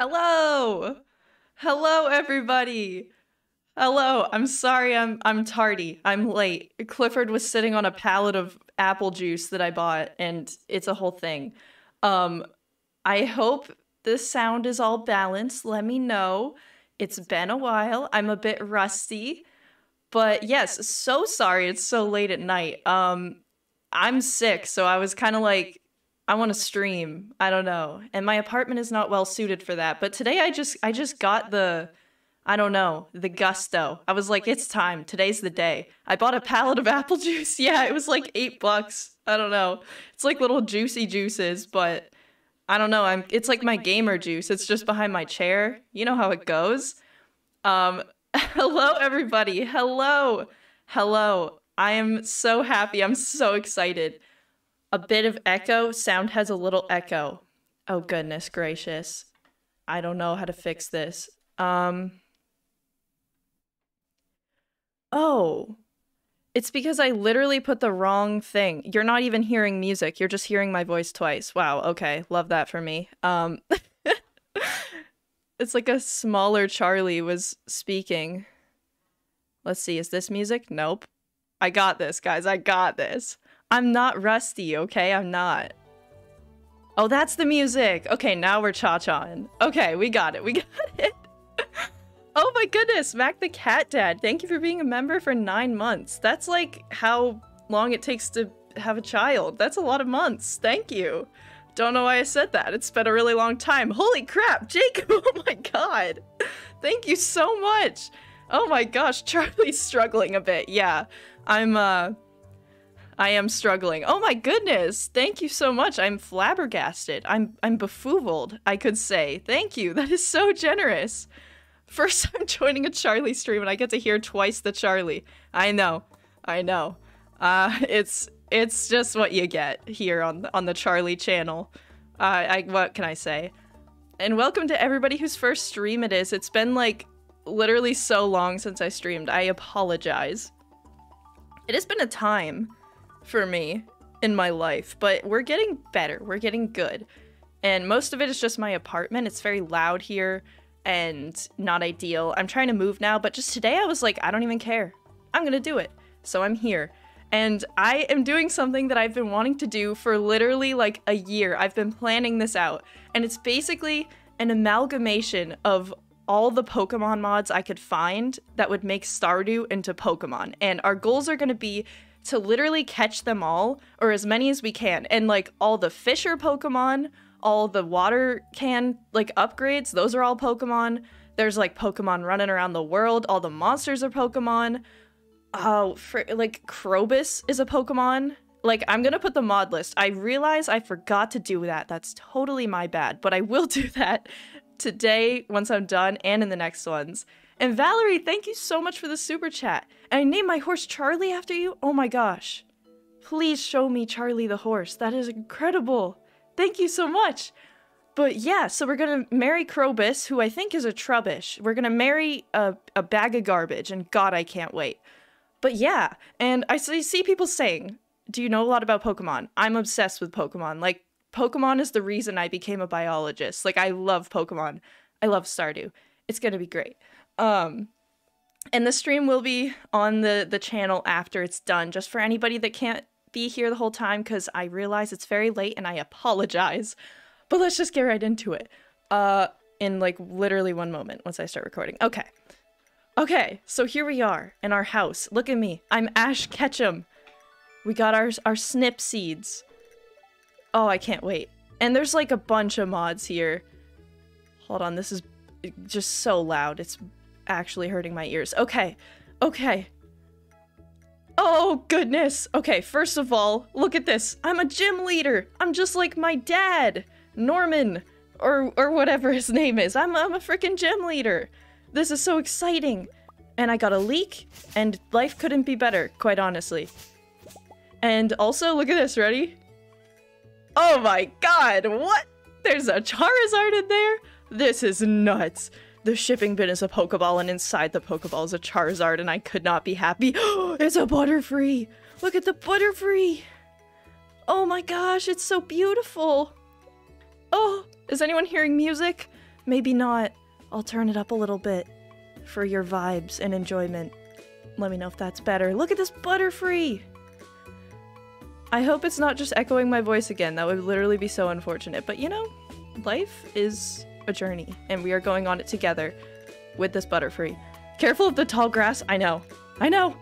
Hello. Hello everybody. Hello. I'm sorry I'm I'm tardy. I'm late. Clifford was sitting on a pallet of apple juice that I bought and it's a whole thing. Um I hope the sound is all balanced. Let me know. It's been a while. I'm a bit rusty. But yes, so sorry it's so late at night. Um I'm sick, so I was kind of like I want to stream. I don't know. And my apartment is not well suited for that. But today I just I just got the I don't know, the gusto. I was like, it's time. Today's the day. I bought a pallet of apple juice. Yeah, it was like 8 bucks. I don't know. It's like little juicy juices, but I don't know. I'm it's like my gamer juice. It's just behind my chair. You know how it goes. Um hello everybody. Hello. Hello. I am so happy. I'm so excited a bit of echo. Sound has a little echo. Oh goodness gracious. I don't know how to fix this. Um Oh. It's because I literally put the wrong thing. You're not even hearing music. You're just hearing my voice twice. Wow, okay. Love that for me. Um It's like a smaller Charlie was speaking. Let's see. Is this music? Nope. I got this, guys. I got this. I'm not rusty, okay? I'm not. Oh, that's the music. Okay, now we're cha-chaing. Okay, we got it. We got it. oh my goodness, Mac the Cat Dad. Thank you for being a member for nine months. That's like how long it takes to have a child. That's a lot of months. Thank you. Don't know why I said that. It's been a really long time. Holy crap, Jacob. Oh my god. Thank you so much. Oh my gosh, Charlie's struggling a bit. Yeah, I'm, uh, I am struggling. Oh my goodness. Thank you so much. I'm flabbergasted. I'm I'm befooled, I could say. Thank you. That is so generous. First I'm joining a Charlie stream and I get to hear twice the Charlie. I know. I know. Uh it's it's just what you get here on on the Charlie channel. Uh I what can I say? And welcome to everybody whose first stream it is. It's been like literally so long since I streamed. I apologize. It has been a time for me in my life, but we're getting better. We're getting good. And most of it is just my apartment. It's very loud here and not ideal. I'm trying to move now, but just today I was like, I don't even care. I'm going to do it. So I'm here. And I am doing something that I've been wanting to do for literally like a year. I've been planning this out. And it's basically an amalgamation of all the Pokemon mods I could find that would make Stardew into Pokemon. And our goals are going to be to literally catch them all, or as many as we can. And like all the fisher Pokemon, all the water can like upgrades, those are all Pokemon. There's like Pokemon running around the world, all the monsters are Pokemon. Oh, like Krobus is a Pokemon. Like I'm gonna put the mod list. I realize I forgot to do that. That's totally my bad, but I will do that today once I'm done and in the next ones. And Valerie, thank you so much for the super chat. And I named my horse Charlie after you? Oh my gosh. Please show me Charlie the horse. That is incredible. Thank you so much. But yeah, so we're gonna marry Krobus, who I think is a Trubbish. We're gonna marry a, a bag of garbage, and God, I can't wait. But yeah, and I see people saying, Do you know a lot about Pokemon? I'm obsessed with Pokemon. Like, Pokemon is the reason I became a biologist. Like, I love Pokemon. I love Stardew. It's gonna be great. Um, and the stream will be on the the channel after it's done, just for anybody that can't be here the whole time, because I realize it's very late and I apologize. But let's just get right into it. Uh, in like literally one moment once I start recording. Okay. Okay, so here we are in our house. Look at me. I'm Ash Ketchum. We got our our snip seeds. Oh, I can't wait. And there's like a bunch of mods here. Hold on, this is just so loud. It's actually hurting my ears. Okay, okay. Oh, goodness. Okay, first of all, look at this. I'm a gym leader. I'm just like my dad, Norman, or or whatever his name is. I'm, I'm a freaking gym leader. This is so exciting. And I got a leek, and life couldn't be better, quite honestly. And also, look at this, ready? Oh my god, what? There's a Charizard in there? This is nuts. The shipping bin is a Pokeball, and inside the Pokeball is a Charizard, and I could not be happy. it's a Butterfree! Look at the Butterfree! Oh my gosh, it's so beautiful! Oh, is anyone hearing music? maybe not. I'll turn it up a little bit for your vibes and enjoyment. Let me know if that's better. Look at this Butterfree! I hope it's not just echoing my voice again. That would literally be so unfortunate. But you know, life is a journey, and we are going on it together with this Butterfree. Careful of the tall grass. I know. I know.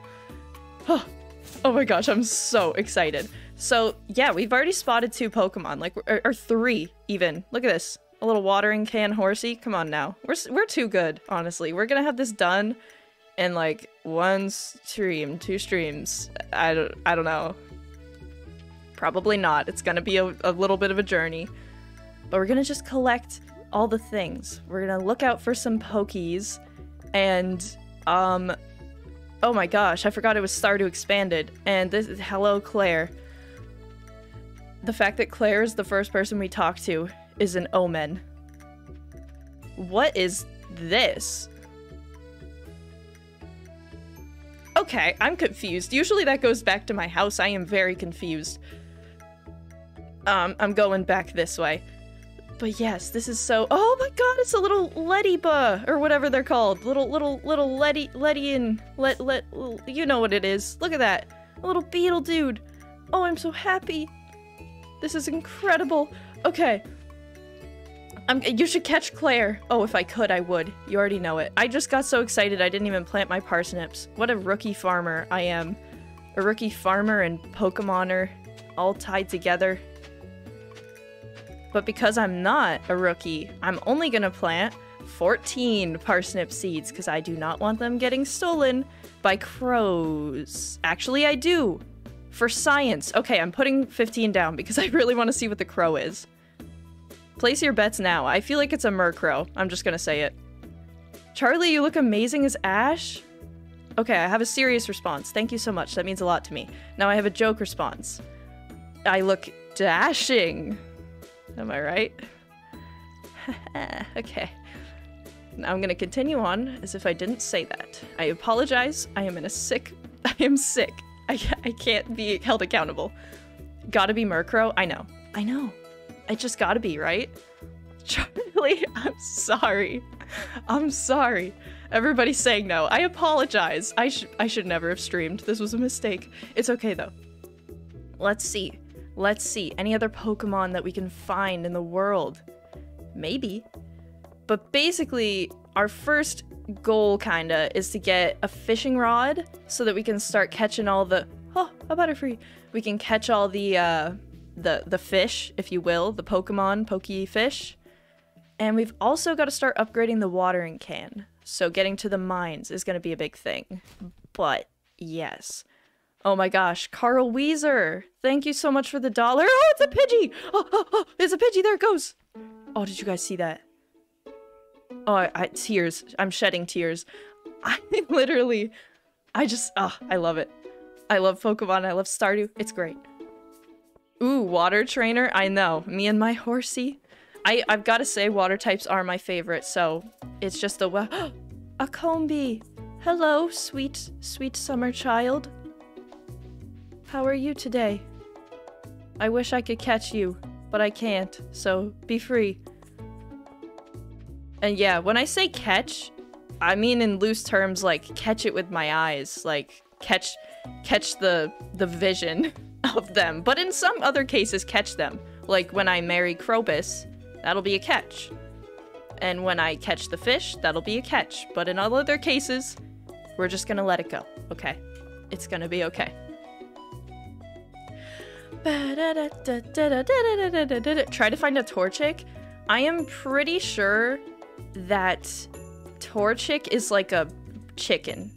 Oh, oh my gosh, I'm so excited. So yeah, we've already spotted two Pokemon, like, or, or three even. Look at this. A little watering can horsey. Come on now. We're, we're too good, honestly. We're gonna have this done in like one stream, two streams. I don't, I don't know. Probably not. It's gonna be a, a little bit of a journey. But we're gonna just collect all the things. We're gonna look out for some Pokies and um oh my gosh, I forgot it was Stardew Expanded. And this is hello Claire. The fact that Claire is the first person we talk to is an omen. What is this? Okay, I'm confused. Usually that goes back to my house. I am very confused. Um, I'm going back this way. But yes, this is so- Oh my god, it's a little Ledyba! Or whatever they're called. Little, little, little Letty- Lettian- Let- Let- You know what it is. Look at that. A little beetle dude. Oh, I'm so happy. This is incredible. Okay. I'm- you should catch Claire. Oh, if I could, I would. You already know it. I just got so excited I didn't even plant my parsnips. What a rookie farmer I am. A rookie farmer and Pokemoner all tied together. But because I'm not a rookie, I'm only gonna plant 14 parsnip seeds because I do not want them getting stolen by crows. Actually, I do. For science. Okay, I'm putting 15 down because I really want to see what the crow is. Place your bets now. I feel like it's a Murkrow. I'm just gonna say it. Charlie, you look amazing as Ash. Okay, I have a serious response. Thank you so much. That means a lot to me. Now I have a joke response. I look dashing. Am I right? okay. Now I'm gonna continue on as if I didn't say that. I apologize. I am in a sick. I am sick. I, I can't be held accountable. Gotta be Murkrow? I know. I know. I just gotta be, right? Charlie, I'm sorry. I'm sorry. Everybody's saying no. I apologize. I should I should never have streamed. This was a mistake. It's okay though. Let's see. Let's see. Any other Pokemon that we can find in the world? Maybe. But basically, our first goal kinda is to get a fishing rod so that we can start catching all the oh, a Butterfree. We can catch all the uh the the fish, if you will, the Pokemon, Pokey fish. And we've also got to start upgrading the watering can. So getting to the mines is going to be a big thing. But yes. Oh my gosh, Carl Weezer. Thank you so much for the dollar. Oh, it's a Pidgey. Oh, oh, oh, it's a Pidgey. There it goes. Oh, did you guys see that? Oh, I, I tears. I'm shedding tears. I literally, I just, ah, oh, I love it. I love Pokemon. I love Stardew. It's great. Ooh, water trainer. I know. Me and my horsey. I, I've got to say, water types are my favorite, so it's just a a Combee. Hello, sweet, sweet summer child. How are you today? I wish I could catch you, but I can't, so be free. And yeah, when I say catch, I mean in loose terms like catch it with my eyes, like catch catch the the vision of them. But in some other cases catch them. Like when I marry Krobus, that'll be a catch. And when I catch the fish, that'll be a catch. But in all other cases, we're just gonna let it go, okay? It's gonna be okay. Try to find a Torchic. I am pretty sure that Torchic is like a chicken.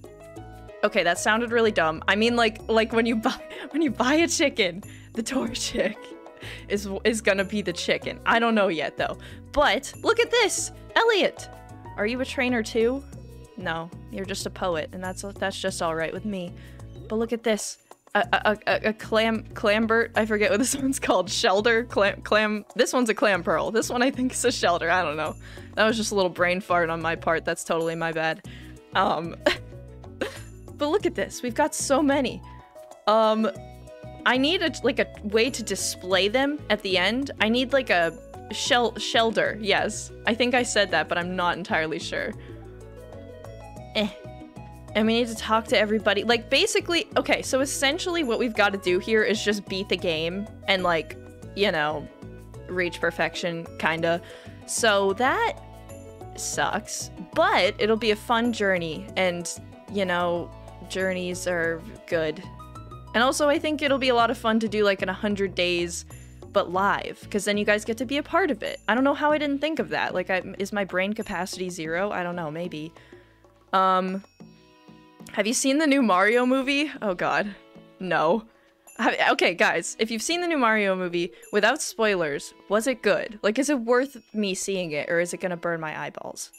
Okay, that sounded really dumb. I mean like like when you buy when you buy a chicken, the Torchic is is gonna be the chicken. I don't know yet though. But look at this, Elliot. Are you a trainer too? No, you're just a poet, and that's that's just all right with me. But look at this, a a, a, clam clambert. I forget what this one's called. Shelter clam clam. This one's a Clamperl. This one I think is a Shellder. I don't know. That was just a little brain fart on my part. That's totally my bad. Um. but look at this. We've got so many. Um, I need a, like a way to display them at the end. I need like a shell shelter. yes. I think I said that, but I'm not entirely sure. And we need to talk to everybody. Like, basically, okay, so essentially what we've got to do here is just beat the game and, like, you know, reach perfection, kinda. So that sucks, but it'll be a fun journey, and, you know, journeys are good. And also, I think it'll be a lot of fun to do, like, in 100 days but live because then you guys get to be a part of it. I don't know how I didn't think of that. Like, I, is my brain capacity zero? I don't know, maybe. Um, have you seen the new Mario movie? Oh god, no. Okay, guys, if you've seen the new Mario movie, without spoilers, was it good? Like, is it worth me seeing it, or is it gonna burn my eyeballs?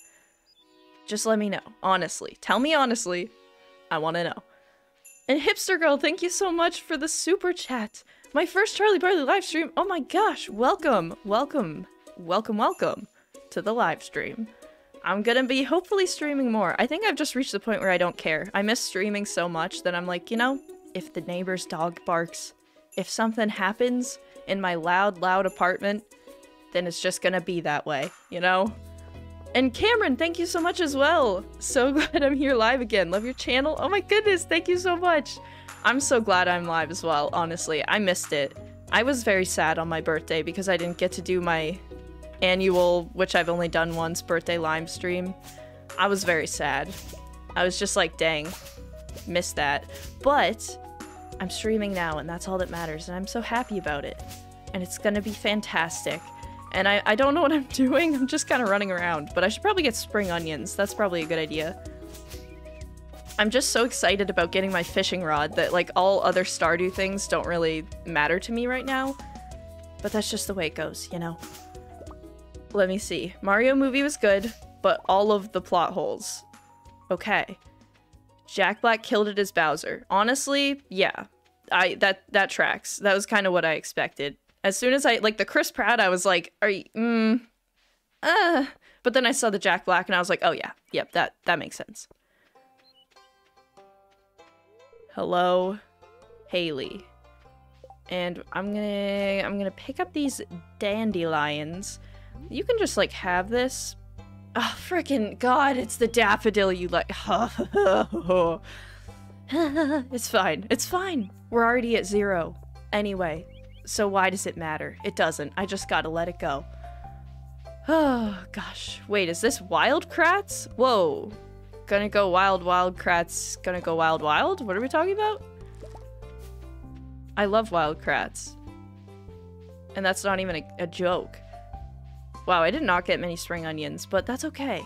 Just let me know, honestly. Tell me honestly. I wanna know. And Hipster Girl, thank you so much for the super chat. My first Charlie Barley live stream. Oh my gosh, welcome, welcome, welcome, welcome to the live stream. I'm gonna be hopefully streaming more. I think I've just reached the point where I don't care. I miss streaming so much that I'm like, you know, if the neighbor's dog barks, if something happens in my loud, loud apartment, then it's just gonna be that way, you know? And Cameron, thank you so much as well. So glad I'm here live again. Love your channel. Oh my goodness, thank you so much. I'm so glad I'm live as well, honestly. I missed it. I was very sad on my birthday because I didn't get to do my annual, which I've only done once, birthday live stream. I was very sad. I was just like, dang, missed that. But I'm streaming now and that's all that matters and I'm so happy about it. And it's gonna be fantastic. And I, I don't know what I'm doing, I'm just kind of running around, but I should probably get spring onions. That's probably a good idea. I'm just so excited about getting my fishing rod that like all other Stardew things don't really matter to me right now. But that's just the way it goes, you know? Let me see. Mario movie was good, but all of the plot holes. Okay. Jack Black killed it as Bowser. Honestly, yeah. I that that tracks. That was kind of what I expected. As soon as I like the Chris Pratt, I was like, are you mm uh but then I saw the Jack Black and I was like, oh yeah, yep, that that makes sense. Hello, Haley. And I'm gonna I'm gonna pick up these dandelions. You can just like have this. Ah, oh freaking god, it's the daffodil you like. it's fine. It's fine. We're already at zero. Anyway, so why does it matter? It doesn't. I just gotta let it go. Oh gosh. Wait, is this wild kratts? Whoa. Gonna go wild, wild kratts. Gonna go wild, wild? What are we talking about? I love wild kratts. And that's not even a, a joke. Wow, I did not get many spring onions, but that's okay.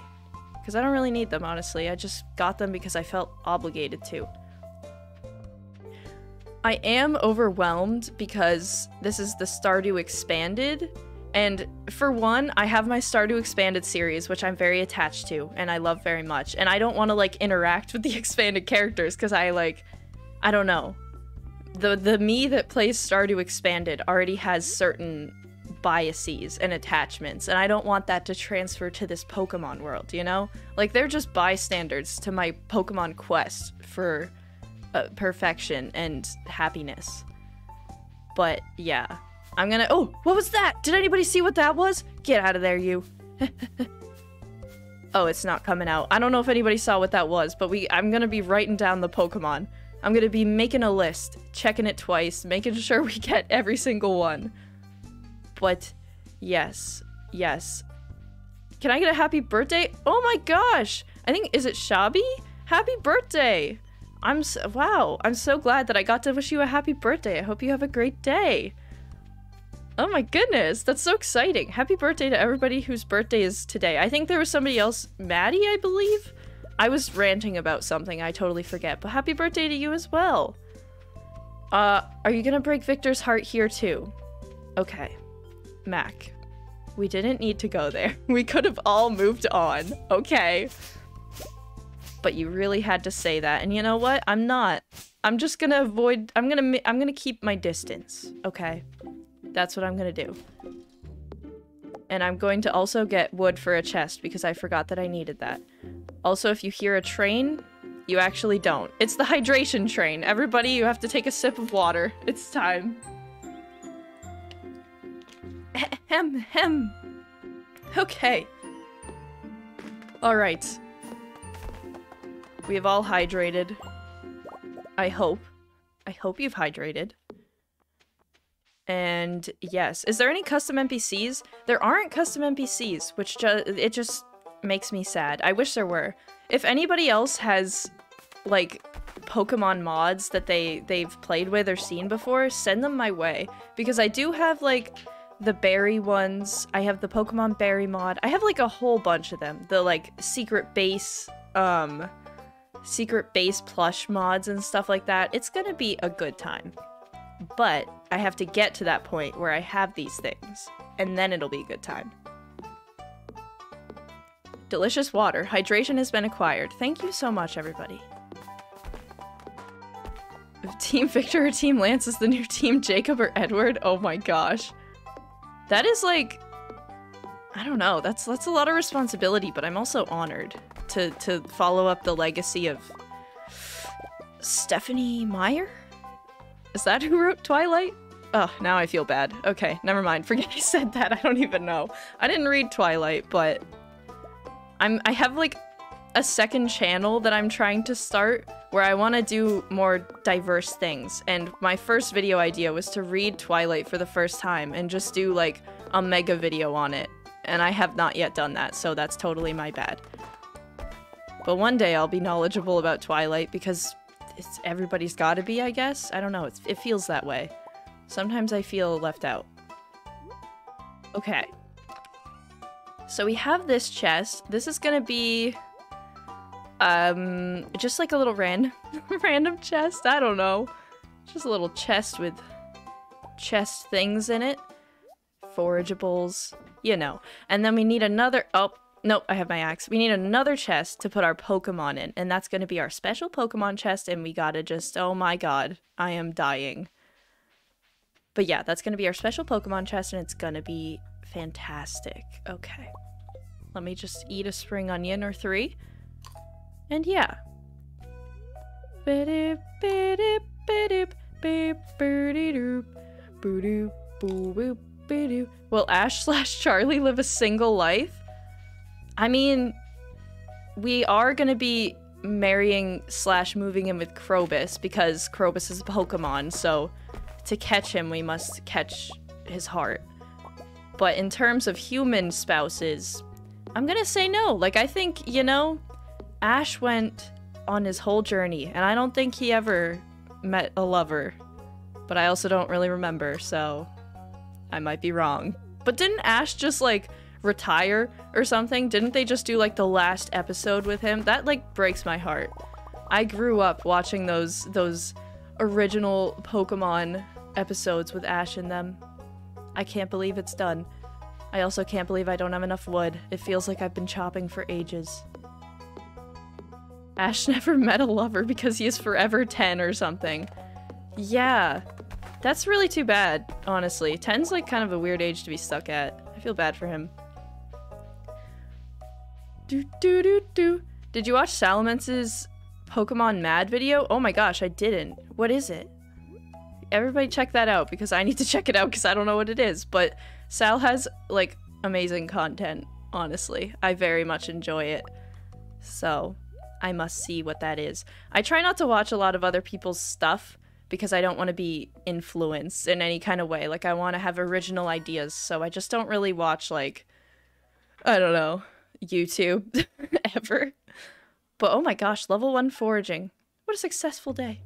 Because I don't really need them, honestly. I just got them because I felt obligated to. I am overwhelmed because this is the Stardew Expanded, and for one, I have my Stardew Expanded series, which I'm very attached to and I love very much. And I don't want to like interact with the expanded characters because I like, I don't know. The the me that plays Stardew Expanded already has certain biases and attachments, and I don't want that to transfer to this Pokemon world, you know? Like they're just bystanders to my Pokemon quest for uh, perfection and happiness. But yeah, I'm gonna- oh, what was that? Did anybody see what that was? Get out of there, you. oh, it's not coming out. I don't know if anybody saw what that was, but we- I'm gonna be writing down the Pokemon. I'm gonna be making a list, checking it twice, making sure we get every single one. But, yes, yes. Can I get a happy birthday? Oh my gosh! I think- is it Shabby? Happy birthday! I'm so- wow, I'm so glad that I got to wish you a happy birthday. I hope you have a great day. Oh my goodness, that's so exciting. Happy birthday to everybody whose birthday is today. I think there was somebody else, Maddie, I believe? I was ranting about something, I totally forget, but happy birthday to you as well. Uh, are you gonna break Victor's heart here too? Okay. Mac, we didn't need to go there. We could have all moved on, okay? But you really had to say that, and you know what? I'm not. I'm just gonna avoid- I'm gonna- I'm gonna keep my distance, okay? That's what I'm gonna do. And I'm going to also get wood for a chest because I forgot that I needed that. Also, if you hear a train, you actually don't. It's the hydration train. Everybody, you have to take a sip of water. It's time. Hem, hem. Okay. Alright. We have all hydrated. I hope. I hope you've hydrated. And yes, is there any custom NPCs? There aren't custom NPCs, which ju it just makes me sad. I wish there were. If anybody else has like Pokemon mods that they they've played with or seen before, send them my way because I do have like the berry ones. I have the Pokemon berry mod. I have like a whole bunch of them. The like secret base um secret base plush mods and stuff like that. It's to be a good time. But I have to get to that point where I have these things and then it'll be a good time. Delicious water. Hydration has been acquired. Thank you so much, everybody. Team Victor or Team Lance is the new Team Jacob or Edward? Oh my gosh. That is like... I don't know. That's that's a lot of responsibility, but I'm also honored to, to follow up the legacy of Stephanie Meyer? Is that who wrote Twilight? Oh, now I feel bad. Okay, never mind. Forget I said that. I don't even know. I didn't read Twilight, but I'm I have like a second channel that I'm trying to start where I want to do more diverse things. And my first video idea was to read Twilight for the first time and just do like a mega video on it. And I have not yet done that, so that's totally my bad. But one day I'll be knowledgeable about Twilight because it's everybody's gotta be, I guess? I don't know, it feels that way. Sometimes I feel left out. Okay. So we have this chest. This is gonna be um, just like a little random, random chest. I don't know. Just a little chest with chest things in it. Forageables, you know. And then we need another, oh, nope, I have my axe. We need another chest to put our Pokemon in. And that's going to be our special Pokemon chest. And we gotta just, oh my god, I am dying. But yeah, that's going to be our special Pokemon chest. And it's going to be fantastic. Okay. Let me just eat a spring onion or three. And yeah. Will Ash slash Charlie live a single life? I mean, we are gonna be marrying slash moving in with Krobus because Krobus is a Pokemon, so to catch him, we must catch his heart. But in terms of human spouses, I'm gonna say no. Like, I think, you know, Ash went on his whole journey, and I don't think he ever met a lover. But I also don't really remember, so I might be wrong. But didn't Ash just like retire or something? Didn't they just do like the last episode with him? That like breaks my heart. I grew up watching those those original Pokemon episodes with Ash in them. I can't believe it's done. I also can't believe I don't have enough wood. It feels like I've been chopping for ages. Ash never met a lover because he is forever 10 or something. Yeah, that's really too bad, honestly. 10's like kind of a weird age to be stuck at. I feel bad for him. Do do do do. Did you watch Salamence's Pokemon Mad video? Oh my gosh, I didn't. What is it? Everybody check that out because I need to check it out because I don't know what it is. But Sal has like amazing content, honestly. I very much enjoy it. So, I must see what that is. I try not to watch a lot of other people's stuff because I don't want to be influenced in any kind of way. Like I want to have original ideas, so I just don't really watch like I don't know, YouTube ever. But oh my gosh, level 1 foraging. What a successful day.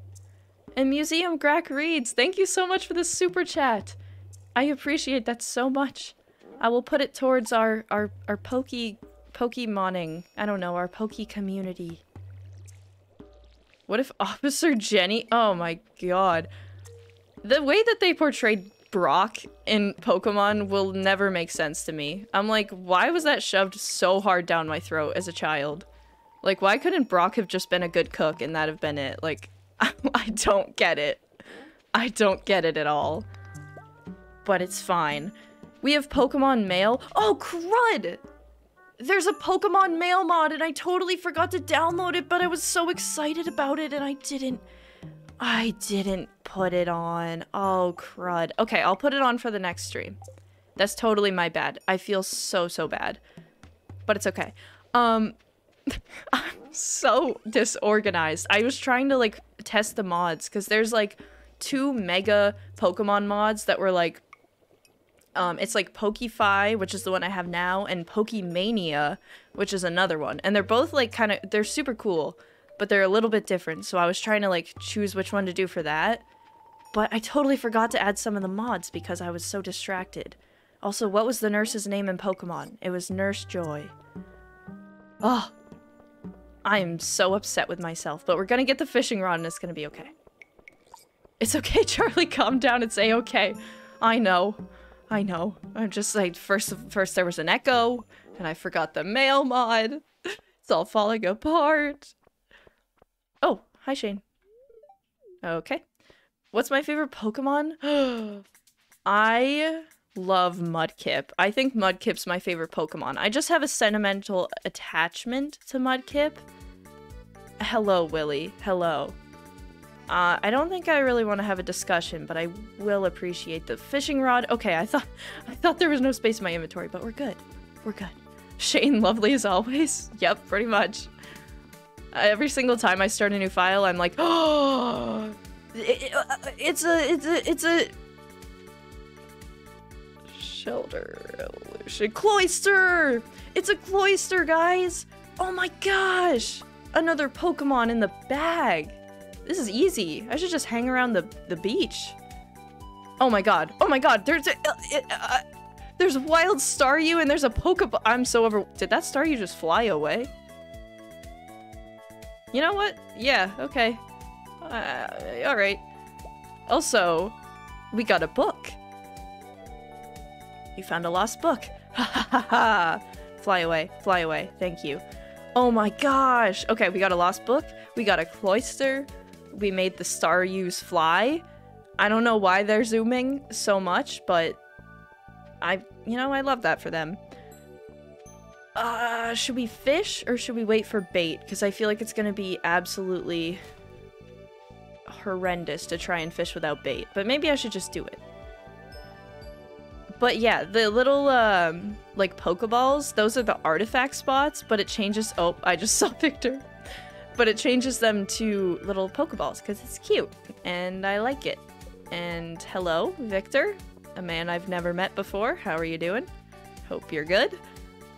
And Museum Grack reads, thank you so much for the super chat. I appreciate that so much. I will put it towards our our our pokey Pokemoning. I don't know, our Poke community. What if Officer Jenny- oh my god. The way that they portrayed Brock in Pokemon will never make sense to me. I'm like, why was that shoved so hard down my throat as a child? Like, why couldn't Brock have just been a good cook and that have been it? Like, I don't get it. I don't get it at all. But it's fine. We have Pokemon Mail. Oh, crud! There's a Pokemon mail mod and I totally forgot to download it, but I was so excited about it and I didn't... I didn't put it on. Oh, crud. Okay, I'll put it on for the next stream. That's totally my bad. I feel so, so bad. But it's okay. Um, I'm so disorganized. I was trying to, like, test the mods, because there's, like, two mega Pokemon mods that were, like, um, it's like Pokefy, which is the one I have now, and Pokemania, which is another one. And they're both, like, kind of, they're super cool, but they're a little bit different. So I was trying to, like, choose which one to do for that. But I totally forgot to add some of the mods because I was so distracted. Also, what was the nurse's name in Pokemon? It was Nurse Joy. Oh, I am so upset with myself, but we're gonna get the fishing rod and it's gonna be okay. It's okay, Charlie, calm down, it's a-okay. I know, I know. I'm just like, first, first there was an echo, and I forgot the mail mod. It's all falling apart. Oh, hi Shane. Okay. What's my favorite Pokemon? I love Mudkip. I think Mudkip's my favorite Pokemon. I just have a sentimental attachment to Mudkip. Hello, Willy. Hello. Uh, I don't think I really want to have a discussion, but I will appreciate the fishing rod. Okay, I thought I thought there was no space in my inventory, but we're good. We're good. Shane, lovely as always. Yep, pretty much. every single time I start a new file, I'm like, oh, it, uh, it's a, it's a, it's a Shellder evolution. Cloyster! It's a Cloyster, guys! Oh my gosh! Another Pokemon in the bag. This is easy. I should just hang around the, the beach. Oh my god. Oh my god. There's a... Uh, uh, there's a wild Staryu and there's a Pokeball. I'm so over... Did that Staryu just fly away? You know what? Yeah, okay. Uh, alright. Also, we got a book. You found a lost book. Ha ha ha ha. Fly away, fly away. Thank you. Oh my gosh. Okay, we got a lost book. We got a Cloyster. We made the Staryus fly. I don't know why they're zooming so much, but I, you know, I love that for them. Uh, should we fish or should we wait for bait? Because I feel like it's going to be absolutely horrendous to try and fish without bait. But maybe I should just do it. But yeah, the little, um, like, Pokeballs, those are the artifact spots, but it changes- oh, I just saw Victor. But it changes them to little Pokeballs, because it's cute, and I like it. And hello, Victor, a man I've never met before. How are you doing? Hope you're good,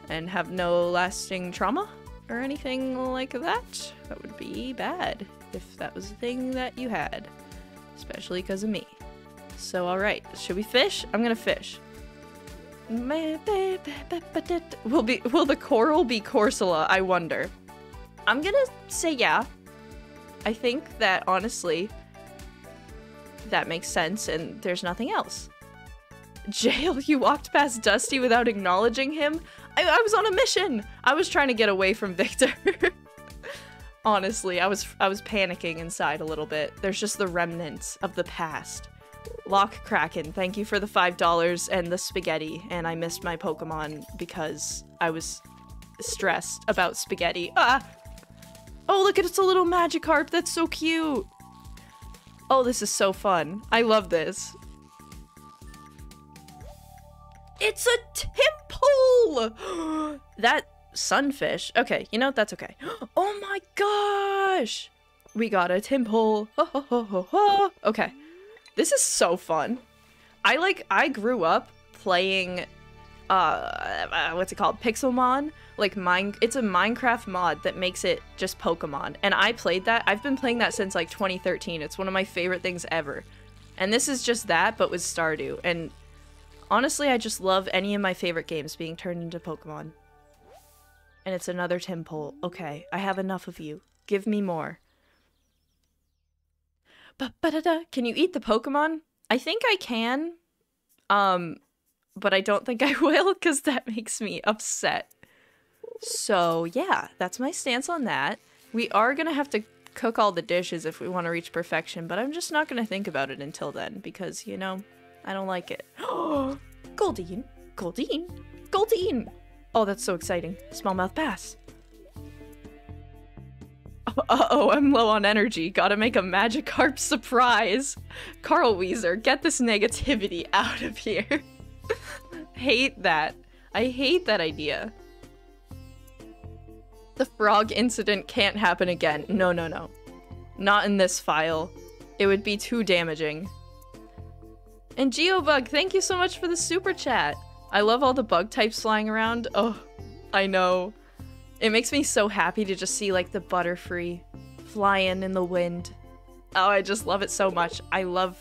and have no lasting trauma or anything like that. That would be bad if that was a thing that you had, especially because of me. So, alright, should we fish? I'm gonna fish. Will be will the coral be Corsola? I wonder. I'm gonna say yeah. I think that honestly that makes sense and there's nothing else. Jail, you walked past Dusty without acknowledging him? I, I was on a mission! I was trying to get away from Victor. honestly, I was I was panicking inside a little bit. There's just the remnants of the past. Lock Kraken, thank you for the $5 and the spaghetti. And I missed my Pokemon because I was stressed about spaghetti. Ah! Oh, look, at it's a little Magikarp. That's so cute. Oh, this is so fun. I love this. It's a Tympole! that sunfish. Okay, you know, that's okay. Oh my gosh! We got a Tympole. okay. This is so fun. I like, I grew up playing, uh, uh, what's it called? Pixelmon. Like, mine, it's a Minecraft mod that makes it just Pokemon. And I played that. I've been playing that since like 2013. It's one of my favorite things ever. And this is just that, but with Stardew. And honestly, I just love any of my favorite games being turned into Pokemon. And it's another Tympole. Okay, I have enough of you. Give me more. Can you eat the Pokemon? I think I can. Um, but I don't think I will because that makes me upset. So yeah, that's my stance on that. We are gonna have to cook all the dishes if we want to reach perfection, but I'm just not gonna think about it until then because, you know, I don't like it. Goldeen! Goldeen! Goldeen! Oh, that's so exciting. Smallmouth bass. Uh-oh, I'm low on energy. Gotta make a Magikarp surprise. Carl Wheezer, get this negativity out of here. Hate that. I hate that idea. The frog incident can't happen again. No, no, no. Not in this file. It would be too damaging. And Geobug, thank you so much for the super chat. I love all the bug types flying around. Oh, I know. It makes me so happy to just see like the Butterfree flying in the wind. Oh, I just love it so much. I love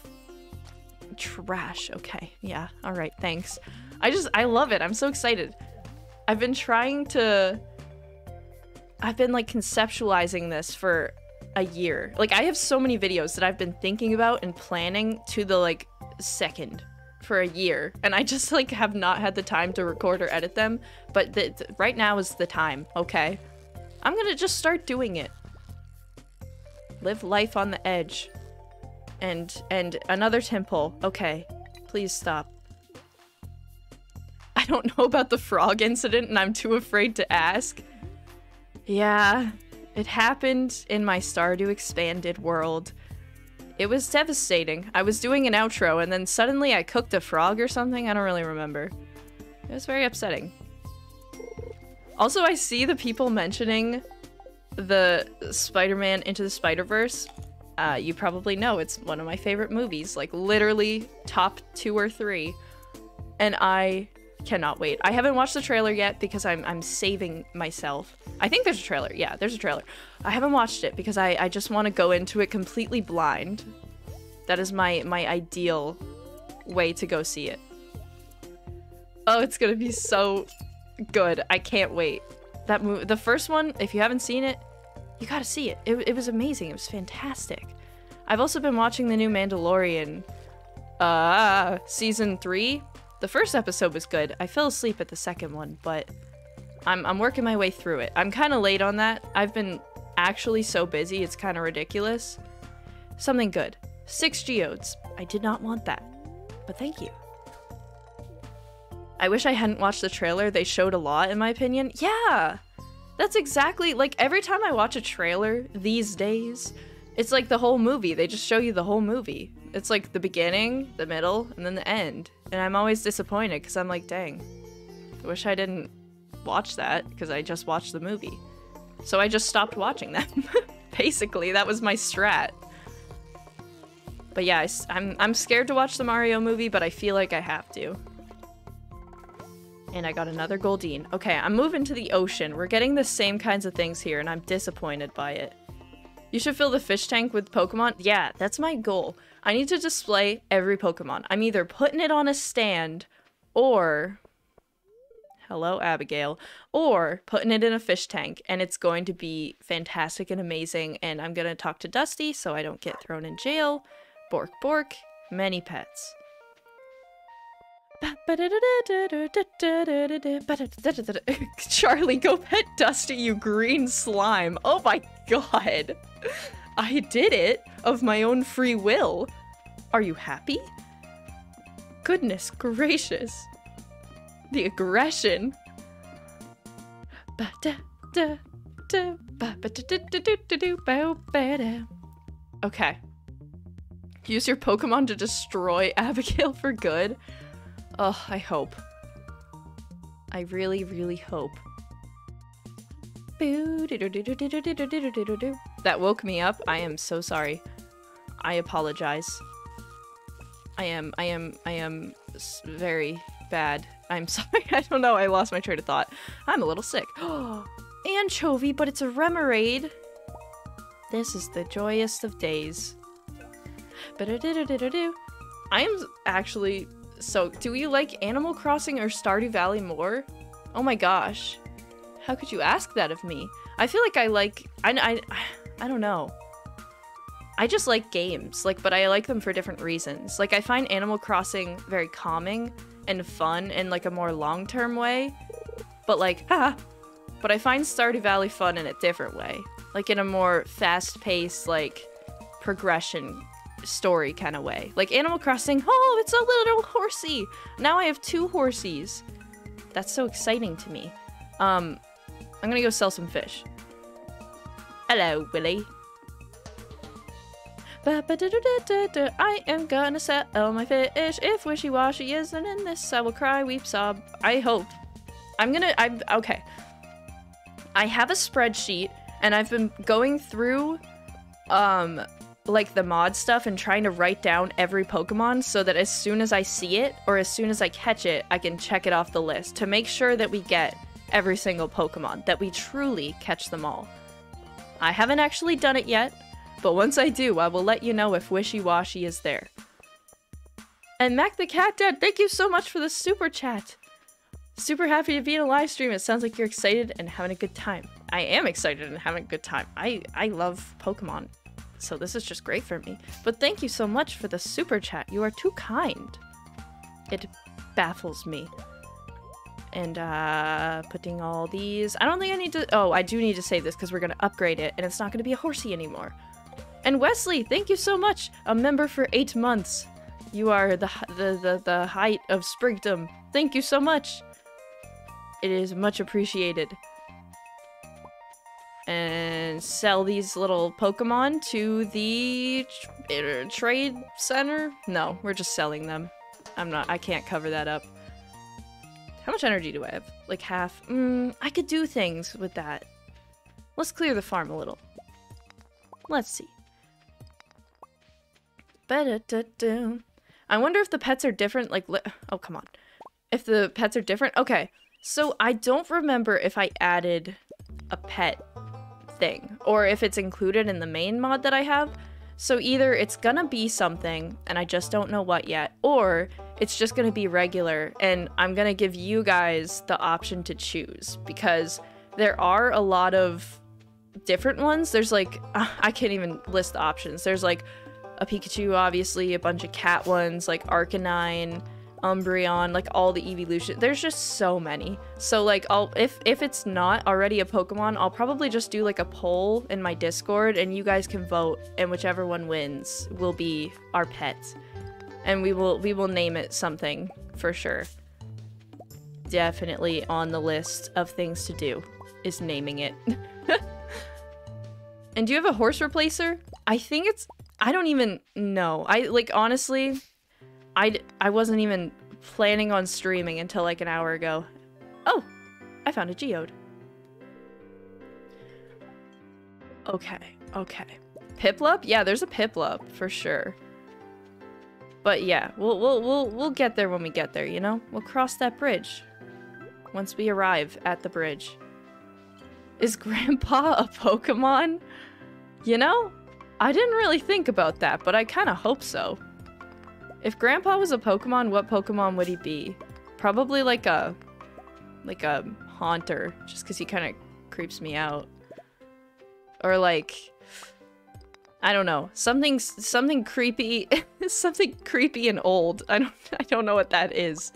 trash. Okay, yeah, all right, thanks. I just, I love it. I'm so excited. I've been trying to, I've been like conceptualizing this for a year. Like I have so many videos that I've been thinking about and planning to the like second for a year. And I just like have not had the time to record or edit them. But the, the, right now is the time okay? I'm gonna just start doing it. Live life on the edge. And and another Tympole. Okay please stop don't know about the frog incident and I'm too afraid to ask yeah it happened in my Stardew Expanded world it was devastating. I was doing an outro and then suddenly I cooked a frog or something. I don't really remember. It was very upsetting. Also, I see the people mentioning the Spider-Man Into the Spider-Verse. Uh, you probably know it's one of my favorite movies, like literally top two or three. And I cannot wait. I haven't watched the trailer yet because I'm, I'm saving myself. I think there's a trailer. Yeah, there's a trailer. I haven't watched it because I, I just want to go into it completely blind. That is my, my ideal way to go see it. Oh, it's gonna be so good. I can't wait. That movie, the first one, if you haven't seen it, you gotta see it. it. It was amazing. It was fantastic. I've also been watching the new Mandalorian, uh, season three. The first episode was good. I fell asleep at the second one, but I'm, I'm working my way through it. I'm kind of late on that. I've been actually so busy, it's kind of ridiculous. Something good. Six geodes. I did not want that, but thank you. I wish I hadn't watched the trailer. They showed a lot, in my opinion. Yeah! That's exactly, like, every time I watch a trailer these days, it's like the whole movie. They just show you the whole movie. It's like the beginning, the middle, and then the end. And I'm always disappointed because I'm like, dang, I wish I didn't watch that because I just watched the movie. So I just stopped watching them. Basically, that was my strat. But yeah, I, I'm, I'm scared to watch the Mario movie, but I feel like I have to. And I got another Goldeen. Okay, I'm moving to the ocean. We're getting the same kinds of things here, and I'm disappointed by it. You should fill the fish tank with Pokemon. Yeah, that's my goal. I need to display every Pokemon. I'm either putting it on a stand or... Hello, Abigail. Or putting it in a fish tank, and it's going to be fantastic and amazing, and I'm going to talk to Dusty so I don't get thrown in jail. Bork Bork, many pets. Charlie, go pet Dusty, you green slime. Oh my god. I did it of my own free will. Are you happy? Goodness gracious. The aggression. Okay. Use your Pokemon to destroy Abigail for good? Oh, I hope. I really, really hope. That woke me up. I am so sorry. I apologize. I am, I am, I am very bad. I'm sorry. I don't know. I lost my train of thought. I'm a little sick. Anchovy, but it's a remoraid. This is the joyous of days. I am actually so. Do you like Animal Crossing or Stardew Valley more? Oh my gosh. How could you ask that of me? I feel like I like I I I don't know. I just like games, like but I like them for different reasons. Like I find Animal Crossing very calming and fun in like a more long-term way. But like, haha. But I find Stardew Valley fun in a different way. Like in a more fast-paced like progression story kind of way. Like Animal Crossing, oh, it's a little horsey. Now I have two horsies. That's so exciting to me. Um, I'm gonna go sell some fish. Hello, Willy. I am gonna sell my fish. If wishy-washy isn't in this, I will cry, weep, sob. I hope. I'm gonna, I'm, okay. I have a spreadsheet, and I've been going through, um, like the mod stuff and trying to write down every Pokemon so that as soon as I see it, or as soon as I catch it, I can check it off the list to make sure that we get every single Pokemon, that we truly catch them all. I haven't actually done it yet, but once I do, I will let you know if Wishy Washy is there. And Mac the Cat Dad, thank you so much for the super chat. Super happy to be in a live stream. It sounds like you're excited and having a good time. I am excited and having a good time. I, I love Pokemon, so this is just great for me. But thank you so much for the super chat. You are too kind. It baffles me. And uh, putting all these... I don't think I need to... Oh, I do need to save this because we're going to upgrade it and it's not going to be a horsey anymore. And Wesley, thank you so much. A member for eight months. You are the, the, the, the height of Sprigdom. Thank you so much. It is much appreciated. And sell these little Pokemon to the tr trade center? No, we're just selling them. I'm not- I can't cover that up. How much energy do I have? Like half? Mm, I could do things with that. Let's clear the farm a little. Let's see. I wonder if the pets are different, like, oh, come on. If the pets are different? Okay, so I don't remember if I added a pet thing, or if it's included in the main mod that I have. So either it's gonna be something, and I just don't know what yet, or it's just gonna be regular, and I'm gonna give you guys the option to choose, because there are a lot of different ones. There's like, I can't even list the options. There's like a Pikachu, obviously, a bunch of cat ones, like Arcanine, Umbreon, like all the evolution. There's just so many. So like I'll if if it's not already a Pokemon, I'll probably just do like a poll in my Discord and you guys can vote and whichever one wins will be our pet. And we will we will name it something for sure. Definitely on the list of things to do is naming it. and do you have a horse replacer? I think it's I don't even know. I like honestly, I I wasn't even planning on streaming until like an hour ago. Oh, I found a geode. Okay, okay. Piplup? Yeah, there's a Piplup for sure. But yeah, we'll we'll we'll we'll get there when we get there, you know? We'll cross that bridge once we arrive at the bridge. Is Grandpa a Pokemon? You know? I didn't really think about that, but I kind of hope so. If Grandpa was a Pokemon, what Pokemon would he be? Probably like a... Like a Haunter, just because he kind of creeps me out. Or like... I don't know. Something something creepy. something creepy and old. I don't I don't know what that is.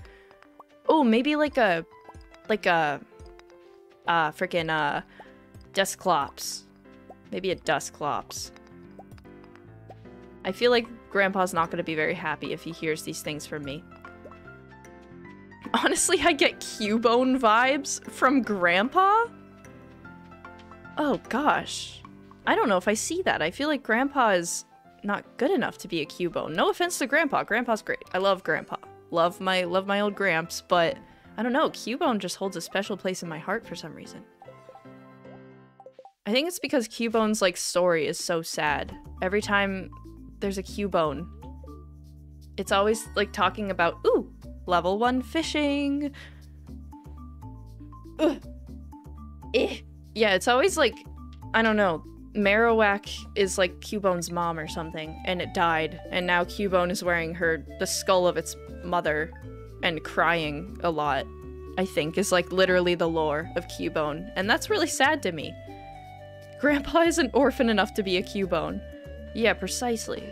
Oh, maybe like a like a uh freaking uh Dusclops. Maybe a Dusclops. I feel like Grandpa's not going to be very happy if he hears these things from me. Honestly, I get Cubone vibes from Grandpa? Oh gosh. I don't know if I see that. I feel like Grandpa is not good enough to be a Cubone. No offense to Grandpa. Grandpa's great. I love Grandpa. Love my love my old Gramps, but I don't know. Cubone just holds a special place in my heart for some reason. I think it's because Cubone's like story is so sad. Every time there's a Cubone. It's always like talking about, ooh, level one fishing. Ugh. Eh. Yeah, it's always like, I don't know, Marowak is like Cubone's mom or something, and it died, and now Cubone is wearing her the skull of its mother and crying a lot. I think is like literally the lore of Cubone, and that's really sad to me. Grandpa isn't orphan enough to be a Cubone. Yeah, precisely.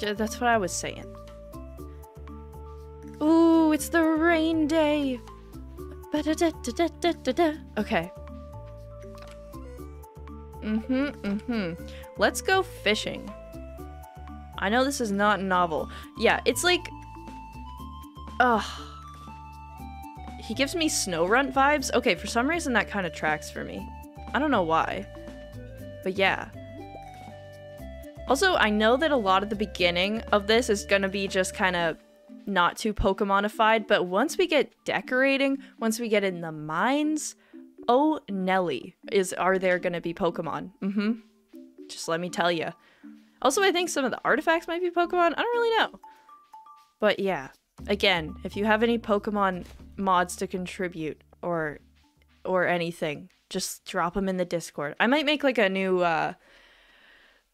That's what I was saying. Ooh, it's the rain day. Okay. Mm-hmm, mm-hmm. Let's go fishing. I know this is not novel. Yeah, it's like... Ugh. He gives me Snorunt vibes. Okay, for some reason that kind of tracks for me. I don't know why. But yeah. Also, I know that a lot of the beginning of this is gonna be just kind of not too Pokemonified, but once we get decorating, once we get in the mines, oh Nelly, is are there gonna be Pokemon? Mm-hmm. Just let me tell you. Also, I think some of the artifacts might be Pokemon. I don't really know. But yeah, again, if you have any Pokemon mods to contribute or or anything, just drop them in the Discord. I might make like a new uh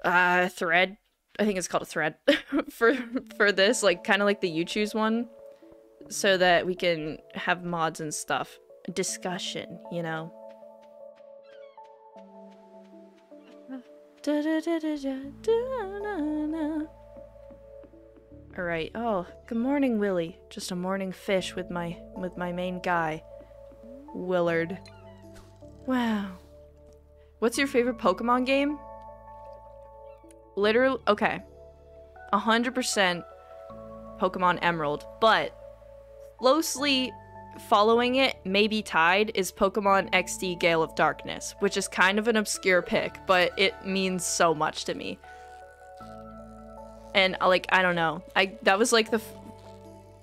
uh thread. I think it's called a thread for for this, like kind of like the you choose one so that we can have mods and stuff. Discussion, you know. All right. Oh, good morning, Willie. Just a morning fish with my with my main guy, Willard. Wow. What's your favorite Pokemon game? Literally, okay. 100% Pokemon Emerald, but closely following it, maybe tied, is Pokemon XD Gale of Darkness, which is kind of an obscure pick, but it means so much to me. And uh, like, I don't know. I that was like the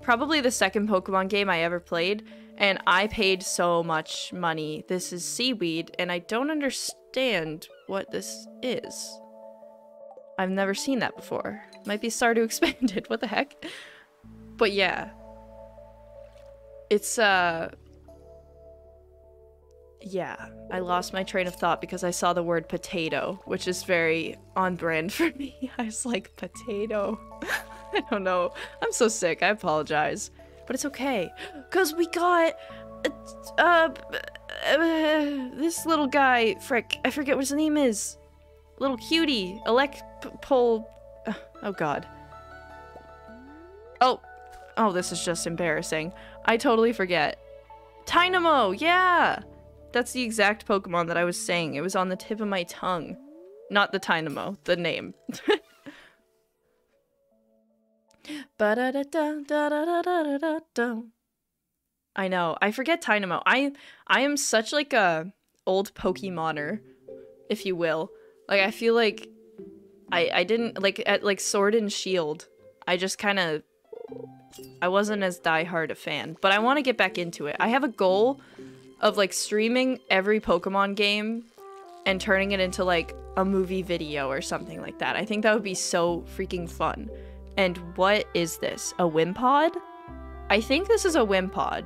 probably the second Pokemon game I ever played, and I paid so much money. This is seaweed, and I don't understand what this is. I've never seen that before. Might be Stardew Expanded, what the heck? But yeah, it's, uh... Yeah, I lost my train of thought because I saw the word potato, which is very on brand for me. I was like, potato? I don't know. I'm so sick, I apologize. But it's okay, because we got... Uh, uh, uh, this little guy, frick, I forget what his name is. Little cutie, Elec Pole... Uh, oh god. Oh, oh, this is just embarrassing. I totally forget. Tynamo, yeah! That's the exact Pokemon that I was saying. It was on the tip of my tongue. Not the Tynamo, the name. I know. I forget Tynamo. I I am such like a old Pokemoner, if you will. Like I feel like I I didn't like at like Sword and Shield. I just kind of I wasn't as diehard a fan, but I want to get back into it. I have a goal of like streaming every Pokemon game and turning it into like a movie video or something like that. I think that would be so freaking fun. And what is this? A Wimpod? I think this is a Wimpod.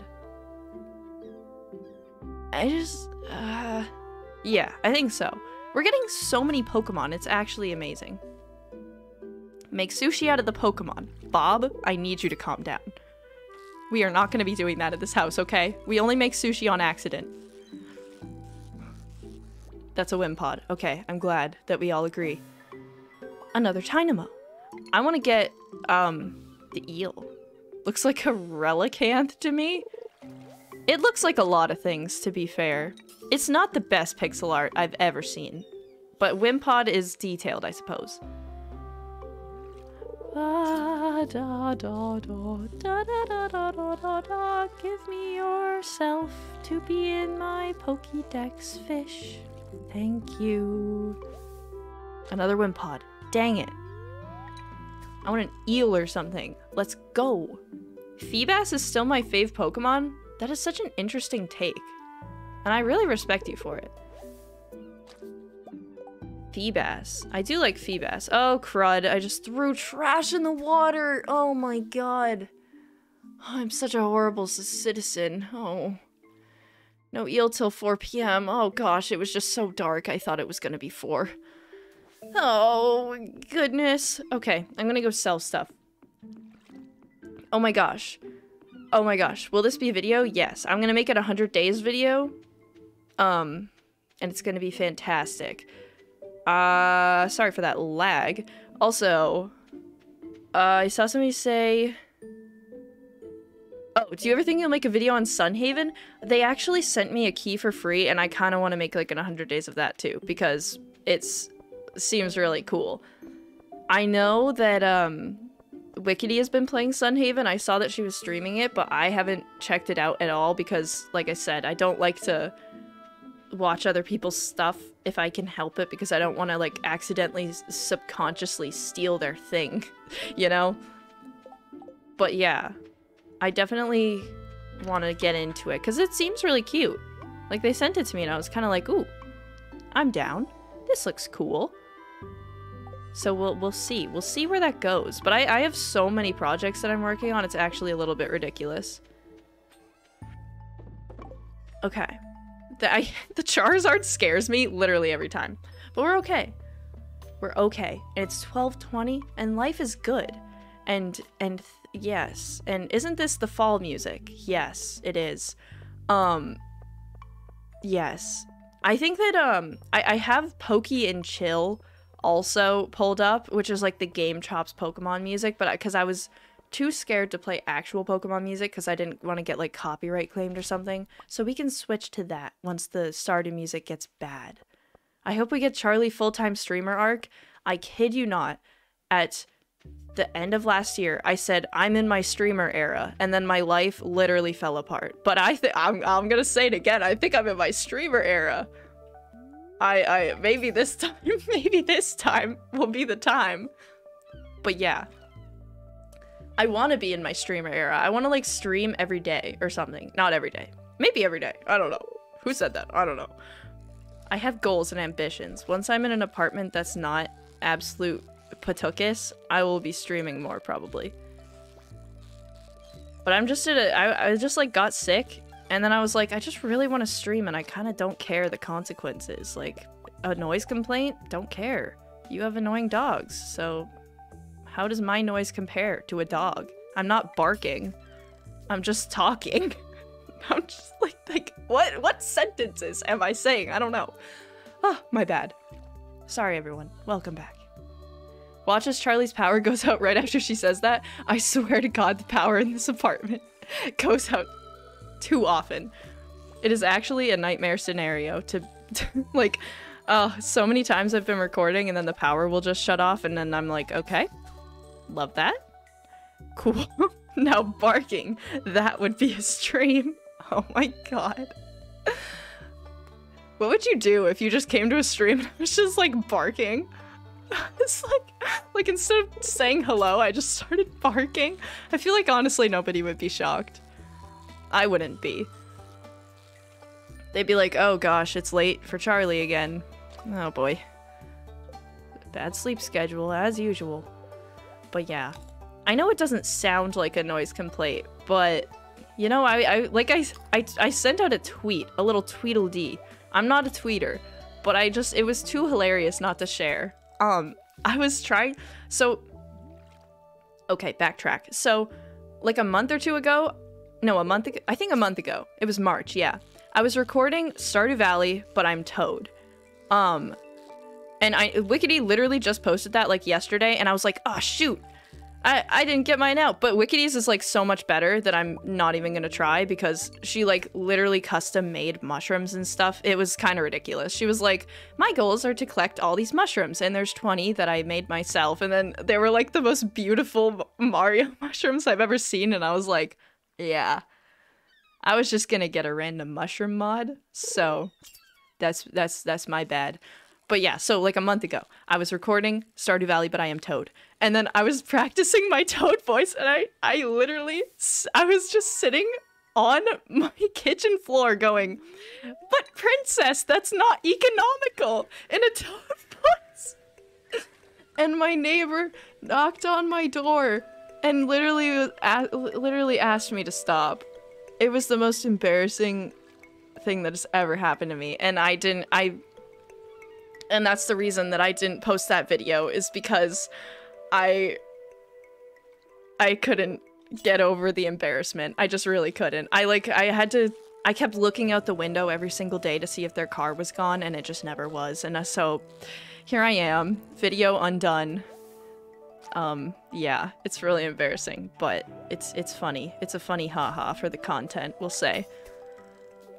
I just, uh, yeah, I think so. We're getting so many Pokemon, it's actually amazing. Make sushi out of the Pokemon. Bob, I need you to calm down. We are not going to be doing that at this house, okay? We only make sushi on accident. That's a Wimpod. Okay, I'm glad that we all agree. Another Tynamo. I want to get, um, the eel. Looks like a Relicanth to me. It looks like a lot of things, to be fair. It's not the best pixel art I've ever seen. But Wimpod is detailed, I suppose. Ah, da, da, da, da, da, da, da, da, da, da, Give me yourself to be in my Pokédex fish. Thank you. Another Wimpod. Dang it. I want an eel or something. Let's go. Feebas is still my fave Pokemon? That is such an interesting take. And I really respect you for it. Feebas. I do like Feebas. Oh, crud. I just threw trash in the water. Oh my god. Oh, I'm such a horrible citizen. Oh. No eel till 4 p.m. Oh gosh, it was just so dark. I thought it was gonna be 4. Oh, goodness. Okay, I'm gonna go sell stuff. Oh my gosh. Oh my gosh. Will this be a video? Yes. I'm gonna make it a 100 days video. Um, and it's gonna be fantastic. Uh, sorry for that lag. Also, uh, I saw somebody say... Oh, do you ever think you'll make a video on Sunhaven? They actually sent me a key for free, and I kind of want to make like an 100 days of that too, because it's seems really cool. I know that um, Wickedy has been playing Sunhaven. I saw that she was streaming it, but I haven't checked it out at all because, like I said, I don't like to watch other people's stuff if I can help it because I don't want to like accidentally subconsciously steal their thing, you know? But yeah, I definitely want to get into it because it seems really cute. Like they sent it to me and I was kind of like, ooh, I'm down. This looks cool. So we'll we'll see. We'll see where that goes. But I, I have so many projects that I'm working on, it's actually a little bit ridiculous. Okay. The, I, the Charizard scares me literally every time. But we're okay. We're okay. And it's 1220 and life is good. And and yes. And isn't this the fall music? Yes, it is. Um Yes. I think that um I, I have Poké and Chill also pulled up, which is like the GameChops Pokemon music, but because I, was too scared to play actual Pokemon music because I didn't want to get like copyright claimed or something. So we can switch to that once the Stardew music gets bad. I hope we get Charlie full-time streamer arc. I kid you not. At the end of last year, I said I'm in my streamer era, and then my life literally fell apart. But I think I'm I'm gonna say it again. I think I'm in my streamer era. I I maybe this time maybe this time will be the time. But yeah. I want to be in my streamer era. I want to like stream every day or something. Not every day. Maybe every day. I don't know. Who said that? I don't know. I have goals and ambitions. Once I'm in an apartment that's not absolute Patukas, I will be streaming more probably. But I'm just at a, I, I just like got sick and then I was like, I just really want to stream and I kind of don't care the consequences. Like a noise complaint, don't care. You have annoying dogs, so how does my noise compare to a dog? I'm not barking. I'm just talking. I'm just like, like what what sentences am I saying? I don't know. Oh, my bad. Sorry everyone. Welcome back. Watch as Charlie's power goes out right after she says that. I swear to God, the power in this apartment goes out too often. It is actually a nightmare scenario to, to like, uh, so many times I've been recording and then the power will just shut off and then I'm like, okay, love that. Cool. now barking. That would be a stream. Oh my god. What would you do if you just came to a stream and I was just like barking? it's like, like instead of saying hello, I just started barking. I feel like honestly nobody would be shocked. I wouldn't be. They'd be like, oh gosh, it's late for Charlie again. Oh boy. Bad sleep schedule, as usual. But yeah. I know it doesn't sound like a noise complaint, but you know, I, I like I, I, I sent out a tweet, a little tweedledee. I'm not a tweeter, but I just, it was too hilarious not to share um I was trying so okay, backtrack. So like a month or two ago, no, a month ago, I think a month ago. It was March, yeah. I was recording Stardew Valley, but I'm Toad. Um and I Wickedy literally just posted that like yesterday and I was like, "Oh shoot. I, I didn't get mine out, but Wickedy's is like so much better that I'm not even gonna try because she like literally custom made mushrooms and stuff. It was kind of ridiculous. She was like, my goals are to collect all these mushrooms and there's 20 that I made myself. And then they were like the most beautiful Mario mushrooms I've ever seen. And I was like, yeah, I was just gonna get a random mushroom mod. So that's, that's, that's my bad. But yeah, so like a month ago, I was recording Stardew Valley, but I am Toad. And then I was practicing my Toad voice, and I, I literally, I was just sitting on my kitchen floor going, but princess, that's not economical in a Toad voice. and my neighbor knocked on my door and literally, literally asked me to stop. It was the most embarrassing thing that has ever happened to me. And I didn't, I and that's the reason that I didn't post that video is because I I couldn't get over the embarrassment. I just really couldn't. I like I had to I kept looking out the window every single day to see if their car was gone and it just never was. And uh, so here I am, video undone. Um yeah, it's really embarrassing, but it's it's funny. It's a funny haha -ha for the content, we'll say.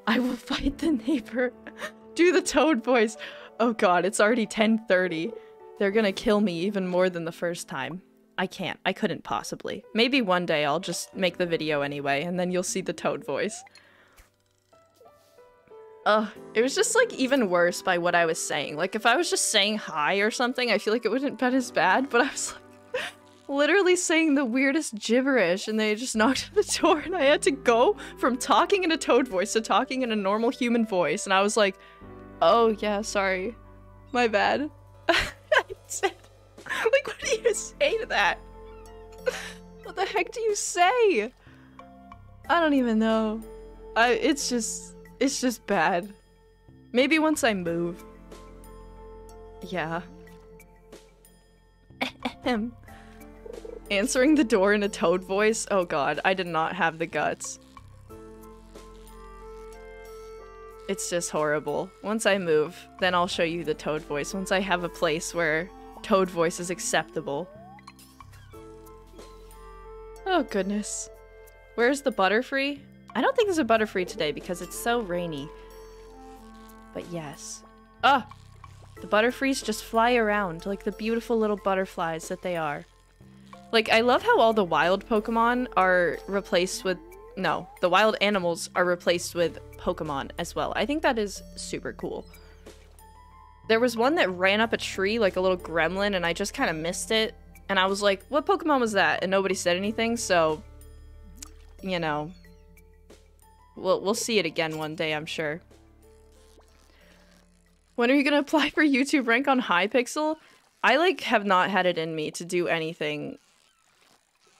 I will fight the neighbor. Do the toad voice. Oh god, it's already 10.30. They're gonna kill me even more than the first time. I can't. I couldn't possibly. Maybe one day I'll just make the video anyway, and then you'll see the toad voice. uh, it was just like even worse by what I was saying. Like if I was just saying hi or something, I feel like it wouldn't been as bad, but I was like literally saying the weirdest gibberish and they just knocked on the door and I had to go from talking in a toad voice to talking in a normal human voice and I was like, oh yeah, sorry. My bad. I said, like what do you say to that? what the heck do you say? I don't even know. I it's just it's just bad. Maybe once I move. Yeah. Answering the door in a toad voice? Oh god, I did not have the guts. It's just horrible. Once I move, then I'll show you the toad voice. Once I have a place where toad voice is acceptable. Oh goodness. Where's the Butterfree? I don't think there's a Butterfree today because it's so rainy. But yes. Ah! The Butterfrees just fly around like the beautiful little butterflies that they are. Like, I love how all the wild Pokemon are replaced with... No, the wild animals are replaced with Pokemon as well. I think that is super cool. There was one that ran up a tree like a little gremlin and I just kind of missed it. And I was like, what Pokemon was that? And nobody said anything, so... You know, We'll, we'll see it again one day, I'm sure. When are you gonna apply for YouTube rank on Hypixel? I, like, have not had it in me to do anything.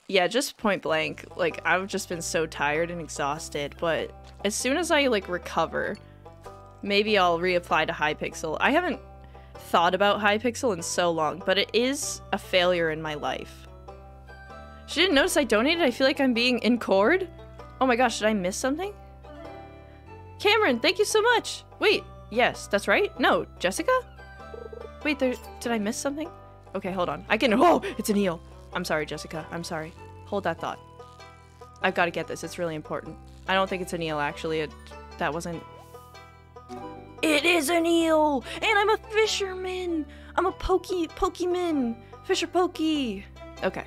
Yeah, just point blank. Like, I've just been so tired and exhausted, but as soon as I, like, recover, maybe I'll reapply to Hypixel. I haven't thought about Hypixel in so long, but it is a failure in my life. She didn't notice I donated? I feel like I'm being encored? Oh my gosh, did I miss something? Cameron, thank you so much. Wait, yes, that's right. No, Jessica? Wait, there, did I miss something? Okay, hold on. I can, oh, it's an eel. I'm sorry, Jessica. I'm sorry. Hold that thought. I've got to get this. It's really important. I don't think it's an eel, actually. It, that wasn't... It is an eel! And I'm a fisherman! I'm a pokey, Pokemon! Fisher Pokey! Okay.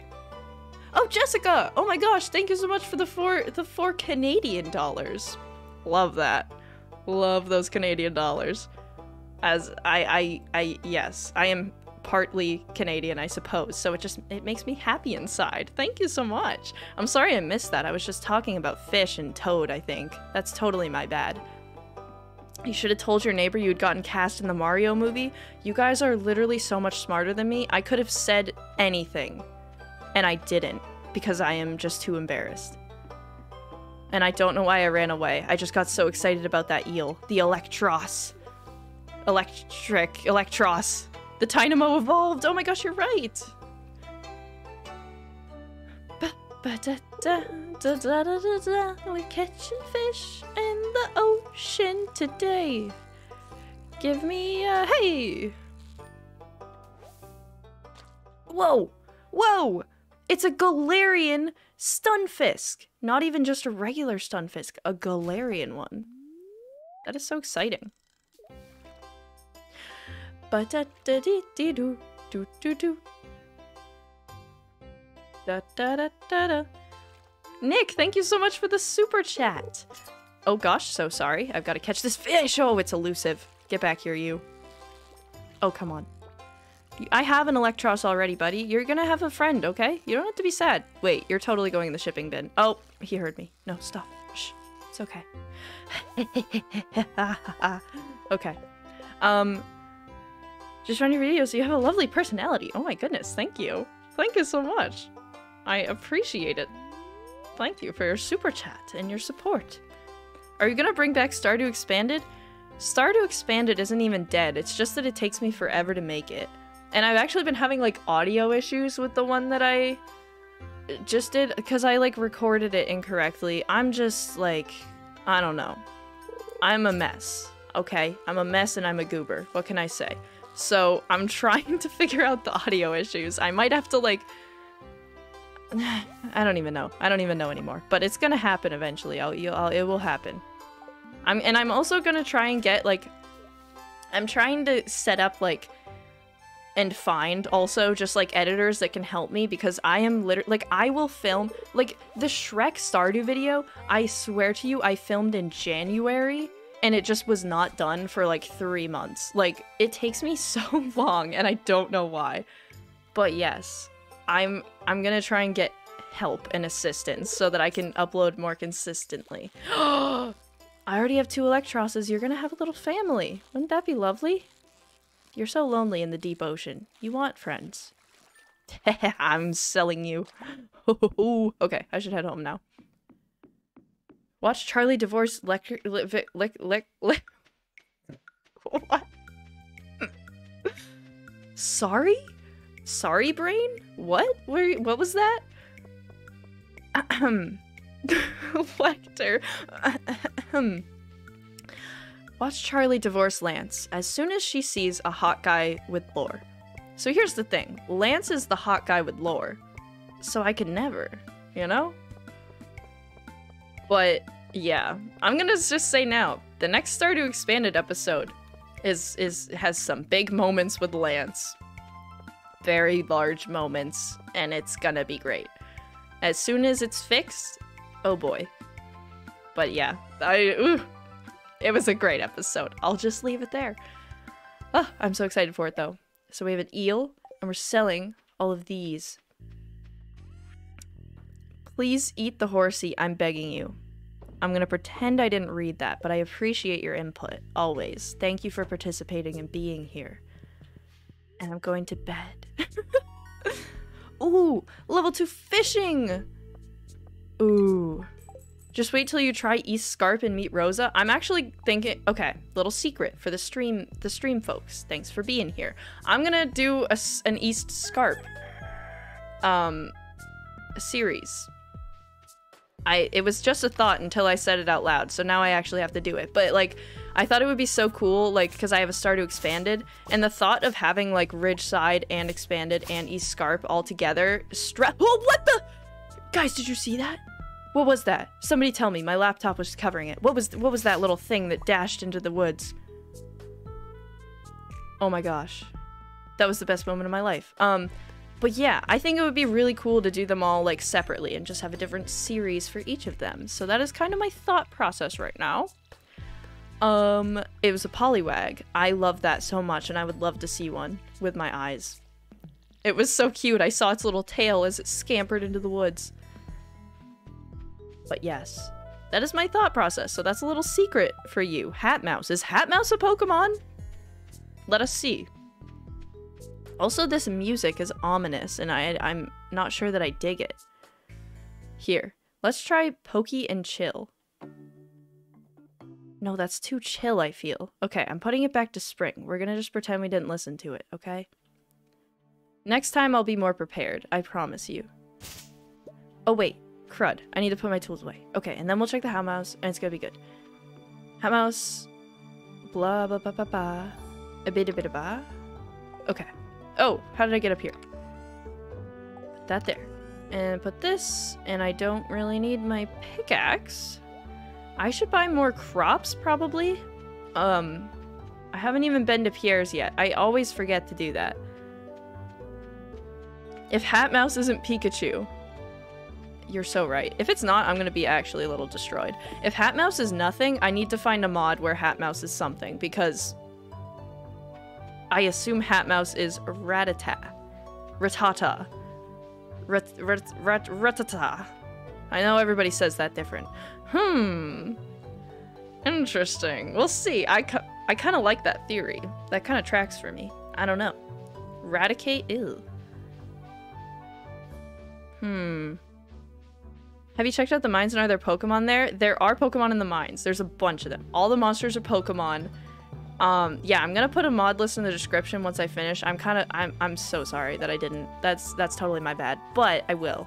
Oh, Jessica! Oh my gosh, thank you so much for the four, the four Canadian dollars. Love that. Love those Canadian dollars. As I, I, I, yes, I am partly Canadian, I suppose, so it just, it makes me happy inside. Thank you so much. I'm sorry I missed that. I was just talking about fish and toad, I think. That's totally my bad. You should have told your neighbor you had gotten cast in the Mario movie. You guys are literally so much smarter than me. I could have said anything, and I didn't, because I am just too embarrassed. And I don't know why I ran away. I just got so excited about that eel. The Eelektross. Electric. Eelektross. The Tynamo evolved. Oh my gosh, you're right. We're catching fish in the ocean today. Give me a hey. Whoa. Whoa. It's a Galarian Stunfisk! Not even just a regular Stunfisk, a Galarian one. That is so exciting. Ba da da dee dee doo doo doo doo. Da da da da da. Nick, thank you so much for the super chat. Oh gosh, so sorry. I've got to catch this fish. Oh, it's elusive. Get back here, you. Oh, come on. I have an Eelektross already, buddy. You're gonna have a friend, okay? You don't have to be sad. Wait, you're totally going in the shipping bin. Oh, he heard me. No, stop. Shh. It's okay. okay. Um, just run your videos. You have a lovely personality. Oh my goodness, thank you. Thank you so much. I appreciate it. Thank you for your super chat and your support. Are you gonna bring back Stardew Expanded? Stardew Expanded isn't even dead. It's just that it takes me forever to make it. And I've actually been having like audio issues with the one that I just did because I like recorded it incorrectly. I'm just like, I don't know. I'm a mess. Okay, I'm a mess and I'm a goober. What can I say? So I'm trying to figure out the audio issues. I might have to like, I don't even know. I don't even know anymore. But it's gonna happen eventually. I'll, I'll it will happen. I'm and I'm also gonna try and get like, I'm trying to set up like and find also just like editors that can help me because I am literally like I will film like the Shrek Stardew video. I swear to you, I filmed in January and it just was not done for like three months. Like, it takes me so long, and I don't know why. But yes, I'm I'm gonna try and get help and assistance so that I can upload more consistently. I already have two Eelektrosses. You're gonna have a little family. Wouldn't that be lovely? You're so lonely in the deep ocean. You want friends. I'm selling you. okay, I should head home now. Watch Charlie divorce lecture lick lick lick lick. What? Sorry? Sorry, brain? What? Where? What was that? Ahem. Lecter. Ahem. Watch Charlie divorce Lance as soon as she sees a hot guy with lore. So here's the thing Lance is the hot guy with lore. So I could never, you know? But yeah, I'm gonna just say now the next Stardew Expanded episode is is has some big moments with Lance. Very large moments, and it's gonna be great. As soon as it's fixed, oh boy. But yeah, I ooh, it was a great episode. I'll just leave it there. Oh, I'm so excited for it though. So we have an eel, and we're selling all of these. Please eat the horsey, I'm begging you. I'm gonna pretend I didn't read that, but I appreciate your input, always. Thank you for participating and being here. And I'm going to bed. Ooh, level 2 fishing! Ooh. Just wait till you try East Scarp and meet Rosa. I'm actually thinking, okay, little secret for the stream, the stream folks. Thanks for being here. I'm gonna do a, an East Scarp um, series. I it was just a thought until I said it out loud, so now I actually have to do it. But like, I thought it would be so cool, like, because I have a Stardew Expanded, and the thought of having like Ridgeside and Expanded and East Scarp all together. Stra- oh, what the? Guys, did you see that? What was that? Somebody tell me. My laptop was covering it. What was what was that little thing that dashed into the woods? Oh my gosh. That was the best moment of my life. Um, but yeah, I think it would be really cool to do them all like separately and just have a different series for each of them. So that is kind of my thought process right now. Um, it was a Poliwag. I love that so much and I would love to see one with my eyes. It was so cute. I saw its little tail as it scampered into the woods. But yes, that is my thought process. So that's a little secret for you. Hatmouse. Is Hatmouse a Pokemon? Let us see. Also, this music is ominous, and I, I'm not sure that I dig it. Here, let's try Poké and Chill. No, that's too chill, I feel. Okay, I'm putting it back to spring. We're gonna just pretend we didn't listen to it, okay? Next time I'll be more prepared, I promise you. Oh wait, crud. I need to put my tools away. Okay, and then we'll check the Hat Mouse, and it's gonna be good. Hat Mouse, blah blah blah blah blah, a bit a bit a blah. Okay. Oh, how did I get up here? Put that there. And put this, and I don't really need my pickaxe. I should buy more crops, probably. Um, I haven't even been to Pierre's yet. I always forget to do that. If Hat Mouse isn't Pikachu, you're so right. If it's not, I'm gonna be actually a little destroyed. If Hat Mouse is nothing, I need to find a mod where Hat Mouse is something, because I assume Hat Mouse is Rattata. Rattata. Rat, rat, rat, ratata. I know everybody says that different. Hmm. Interesting. We'll see. I, I kind of like that theory. That kind of tracks for me. I don't know. Raticate? Ew. Hmm. Have you checked out the mines and are there Pokemon there? There are Pokemon in the mines. There's a bunch of them. All the monsters are Pokemon. Um, yeah, I'm gonna put a mod list in the description once I finish. I'm kind of, I'm, I'm so sorry that I didn't. That's, that's totally my bad, but I will.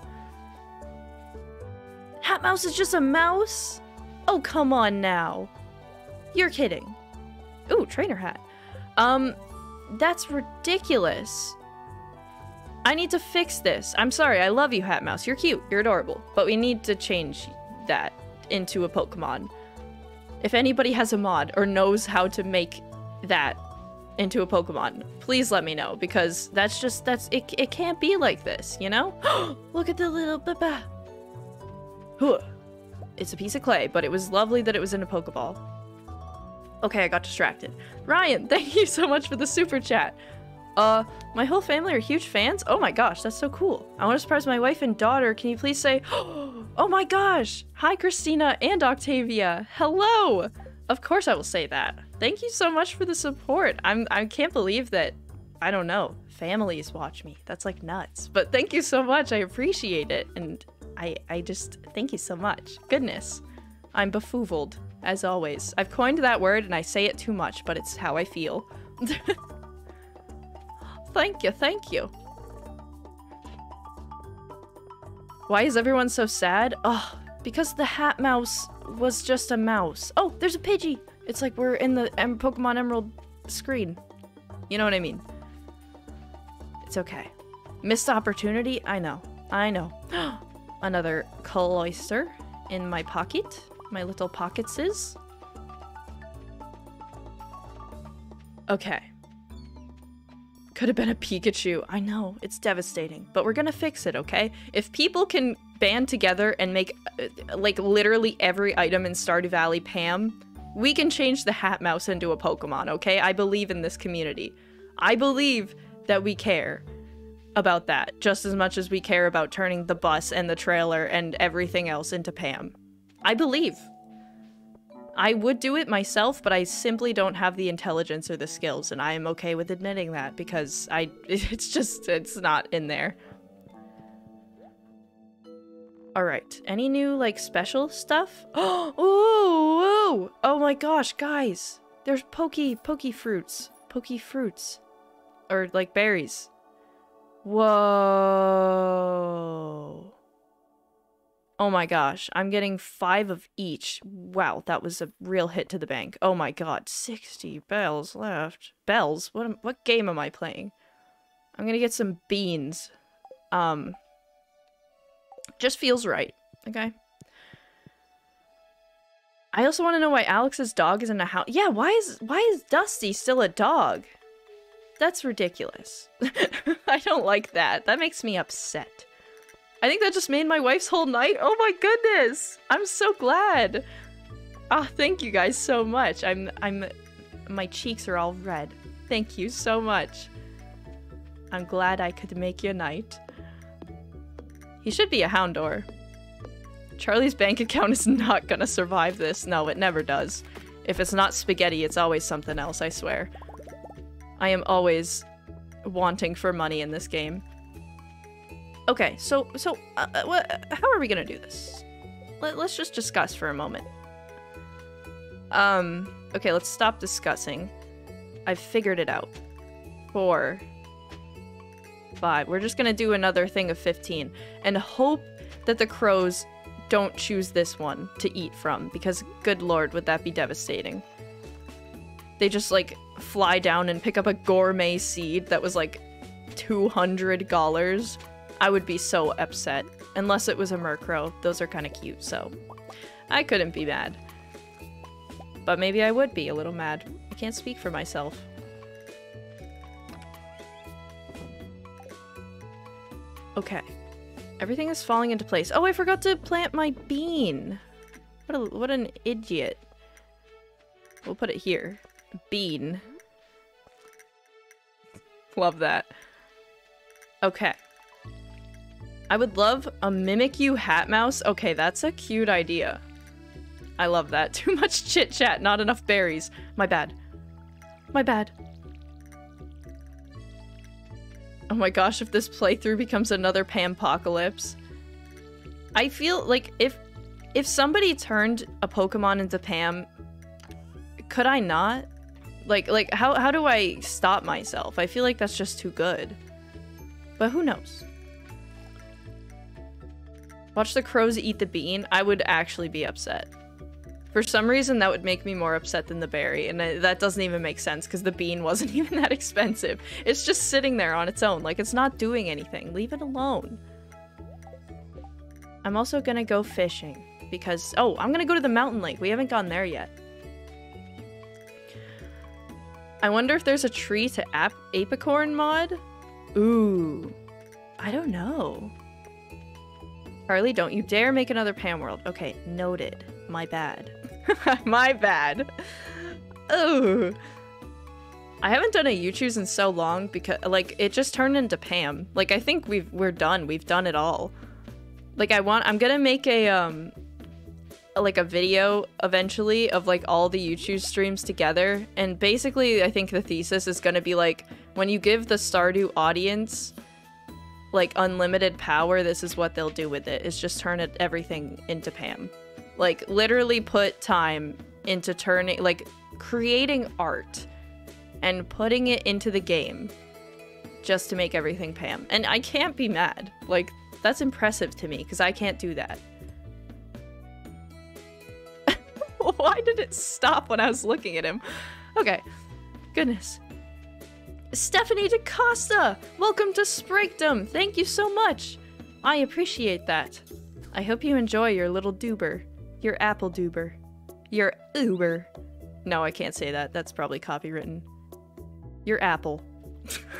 Hat Mouse is just a mouse? Oh, come on now. You're kidding. Ooh, trainer hat. Um, that's ridiculous. I need to fix this. I'm sorry, I love you, Hat Mouse. You're cute, you're adorable. But we need to change that into a Pokemon. If anybody has a mod or knows how to make that into a Pokemon, please let me know because that's just that's it. It can't be like this, you know. Look at the little baba. It's a piece of clay, but it was lovely that it was in a Pokeball. Okay, I got distracted. Ryan, thank you so much for the super chat. Uh, my whole family are huge fans? Oh my gosh, that's so cool. I want to surprise my wife and daughter. Can you please say, oh my gosh. Hi, Christina and Octavia. Hello. Of course I will say that. Thank you so much for the support. I'm, I can't believe that, I don't know, families watch me. That's like nuts. But thank you so much. I appreciate it. And I, I just, thank you so much. Goodness. I'm befooled, as always. I've coined that word and I say it too much, but it's how I feel. thank you, thank you. Why is everyone so sad? Oh, because the hat mouse was just a mouse. Oh, there's a Pidgey! It's like we're in the em Pokemon Emerald screen. You know what I mean? It's okay. Missed opportunity? I know. I know. Another Cloyster in my pocket my little pockets is. Okay. Could have been a Pikachu. I know, it's devastating, but we're gonna fix it, okay? If people can band together and make, uh, like, literally every item in Stardew Valley Pam, we can change the Hat Mouse into a Pokemon, okay? I believe in this community. I believe that we care about that just as much as we care about turning the bus and the trailer and everything else into Pam. I believe. I would do it myself, but I simply don't have the intelligence or the skills, and I am okay with admitting that because I it's just it's not in there. All right. Any new like special stuff? Oh, ooh. Oh my gosh, guys. There's pokey pokey fruits. Pokey fruits. Or like berries. Whoa. Oh my gosh, I'm getting five of each. Wow, that was a real hit to the bank. Oh my god, 60 bells left. Bells? What, am, what game am I playing? I'm gonna get some beans. Um, just feels right, okay? I also want to know why Alex's dog is in a house. Yeah, why is why is Dusty still a dog? That's ridiculous. I don't like that. That makes me upset. I think that just made my wife's whole night. Oh my goodness. I'm so glad. Ah, oh, thank you guys so much. I'm I'm my cheeks are all red. Thank you so much. I'm glad I could make your night. He should be a Houndour. Charlie's bank account is not gonna survive this. No, it never does. If it's not spaghetti, it's always something else, I swear. I am always wanting for money in this game. Okay, so so uh, uh what, how are we gonna do this? Let, let's just discuss for a moment. Um, okay, let's stop discussing. I've figured it out. Four, five. We're just gonna do another thing of 15 and hope that the crows don't choose this one to eat from because good lord, would that be devastating. They just like fly down and pick up a gourmet seed that was like $200 I would be so upset. Unless it was a Murkrow. Those are kind of cute, so I couldn't be mad. But maybe I would be a little mad. I can't speak for myself. Okay. Everything is falling into place. Oh, I forgot to plant my bean. What, a, what an idiot. We'll put it here. Bean. Love that. Okay. I would love a Mimikyu hat mouse. Okay, that's a cute idea. I love that. Too much chit chat, not enough berries. My bad. My bad. Oh my gosh, if this playthrough becomes another Pampocalypse. I feel like if if somebody turned a Pokemon into Pam, could I not? Like like how how do I stop myself? I feel like that's just too good. But who knows? Watch the crows eat the bean, I would actually be upset. For some reason, that would make me more upset than the berry, and that doesn't even make sense because the bean wasn't even that expensive. It's just sitting there on its own, like it's not doing anything. Leave it alone. I'm also gonna go fishing because- oh, I'm gonna go to the mountain lake. We haven't gone there yet. I wonder if there's a tree to ap apicorn mod? Ooh. I don't know. Carly, don't you dare make another Pam world. Okay, noted. My bad. My bad. oh. I haven't done a you choose in so long because like it just turned into Pam. Like I think we've we're done. We've done it all. Like I want I'm gonna make a um like a video eventually of like all the you choose streams together. And basically I think the thesis is gonna be like when you give the Stardew audience like unlimited power, this is what they'll do with it. Is just turn it everything into Pam. Like literally put time into turning like creating art and putting it into the game just to make everything Pam. And I can't be mad. Like, that's impressive to me because I can't do that. Why did it stop when I was looking at him? Okay. Goodness. Stephanie DaCosta! Welcome to Sprigdom! Thank you so much! I appreciate that. I hope you enjoy your little doober. Your apple doober. Your Uber. No, I can't say that. That's probably copywritten. Your apple.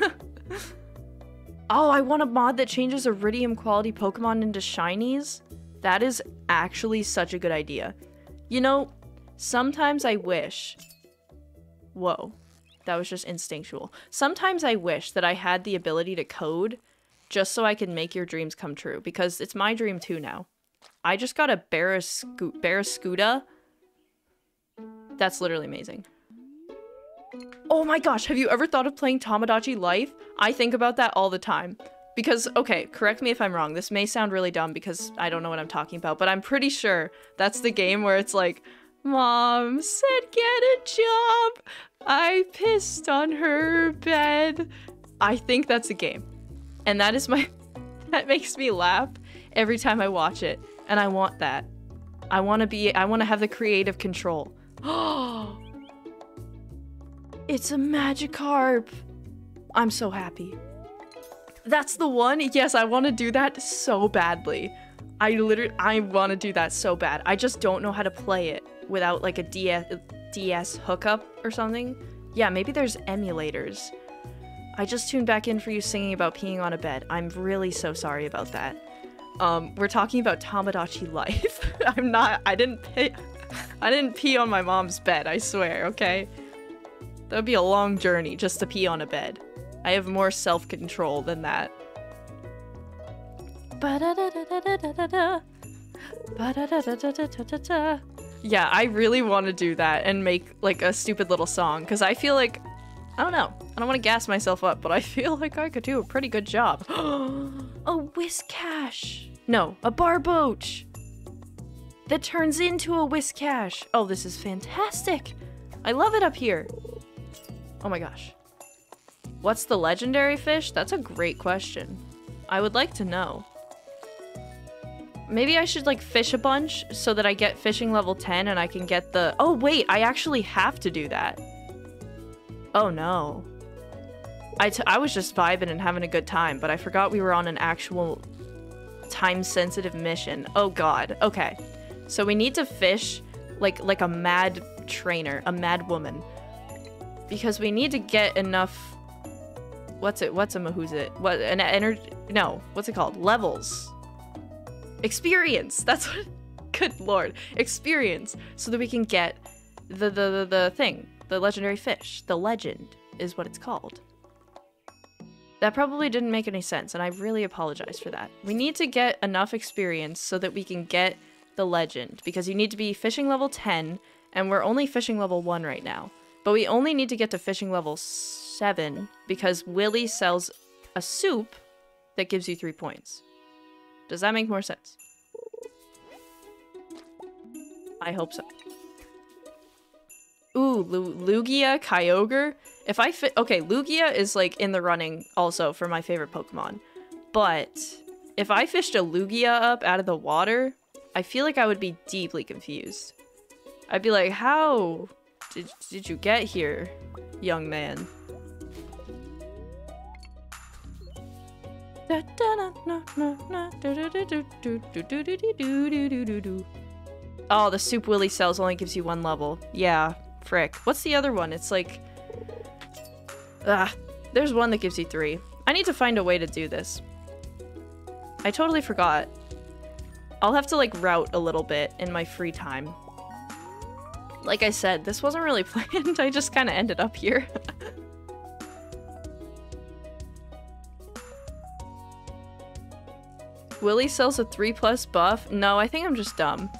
oh, I want a mod that changes Iridium quality Pokemon into shinies? That is actually such a good idea. You know, sometimes I wish... Whoa. That was just instinctual. Sometimes I wish that I had the ability to code just so I could make your dreams come true, because it's my dream too now. I just got a Barraskewda. That's literally amazing. Oh my gosh, have you ever thought of playing Tomodachi Life? I think about that all the time. Because, okay, correct me if I'm wrong. This may sound really dumb because I don't know what I'm talking about, but I'm pretty sure that's the game where it's like, Mom said get a job. I pissed on her bed. I think that's a game. And that is my... that makes me laugh every time I watch it. And I want that. I want to be... I want to have the creative control. Oh, it's a Magikarp! I'm so happy. That's the one? Yes, I want to do that so badly. I literally, I want to do that so bad. I just don't know how to play it without like a DS, DS hookup or something. Yeah, maybe there's emulators. I just tuned back in for you singing about peeing on a bed. I'm really so sorry about that. Um, we're talking about Tomodachi Life. I'm not, I didn't pay, I didn't pee on my mom's bed, I swear, okay? That would be a long journey just to pee on a bed. I have more self-control than that. Yeah, I really want to do that and make like a stupid little song because I feel like I don't know. I don't want to gas myself up, but I feel like I could do a pretty good job. a Whiscash! No, a Barboach! That turns into a Whiscash! Oh, this is fantastic! I love it up here! Oh my gosh. What's the legendary fish? That's a great question. I would like to know. Maybe I should like fish a bunch so that I get fishing level 10 and I can get the- Oh wait, I actually have to do that. Oh no. I, I was just vibing and having a good time, but I forgot we were on an actual time-sensitive mission. Oh god. Okay. So we need to fish like like a mad trainer, a mad woman because we need to get enough what's it what's a mahuzit what an energy no what's it called levels experience. That's what good lord. Experience. So that we can get the the the, the thing. The legendary fish. The legend is what it's called. That probably didn't make any sense and i really apologize for that. We need to get enough experience so that we can get the legend because you need to be fishing level 10 and we're only fishing level 1 right now. But we only need to get to fishing level 7 because Willy sells a soup that gives you 3 points. Does that make more sense? I hope so. Ooh, Lu Lugia, Kyogre. If I fit- okay, Lugia is like in the running also for my favorite Pokemon. But if I fished a Lugia up out of the water, I feel like I would be deeply confused. I'd be like, how? did, did you get here, young man? Oh, the soup Willy sells only gives you one level. Yeah, frick. What's the other one? It's like... Ah, there's one that gives you three. I need to find a way to do this. I totally forgot. I'll have to like route a little bit in my free time. Like I said, this wasn't really planned. I just kind of ended up here. Willy sells a 3 plus buff? No, I think I'm just dumb.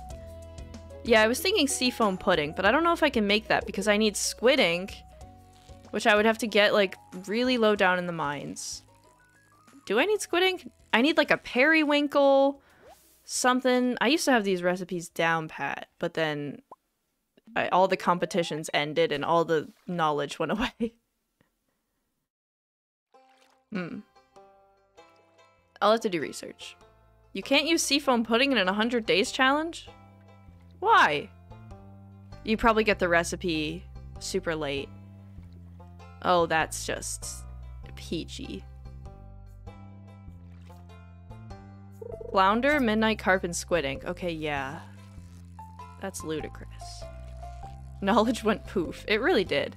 Yeah, I was thinking seafoam pudding, but I don't know if I can make that because I need squid ink, which I would have to get like really low down in the mines. Do I need squid ink? I need like a periwinkle, something. I used to have these recipes down pat, but then I, all the competitions ended and all the knowledge went away. hmm. I'll have to do research. You can't use seafoam pudding in an 100 days challenge? Why? You probably get the recipe super late. Oh, that's just peachy. Flounder, Midnight Carp, and Squid Ink. Okay, yeah. That's ludicrous. Knowledge went poof. It really did.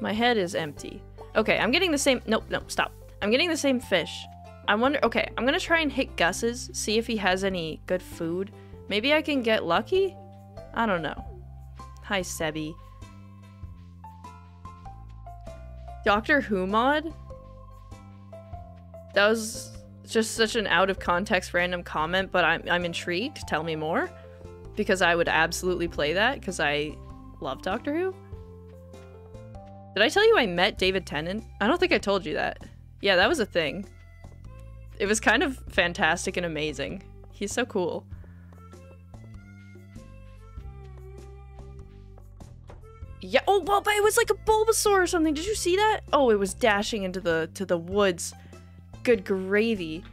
My head is empty. Okay, I'm getting the same- nope, nope, stop. I'm getting the same fish. I wonder- okay, I'm gonna try and hit Gus's, see if he has any good food. Maybe I can get lucky? I don't know. Hi, Sebi. Doctor Who mod? That was just such an out of context random comment, but I'm, I'm intrigued. Tell me more. Because I would absolutely play that, because I love Doctor Who. Did I tell you I met David Tennant? I don't think I told you that. Yeah, that was a thing. It was kind of fantastic and amazing. He's so cool. Yeah, oh, well, but it was like a Bulbasaur or something. Did you see that? Oh, it was dashing into the to the woods. Good gravy.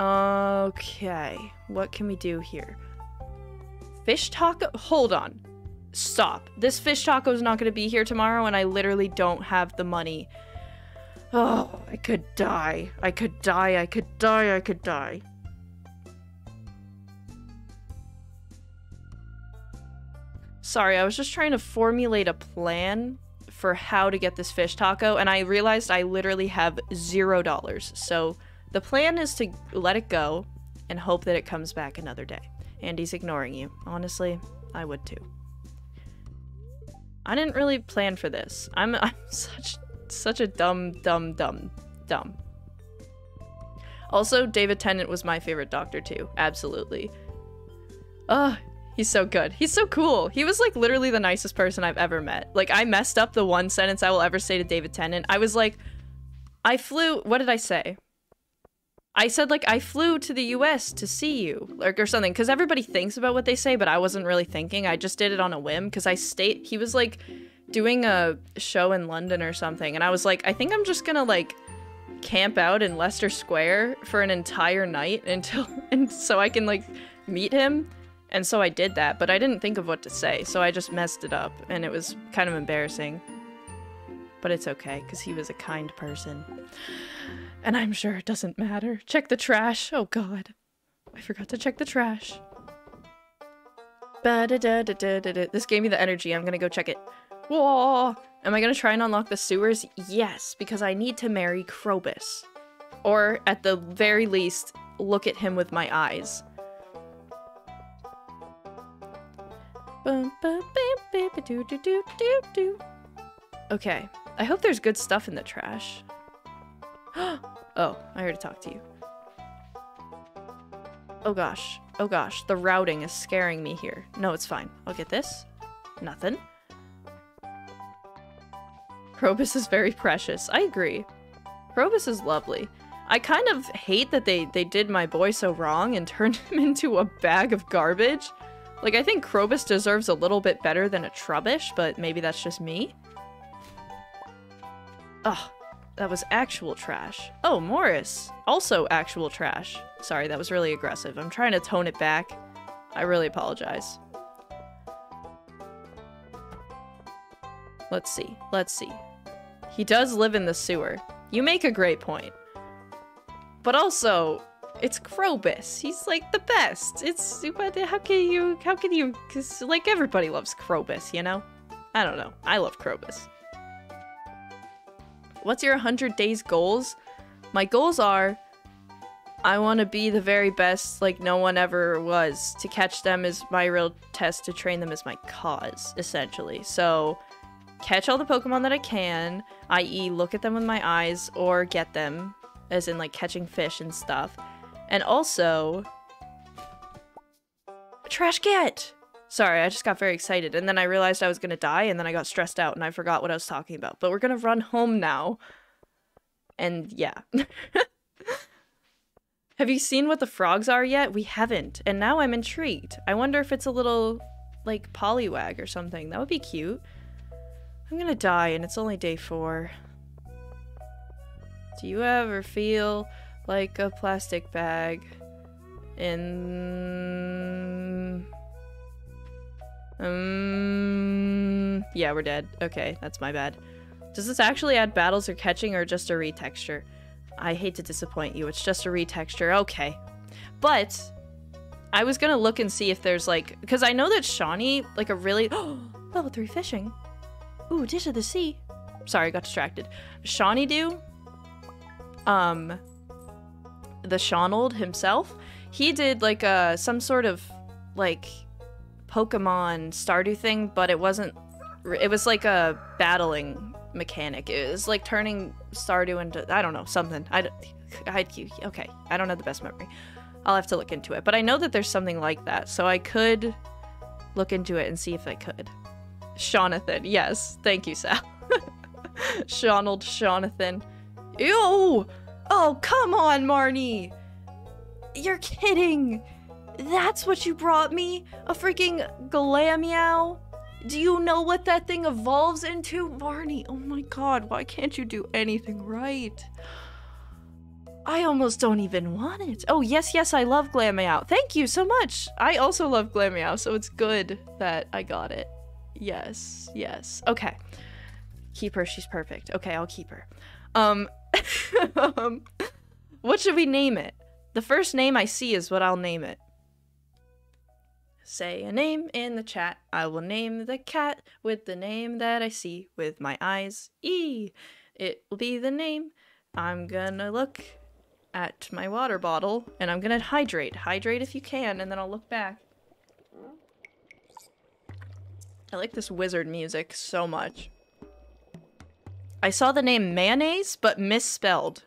Okay, what can we do here? Fish taco? Hold on. Stop. This fish taco is not going to be here tomorrow, and I literally don't have the money Oh, I could die. I could die. I could die. I could die. Sorry, I was just trying to formulate a plan for how to get this fish taco, and I realized I literally have zero dollars. So the plan is to let it go and hope that it comes back another day. Andy's ignoring you. Honestly, I would too. I didn't really plan for this. I'm I'm such such a dumb, dumb, dumb, dumb. Also, David Tennant was my favorite doctor too. Absolutely. Ugh, he's so good. He's so cool. He was like literally the nicest person I've ever met. Like I messed up the one sentence I will ever say to David Tennant. I was like, I flew, what did I say? I said like I flew to the US to see you like or something cuz everybody thinks about what they say but I wasn't really thinking. I just did it on a whim cuz I state he was like doing a show in London or something, and I was like, I think I'm just gonna like camp out in Leicester Square for an entire night until and so I can like meet him. And so I did that, but I didn't think of what to say, so I just messed it up, and it was kind of embarrassing. But it's okay, because he was a kind person. And I'm sure it doesn't matter. Check the trash. Oh god. I forgot to check the trash. This gave me the energy. I'm gonna go check it. Whoa! Am I gonna try and unlock the sewers? Yes, because I need to marry Krobus. Or, at the very least, look at him with my eyes. Okay, I hope there's good stuff in the trash. oh, I already talked to you. Oh gosh, oh gosh, the routing is scaring me here. No, it's fine. I'll get this. Nothing. Krobus is very precious. I agree. Krobus is lovely. I kind of hate that they, they did my boy so wrong and turned him into a bag of garbage. Like, I think Krobus deserves a little bit better than a Trubbish, but maybe that's just me. Ugh, that was actual trash. Oh, Morris. Also actual trash. Sorry, that was really aggressive. I'm trying to tone it back. I really apologize. Let's see. Let's see. He does live in the sewer. You make a great point. But also, it's Krobus. He's like the best. It's how can you how can you cuz like everybody loves Krobus, you know? I don't know. I love Krobus. What's your 100 days goals? My goals are I want to be the very best, like no one ever was. To catch them is my real test, to train them is my cause, essentially. So, catch all the Pokemon that I can, i.e. look at them with my eyes, or get them, as in like catching fish and stuff. And also... Trash get! Sorry, I just got very excited, and then I realized I was gonna die, and then I got stressed out, and I forgot what I was talking about. But we're gonna run home now. And yeah. Have you seen what the frogs are yet? We haven't, and now I'm intrigued. I wonder if it's a little, like, Poliwag or something. That would be cute. I'm gonna die, and it's only day four. Do you ever feel like a plastic bag in... Um... Yeah, we're dead. Okay, that's my bad. Does this actually add battles or catching, or just a retexture? I hate to disappoint you. It's just a retexture. Okay. But I was gonna look and see if there's like, because I know that Shawnee, like a really, level three fishing. Ooh, Dish of the Sea. Sorry, got distracted. Shawnee do, um, the Shawnold himself, he did like a, some sort of like Pokemon Stardew thing, but it wasn't, it was like a battling mechanic. It was like turning Stardew into I don't know something. I, I okay. I don't have the best memory. I'll have to look into it, but I know that there's something like that, so I could look into it and see if I could. Jonathan, yes, thank you, Sal. Shonald, Jonathan. Ew! Oh, come on, Marnie! You're kidding! That's what you brought me? A freaking Glameow? Do you know what that thing evolves into? Marnie, oh my god, why can't you do anything right? I almost don't even want it. Oh, yes, yes, I love Glameow. Thank you so much. I also love Glameow, so it's good that I got it. Yes, yes. Okay. Keep her, she's perfect. Okay, I'll keep her. Um, um, what should we name it? The first name I see is what I'll name it. Say a name in the chat. I will name the cat with the name that I see with my eyes. E. It will be the name. I'm gonna look at my water bottle and I'm gonna hydrate. Hydrate if you can, and then I'll look back. I like this wizard music so much. I saw the name mayonnaise, but misspelled.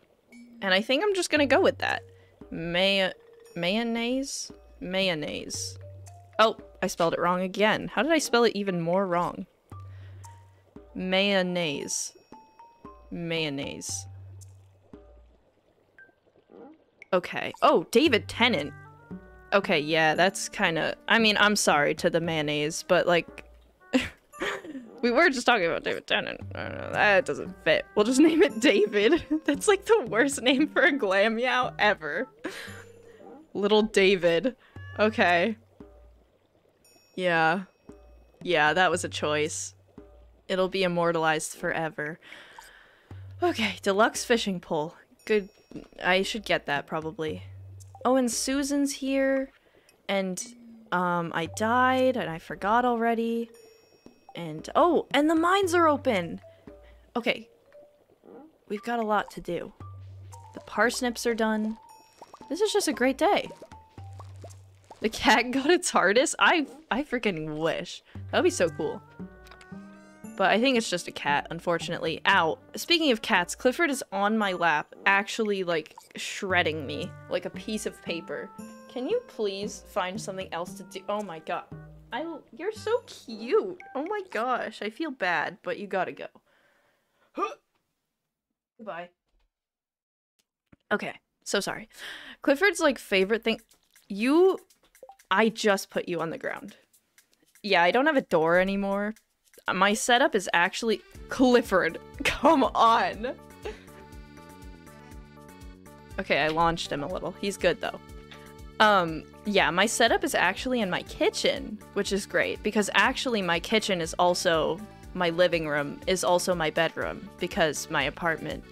And I think I'm just gonna go with that. May mayonnaise? Mayonnaise. Oh, I spelled it wrong again. How did I spell it even more wrong? Mayonnaise. Mayonnaise. Okay. Oh, David Tennant. Okay, yeah, that's kind of... I mean, I'm sorry to the mayonnaise, but like... we were just talking about David Tennant. That doesn't fit. We'll just name it David. that's like the worst name for a Glameow ever. Little David. Okay. Yeah. Yeah, that was a choice. It'll be immortalized forever. Okay, deluxe fishing pole. Good. I should get that probably. Oh, and Susan's here. And, um, I died and I forgot already. And, oh, and the mines are open! Okay. We've got a lot to do. The parsnips are done. This is just a great day. The cat got its hardest? I I freaking wish. That would be so cool. But I think it's just a cat, unfortunately. Ow. Speaking of cats, Clifford is on my lap, actually, like, shredding me like a piece of paper. Can you please find something else to do? Oh my god. I- you're so cute. Oh my gosh. I feel bad, but you gotta go. Goodbye. Okay. So sorry. Clifford's, like, favorite thing- you I just put you on the ground. Yeah, I don't have a door anymore. My setup is actually- Clifford, come on! okay, I launched him a little. He's good though. Um, yeah, my setup is actually in my kitchen, which is great because actually my kitchen is also my living room is also my bedroom because my apartment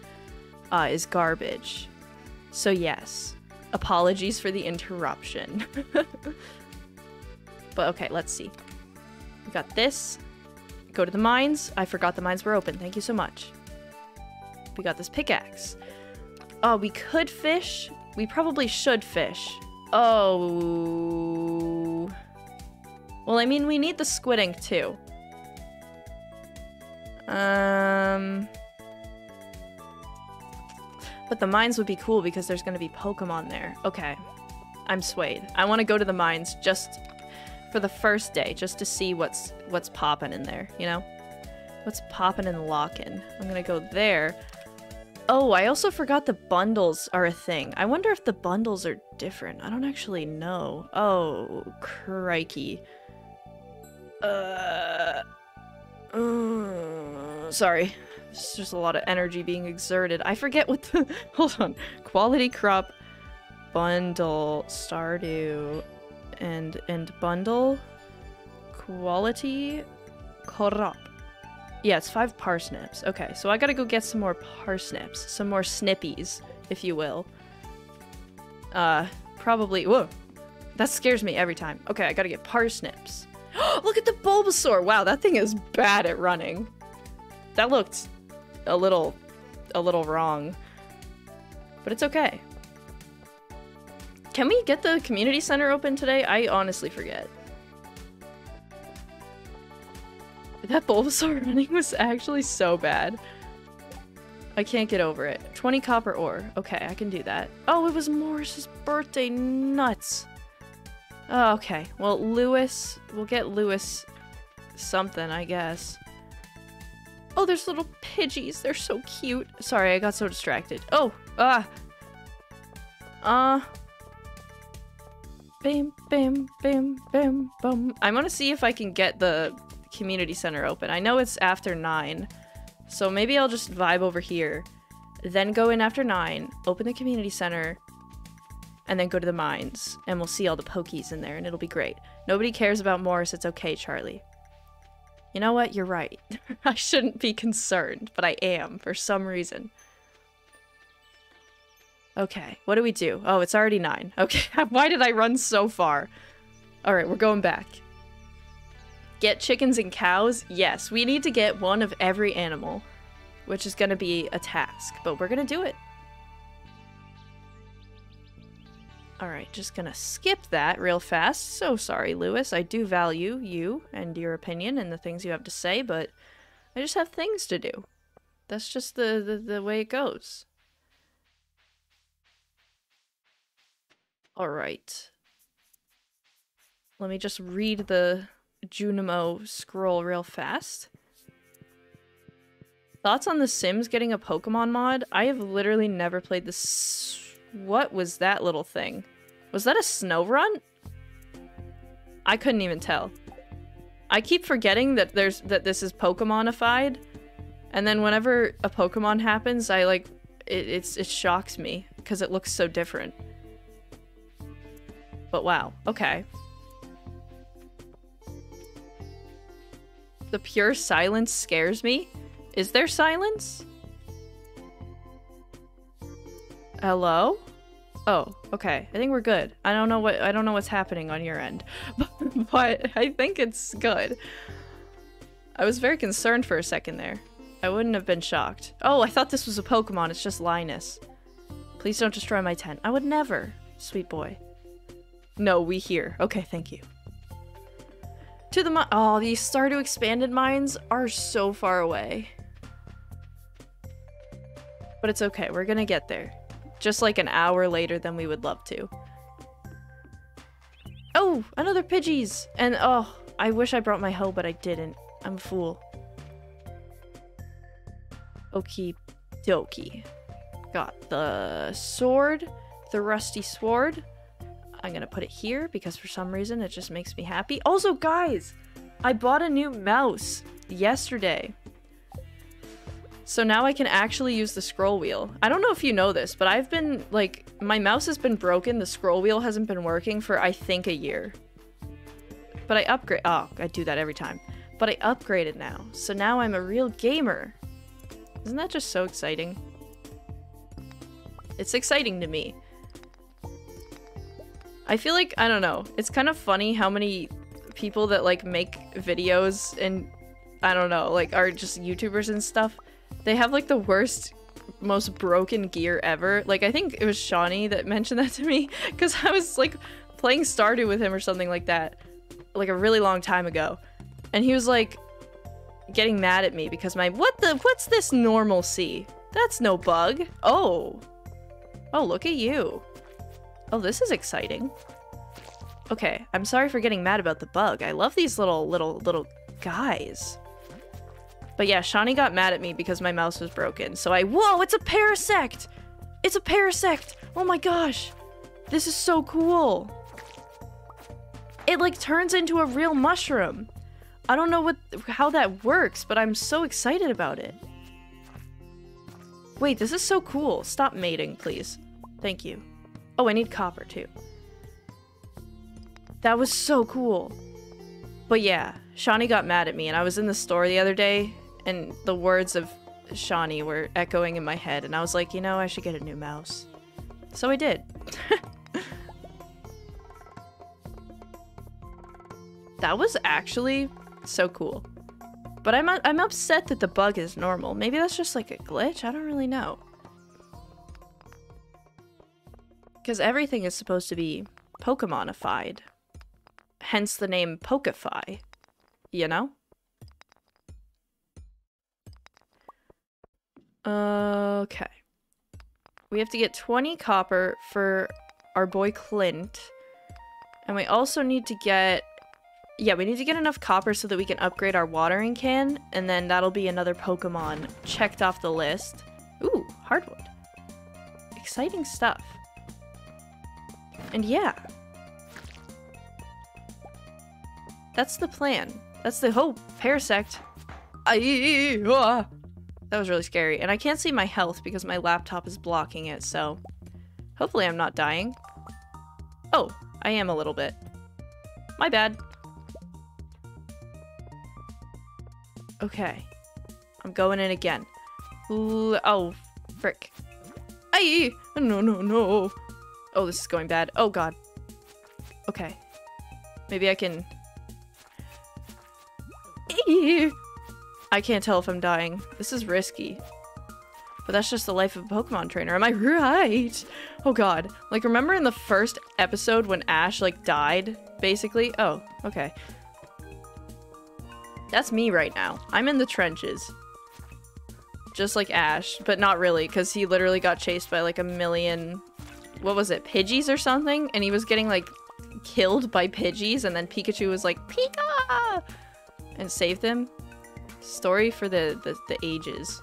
uh, is garbage. So yes, Apologies for the interruption. but okay, let's see. We got this. Go to the mines. I forgot the mines were open. Thank you so much. We got this pickaxe. Oh, we could fish, We probably should fish. Oh. Well, I mean, we need the squid ink too. Um. But the mines would be cool because there's going to be Pokemon there. Okay. I'm swayed. I want to go to the mines just for the first day, just to see what's what's popping in there, you know? What's popping in the lock-in. I'm going to go there. Oh, I also forgot the bundles are a thing. I wonder if the bundles are different. I don't actually know. Oh, crikey. Uh, uh, sorry. It's just a lot of energy being exerted. I forget what the... Hold on. Quality crop, bundle, Stardew, and, and bundle, quality, crop. Yeah, it's five parsnips. Okay, so I gotta go get some more parsnips. Some more snippies, if you will. Uh, probably- whoa! That scares me every time. Okay, I gotta get parsnips. Look at the Bulbasaur! Wow, that thing is bad at running. That looked a little, a little wrong. But it's okay. Can we get the community center open today? I honestly forget. That Bulbasaur running was actually so bad. I can't get over it. 20 copper ore. Okay, I can do that. Oh, it was Morris's birthday. Nuts. Oh, okay. Well, Lewis... We'll get Lewis something, I guess. Oh, there's little Pidgeys. They're so cute. Sorry, I got so distracted. Oh, ah. Uh. Bam, bam, bam, bam, bam. I want to see if I can get the community center open. I know it's after 9, so maybe I'll just vibe over here. Then go in after 9, open the community center, and then go to the mines. And we'll see all the pokies in there, and it'll be great. Nobody cares about Morris. It's okay, Charlie. You know what? You're right. I shouldn't be concerned, but I am for some reason. Okay, what do we do? Oh, it's already 9. Okay, why did I run so far? Alright, we're going back. Get chickens and cows? Yes, we need to get one of every animal, which is going to be a task, but we're going to do it. Alright, just gonna skip that real fast. So sorry, Lewis. I do value you and your opinion and the things you have to say, but I just have things to do. That's just the, the, the way it goes. Alright. Let me just read the Junimo scroll real fast. Thoughts on The Sims getting a Pokemon mod? I have literally never played this. What was that little thing? Was that a Snorunt? I couldn't even tell. I keep forgetting that there's that this is Pokemonified, and then whenever a Pokemon happens, I like it. It's it shocks me because it looks so different. But wow, okay. The pure silence scares me. Is there silence? Hello? Oh, okay. I think we're good. I don't know what I don't know what's happening on your end, but I think it's good. I was very concerned for a second there. I wouldn't have been shocked. Oh, I thought this was a Pokemon. It's just Linus. Please don't destroy my tent. I would never, sweet boy. No, we here. Okay, thank you. To the Oh, these Stardew Expanded mines are so far away. But it's okay. We're gonna get there. Just like an hour later than we would love to. Oh, another Pidgeys! And oh, I wish I brought my hoe, but I didn't. I'm a fool. Okie dokie. Got the sword, the rusty sword. I'm gonna put it here because for some reason it just makes me happy. Also, guys, I bought a new mouse yesterday. So now I can actually use the scroll wheel. I don't know if you know this, but I've been, like, my mouse has been broken, the scroll wheel hasn't been working for, I think, a year. But I upgrade- oh, I do that every time. But I upgraded now, so now I'm a real gamer. Isn't that just so exciting? It's exciting to me. I feel like, I don't know, it's kind of funny how many people that, like, make videos and, I don't know, like, are just YouTubers and stuff they have like the worst most broken gear ever. Like, I think it was Shawnee that mentioned that to me because I was like playing Stardew with him or something like that, like a really long time ago. And he was like getting mad at me because my, what the, what's this normalcy? That's no bug. Oh. Oh, look at you. Oh, this is exciting. Okay, I'm sorry for getting mad about the bug. I love these little, little, little guys. But yeah, Shawnee got mad at me because my mouse was broken. So I- Whoa, it's a parasect! It's a parasect! Oh my gosh! This is so cool! It like turns into a real mushroom. I don't know what how that works, but I'm so excited about it. Wait, this is so cool. Stop mating, please. Thank you. Oh, I need copper too. That was so cool. But yeah, Shawnee got mad at me, and I was in the store the other day, and the words of Shawnee were echoing in my head, and I was like, you know, I should get a new mouse. So I did. that was actually so cool. But I'm, I'm upset that the bug is normal. Maybe that's just like a glitch? I don't really know. Because everything is supposed to be Pokemonified. Hence the name Pokefy. You know? Okay. We have to get 20 copper for our boy Clint. And we also need to get... Yeah, we need to get enough copper so that we can upgrade our watering can. And then that'll be another Pokemon checked off the list. Ooh, hardwood. Exciting stuff. And yeah. That's the plan. That's the hope. Parasect. That was really scary. And I can't see my health because my laptop is blocking it, so... Hopefully I'm not dying. Oh, I am a little bit. My bad. Okay. I'm going in again. Oh, frick. Aye! No, no, no. Oh, this is going bad. Oh, God. Okay. Maybe I can... I can't tell if I'm dying. This is risky. But that's just the life of a Pokemon trainer. Am I right? Oh god. Like, remember in the first episode when Ash, like, died, basically? Oh, okay. That's me right now. I'm in the trenches. Just like Ash, but not really, because he literally got chased by, like, a million... What was it? Pidgeys or something? And he was getting, like, killed by Pidgeys, and then Pikachu was like, Pika! And saved him. Story for the, the, the ages.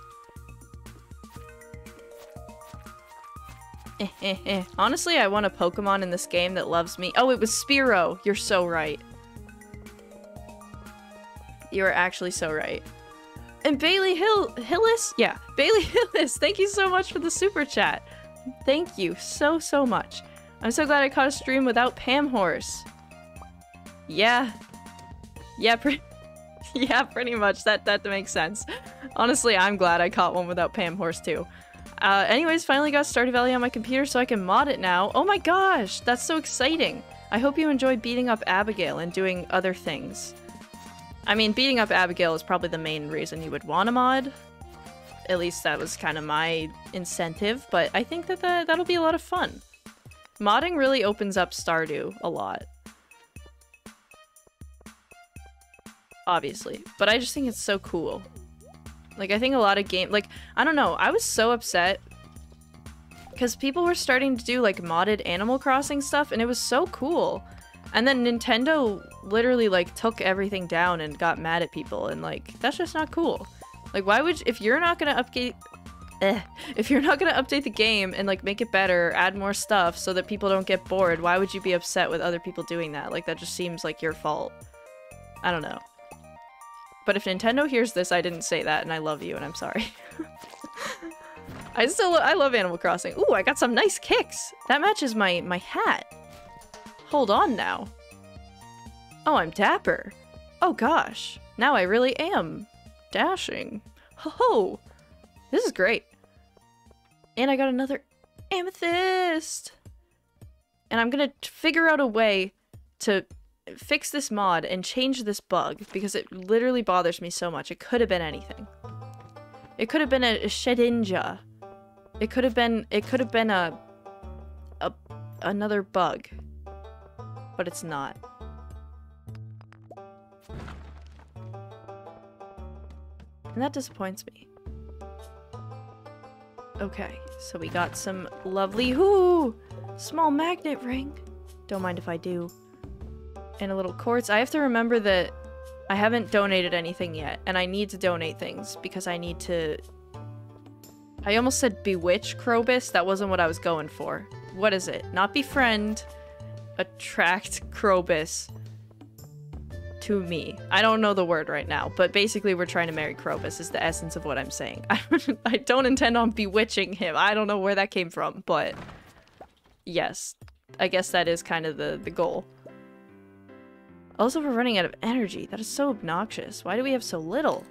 Honestly, I want a Pokemon in this game that loves me. Oh, it was Spearow. You're so right. You are actually so right. And Bailey Hill Hillis? Yeah, Bailey Hillis. Thank you so much for the super chat. Thank you so, so much. I'm so glad I caught a stream without Pam Horse. Yeah. Yeah, pretty yeah, pretty much. That that makes sense. Honestly, I'm glad I caught one without Pam Horse too. Uh, anyways, finally got Stardew Valley on my computer so I can mod it now. Oh my gosh, that's so exciting. I hope you enjoy beating up Abigail and doing other things. I mean, beating up Abigail is probably the main reason you would want a mod. At least that was kind of my incentive, but I think that, that that'll be a lot of fun. Modding really opens up Stardew a lot. Obviously. But I just think it's so cool. Like, I think a lot of game- like, I don't know, I was so upset because people were starting to do, like, modded Animal Crossing stuff, and it was so cool. And then Nintendo literally, like, took everything down and got mad at people, and, like, that's just not cool. Like, why would- if you're not gonna update- eh, if you're not gonna update the game and, like, make it better, add more stuff so that people don't get bored, why would you be upset with other people doing that? Like, that just seems like your fault. I don't know. But if Nintendo hears this, I didn't say that, and I love you, and I'm sorry. I still I love Animal Crossing. Ooh, I got some nice kicks. That matches my my hat. Hold on now. Oh, I'm dapper. Oh gosh, now I really am dashing. Ho ho! This is great. And I got another amethyst. And I'm gonna figure out a way to fix this mod and change this bug because it literally bothers me so much. It could have been anything. It could have been a, Shedinja It could have been it could have been a a another bug. But it's not. And that disappoints me. Okay, so we got some lovely whoo small magnet ring. Don't mind if I do. And a little quartz. I have to remember that I haven't donated anything yet, and I need to donate things because I need to. I almost said bewitch Krobus. That wasn't what I was going for. What is it? Not befriend, attract Krobus to me. I don't know the word right now, but basically we're trying to marry Krobus is the essence of what I'm saying. I don't intend on bewitching him. I don't know where that came from, but yes, I guess that is kind of the, the goal. Also, we're running out of energy. That is so obnoxious. Why do we have so little?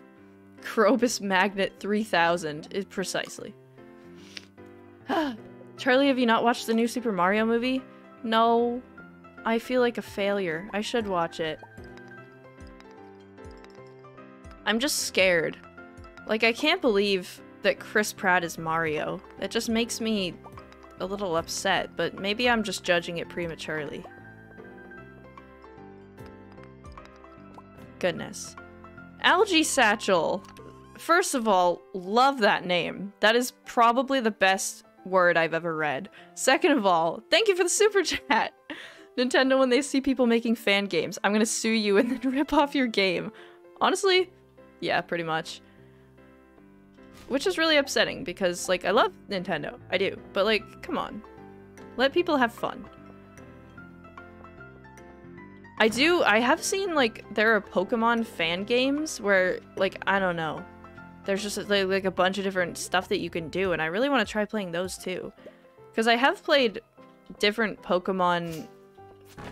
Krobus Magnet 3000 is precisely. Charlie, have you not watched the new Super Mario movie? No. I feel like a failure. I should watch it. I'm just scared. Like, I can't believe that Chris Pratt is Mario. That just makes me a little upset, but maybe I'm just judging it prematurely. Goodness. Algae Satchel. First of all, love that name. That is probably the best word I've ever read. Second of all, thank you for the super chat. Nintendo, when they see people making fan games, I'm gonna sue you and then rip off your game. Honestly, yeah, pretty much. Which is really upsetting because, like, I love Nintendo. I do. But, like, come on. Let people have fun. I do, I have seen, like, there are Pokemon fan games where, like, I don't know. There's just, like, a bunch of different stuff that you can do, and I really want to try playing those, too. Because I have played different Pokemon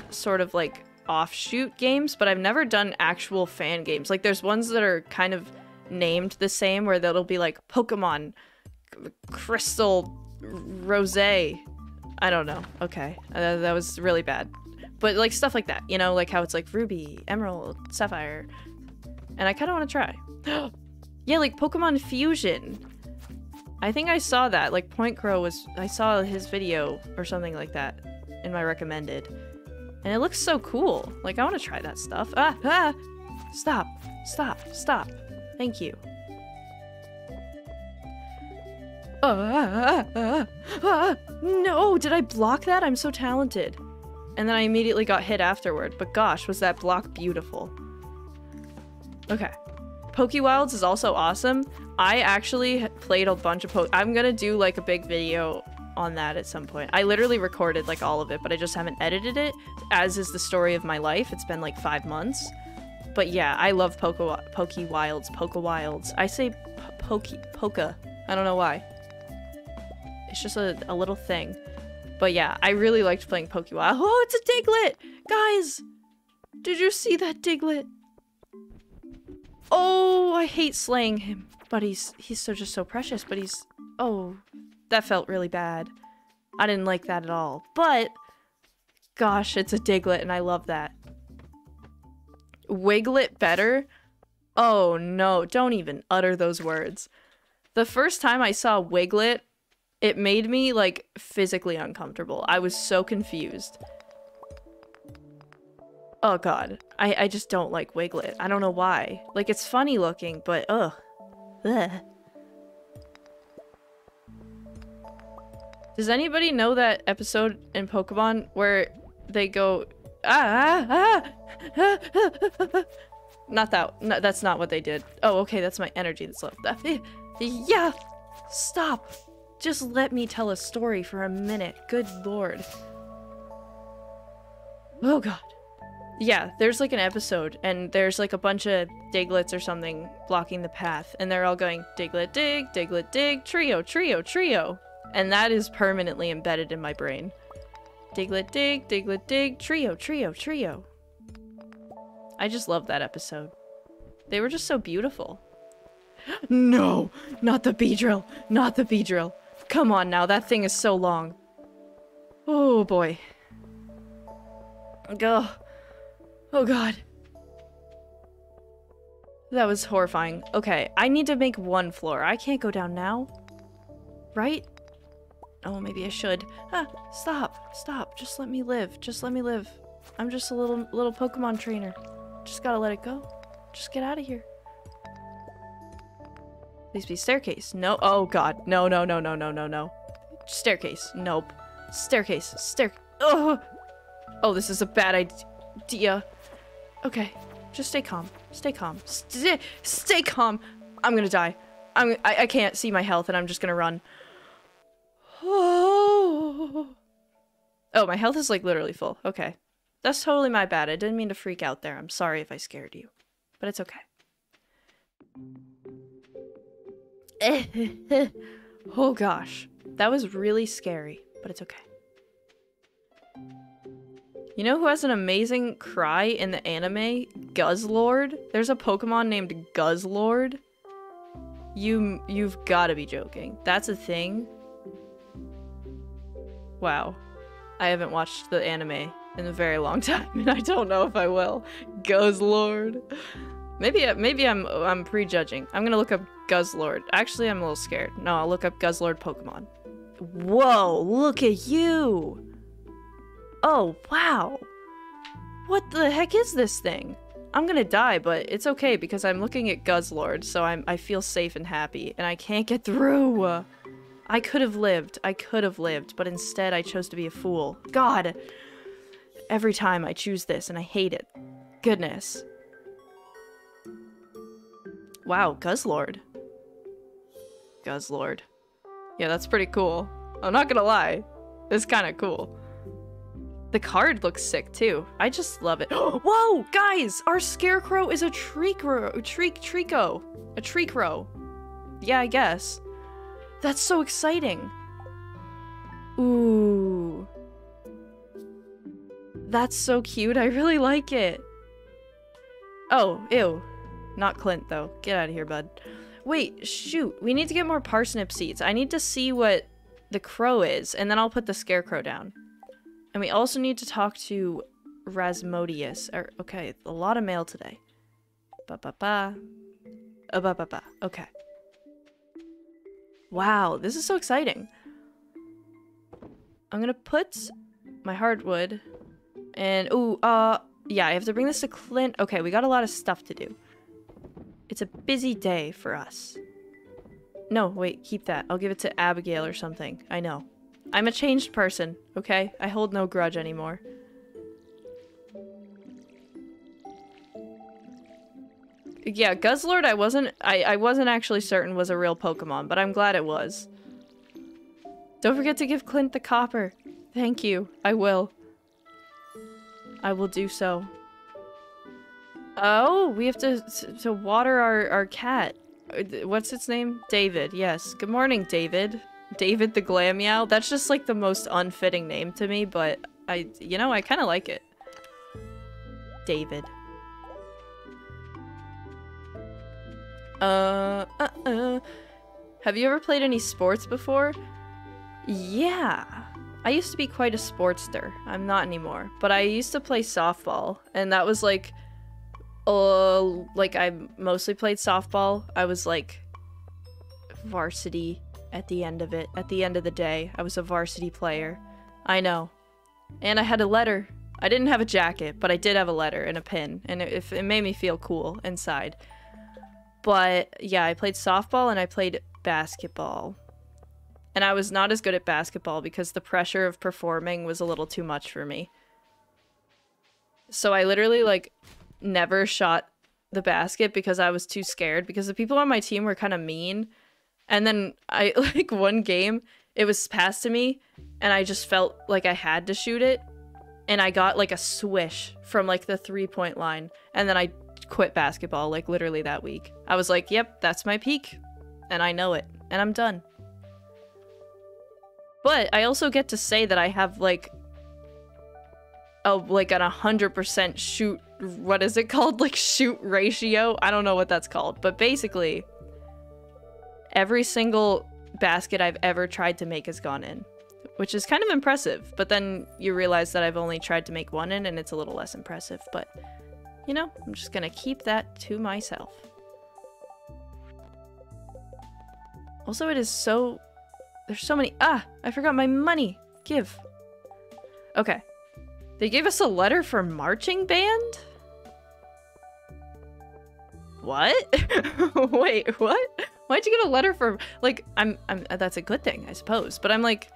sort of, like, offshoot games, but I've never done actual fan games. Like there's ones that are kind of named the same where that'll be like Pokemon Crystal Rose. I don't know. Okay. Uh, that was really bad. But like stuff like that, you know, like how it's like Ruby, Emerald, Sapphire. And I kind of want to try. yeah, like Pokemon Fusion. I think I saw that. Like Point Crow was I saw his video or something like that in my recommended. And it looks so cool. Like, I want to try that stuff. Ah, ah! Stop. Stop. Stop. Thank you. Ah, ah, ah, no! Did I block that? I'm so talented. And then I immediately got hit afterward. But gosh, was that block beautiful. Okay. Pokewilds is also awesome. I actually played a bunch of po- I'm gonna do like a big video on that at some point. I literally recorded like all of it, but I just haven't edited it, as is the story of my life. It's been like five months. But yeah, I love Poke, Poke Wilds, Poke Wilds. I say Poke, Poka. I don't know why. It's just a, a little thing. But yeah, I really liked playing Poke Wild. Oh, it's a Diglett! Guys! Did you see that Diglett? Oh, I hate slaying him. But he's he's so just so precious, but he's oh that felt really bad. I didn't like that at all. But, gosh, it's a Diglett and I love that. Wiglett better? Oh no, don't even utter those words. The first time I saw Wiglett, it made me, like, physically uncomfortable. I was so confused. Oh god. I, I just don't like Wiglett. I don't know why. Like, it's funny looking, but ugh. Ugh. Does anybody know that episode in Pokemon where they go ah ah ah, ah, ah ah. not that no, that's not what they did. Oh, okay, that's my energy that's left. Yeah. Stop. Just let me tell a story for a minute. Good lord. Oh god. Yeah, there's like an episode, and there's like a bunch of Digletts or something blocking the path, and they're all going Diglett dig, Diglett dig, trio, trio, trio. And that is permanently embedded in my brain. Diglett dig, Diglett dig, trio, trio, trio. I just love that episode. They were just so beautiful. No! Not the Beedrill! Not the Beedrill! Come on now, that thing is so long. Oh boy. Go. Oh god. That was horrifying. Okay, I need to make one floor. I can't go down now. Right? Oh, maybe I should. Ah, stop, stop. Just let me live. Just let me live. I'm just a little little Pokemon trainer. Just gotta let it go. Just get out of here. Please be staircase. No. Oh god. No, no, no, no, no, no, no. Staircase. Nope. Staircase. Stair. Oh. Oh, this is a bad idea. Okay. Just stay calm. Stay calm. Stay, stay calm. I'm gonna die. I'm. I, I can't see my health, and I'm just gonna run. Oh. Oh, my health is like literally full. Okay. That's totally my bad. I didn't mean to freak out there. I'm sorry if I scared you. But it's okay. oh gosh. That was really scary, but it's okay. You know who has an amazing cry in the anime? Guzzlord? There's a Pokemon named Guzzlord. You, you've got to be joking. That's a thing? Wow. I haven't watched the anime in a very long time, and I don't know if I will. Guzzlord. Maybe, uh, maybe I'm, I'm prejudging. I'm gonna look up Guzzlord. Actually, I'm a little scared. No, I'll look up Guzzlord Pokemon. Whoa, look at you! Oh, wow. What the heck is this thing? I'm gonna die, but it's okay because I'm looking at Guzzlord, so I'm, I feel safe and happy, and I can't get through. I could have lived. I could have lived, but instead I chose to be a fool. God! Every time I choose this, and I hate it. Goodness. Wow, Guzzlord. Guzzlord. Yeah, that's pretty cool. I'm not gonna lie. It's kind of cool. The card looks sick too. I just love it. Whoa, guys! Our scarecrow is a treecrow. Treek treecko. A treecrow. Yeah, I guess. That's so exciting. Ooh. That's so cute. I really like it. Oh, ew. Not Clint, though. Get out of here, bud. Wait, shoot. We need to get more parsnip seeds. I need to see what the crow is, and then I'll put the scarecrow down. And we also need to talk to Rasmodius. Er, okay, a lot of mail today. Ba ba ba. Uh, ba ba ba. Okay. Wow, this is so exciting. I'm gonna put my hardwood and ooh, uh yeah, I have to bring this to Clint. Okay, we got a lot of stuff to do. It's a busy day for us. No, wait, keep that. I'll give it to Abigail or something. I know. I'm a changed person, okay? I hold no grudge anymore. Yeah, Guzzlord I wasn't I, I wasn't actually certain was a real Pokemon, but I'm glad it was. Don't forget to give Clint the copper. Thank you. I will. I will do so. Oh, we have to to water our, our cat. Uh, what's its name? David, yes. Good morning, David. David the Glameow. That's just like the most unfitting name to me, but I, you know, I kind of like it. David. Uh, uh, uh. Have you ever played any sports before? Yeah. I used to be quite a sportster. I'm not anymore. But I used to play softball, and that was like uh, like I mostly played softball. I was like varsity at the end of it. At the end of the day, I was a varsity player. I know. And I had a letter. I didn't have a jacket, but I did have a letter and a pin, and it, it made me feel cool inside. But yeah, I played softball and I played basketball. And I was not as good at basketball because the pressure of performing was a little too much for me. So I literally like never shot the basket because I was too scared because the people on my team were kind of mean. And then I like one game, it was passed to me and I just felt like I had to shoot it and I got like a swish from like the three point line and then I quit basketball like literally that week. I was like, "Yep, that's my peak." And I know it and I'm done. But I also get to say that I have like a like an 100% shoot what is it called? Like shoot ratio? I don't know what that's called, but basically every single basket I've ever tried to make has gone in, which is kind of impressive. But then you realize that I've only tried to make one in and it's a little less impressive, but you know, I'm just gonna keep that to myself. Also, it is so There's so many. Ah, I forgot my money. Give. Okay. They gave us a letter for marching band? What? Wait, what? Why'd you get a letter for like I'm I'm that's a good thing, I suppose. But I'm like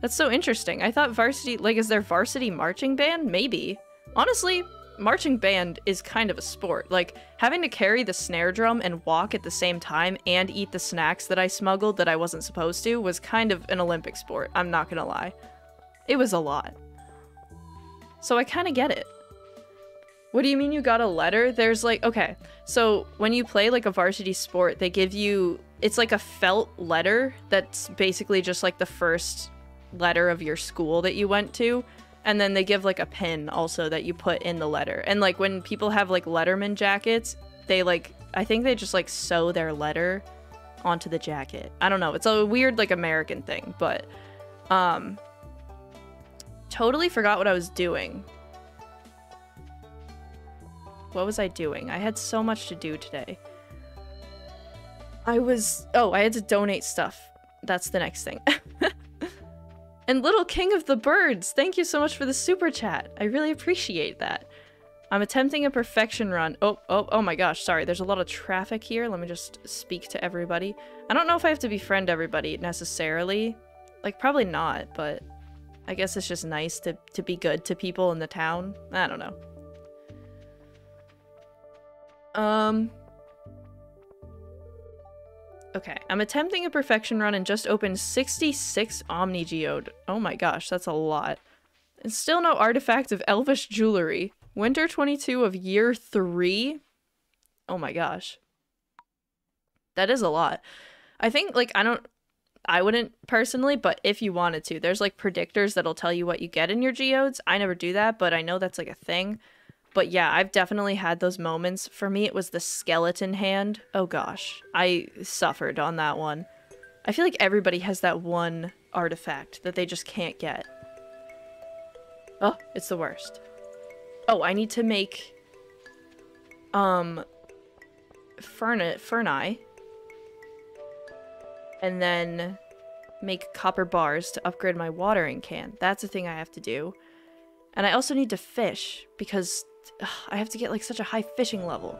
that's so interesting. I thought varsity like is there varsity marching band? Maybe. Honestly, marching band is kind of a sport. Like having to carry the snare drum and walk at the same time and eat the snacks that I smuggled that I wasn't supposed to was kind of an Olympic sport. I'm not to lie. It was a lot. So I kind of get it. What do you mean you got a letter? There's like, okay, so when you play like a varsity sport, they give you, it's like a felt letter that's basically just like the first letter of your school that you went to. And then they give like a pin also that you put in the letter. And like when people have like Letterman jackets, they like, I think they just like sew their letter onto the jacket. I don't know. It's a weird like American thing, but um totally forgot what I was doing. What was I doing? I had so much to do today. I was... Oh, I had to donate stuff. That's the next thing. and Little King of the Birds, thank you so much for the super chat. I really appreciate that. I'm attempting a perfection run. Oh, oh, oh my gosh, sorry. There's a lot of traffic here. Let me just speak to everybody. I don't know if I have to befriend everybody necessarily. Like, probably not, but I guess it's just nice to, to be good to people in the town. I don't know. Um. Okay, I'm attempting a perfection run and just opened 66 Omni Geode. Oh my gosh, that's a lot. And still no artifact of Elvish jewelry. Winter 22 of year 3? Oh my gosh. That is a lot. I think, like, I don't... I wouldn't personally, but if you wanted to, there's, like, predictors that'll tell you what you get in your geodes. I never do that, but I know that's, like, a thing. But yeah, I've definitely had those moments. For me, it was the skeleton hand. Oh gosh, I suffered on that one. I feel like everybody has that one artifact that they just can't get. Oh, it's the worst. Oh, I need to make, um, Fernet, Ferni. And then make copper bars to upgrade my watering can. That's a thing I have to do. And I also need to fish because ugh, I have to get like such a high fishing level.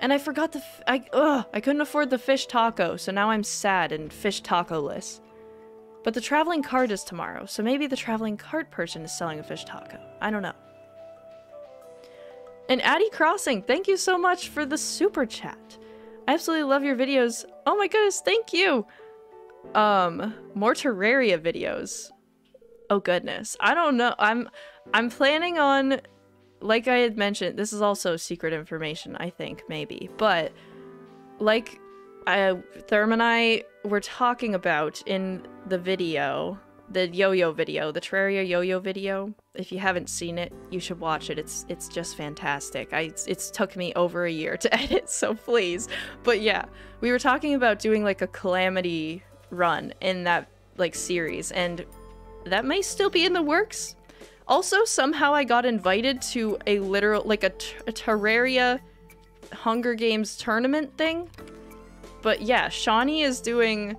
And I forgot the I ugh, I couldn't afford the fish taco, so now I'm sad and fish taco-less. But the traveling cart is tomorrow, so maybe the traveling cart person is selling a fish taco. I don't know. And Addy Crossing, thank you so much for the super chat. I absolutely love your videos. Oh my goodness, thank you. Um, more Terraria videos. Oh goodness. I don't know. I'm I'm planning on like I had mentioned, this is also secret information, I think, maybe. But, like I, Therm and I were talking about in the video, the yo-yo video, the Terraria yo-yo video. If you haven't seen it, you should watch it. It's it's just fantastic. I it's took me over a year to edit, so please. But yeah, we were talking about doing like a calamity run in that like series and that may still be in the works also, somehow I got invited to a literal, like a, a Terraria Hunger Games tournament thing. But yeah, Shawnee is doing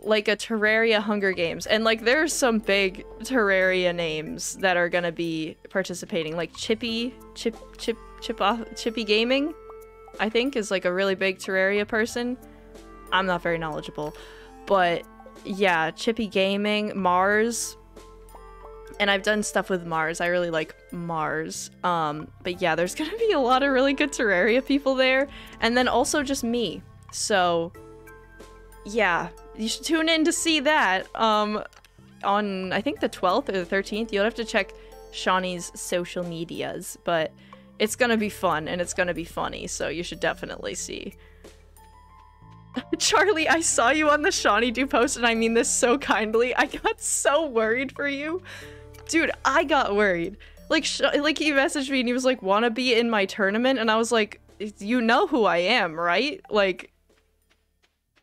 like a Terraria Hunger Games. And like there's some big Terraria names that are gonna be participating. Like Chippy, Chip, Chip, Chip, Chippy Gaming, I think is like a really big Terraria person. I'm not very knowledgeable. But yeah, Chippy Gaming, Mars, and I've done stuff with Mars. I really like Mars. Um, but yeah, there's gonna be a lot of really good Terraria people there. And then also just me. So yeah, you should tune in to see that. Um, on, I think the 12th or the 13th, you'll have to check Shawnee's social medias. But it's gonna be fun and it's gonna be funny, so you should definitely see. Charlie, I saw you on the Shawnee do post, and I mean this so kindly. I got so worried for you. Dude, I got worried. Like, like he messaged me and he was like, "Wanna be in my tournament?" And I was like, "You know who I am, right? Like,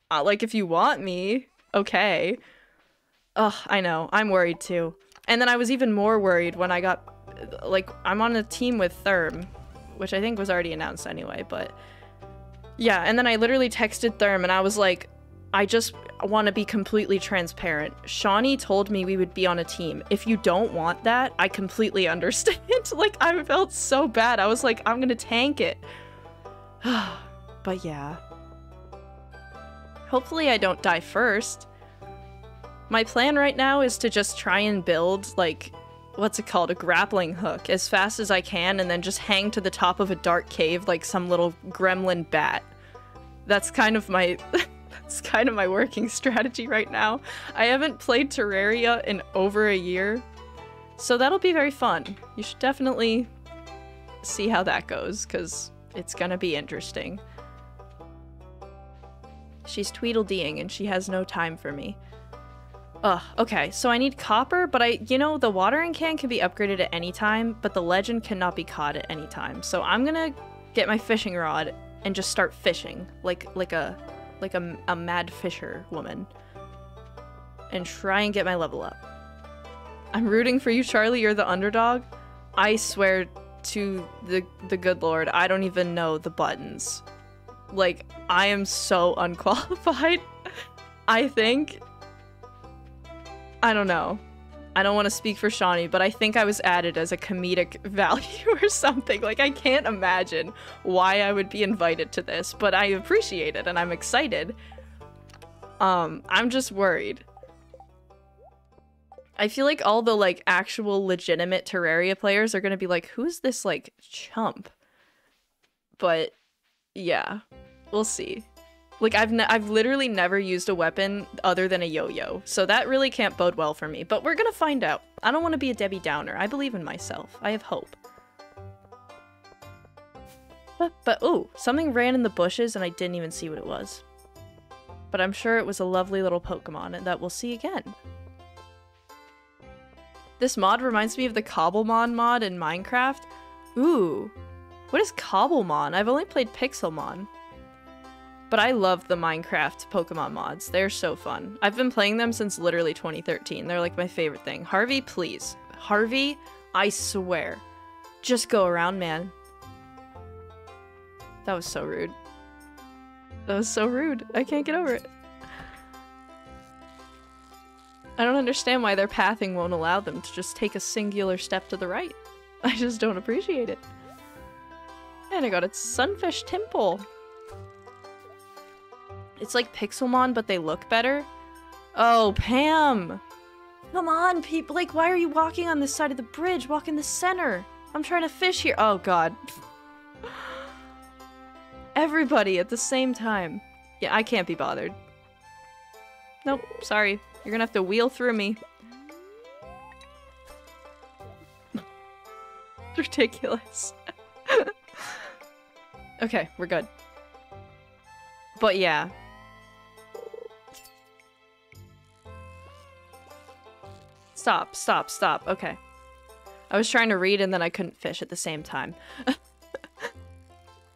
uh, like if you want me, okay." Ugh, I know. I'm worried too. And then I was even more worried when I got, like, I'm on a team with Therm, which I think was already announced anyway, but yeah. And then I literally texted Therm and I was like, I just want to be completely transparent. Shawnee told me we would be on a team. If you don't want that, I completely understand. like, I felt so bad. I was like, I'm gonna tank it. but yeah. Hopefully I don't die first. My plan right now is to just try and build, like, what's it called, a grappling hook as fast as I can and then just hang to the top of a dark cave like some little gremlin bat. That's kind of my that's kind of my working strategy right now. I haven't played Terraria in over a year, so that'll be very fun. You should definitely see how that goes, because it's gonna be interesting. She's Tweedledeeing and she has no time for me. Ugh, okay, so I need copper, but I, you know, the watering can can be upgraded at any time, but the legend cannot be caught at any time. So I'm gonna get my fishing rod and just start fishing, like like a like a, a mad fisher woman, and try and get my level up. I'm rooting for you, Charlie. You're the underdog. I swear to the the good lord, I don't even know the buttons. Like I am so unqualified. I think I don't know. I don't want to speak for Shawnee, but I think I was added as a comedic value or something. Like, I can't imagine why I would be invited to this, but I appreciate it and I'm excited. Um, I'm just worried. I feel like all the, like, actual legitimate Terraria players are gonna be like, who's this, like, chump? But, yeah. We'll see. Like I've I've literally never used a weapon other than a yo-yo, so that really can't bode well for me. But we're gonna find out. I don't want to be a Debbie Downer. I believe in myself. I have hope. But, but oh, something ran in the bushes and I didn't even see what it was. But I'm sure it was a lovely little Pokemon that we'll see again. This mod reminds me of the Cobblemon mod in Minecraft. Ooh, what is Cobblemon? I've only played Pixelmon. But I love the Minecraft Pokemon mods. They're so fun. I've been playing them since literally 2013. They're like my favorite thing. Harvey, please. Harvey, I swear. Just go around, man. That was so rude. That was so rude. I can't get over it. I don't understand why their pathing won't allow them to just take a singular step to the right. I just don't appreciate it. And I got a Sunfish Temple. It's like Pixelmon, but they look better. Oh, Pam! Come on, people. Like, why are you walking on this side of the bridge? Walk in the center. I'm trying to fish here. Oh, God. Everybody at the same time. Yeah, I can't be bothered. Nope, sorry. You're gonna have to wheel through me. ridiculous. okay, we're good. But yeah, Stop, stop, stop. Okay. I was trying to read and then I couldn't fish at the same time.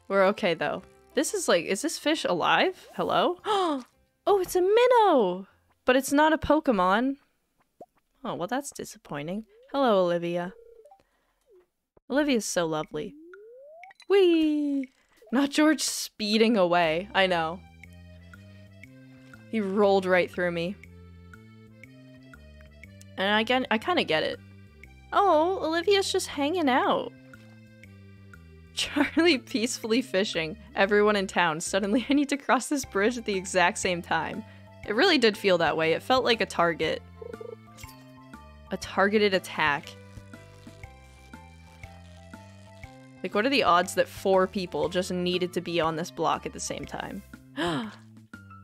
We're okay though. This is like, is this fish alive? Hello? Oh, it's a minnow! But it's not a Pokemon. Oh, well that's disappointing. Hello, Olivia. Olivia's so lovely. Whee! Not George speeding away. I know. He rolled right through me. And I get, I kind of get it. Oh, Olivia's just hanging out. Charlie peacefully fishing. Everyone in town. Suddenly I need to cross this bridge at the exact same time. It really did feel that way. It felt like a target. A targeted attack. Like, what are the odds that four people just needed to be on this block at the same time?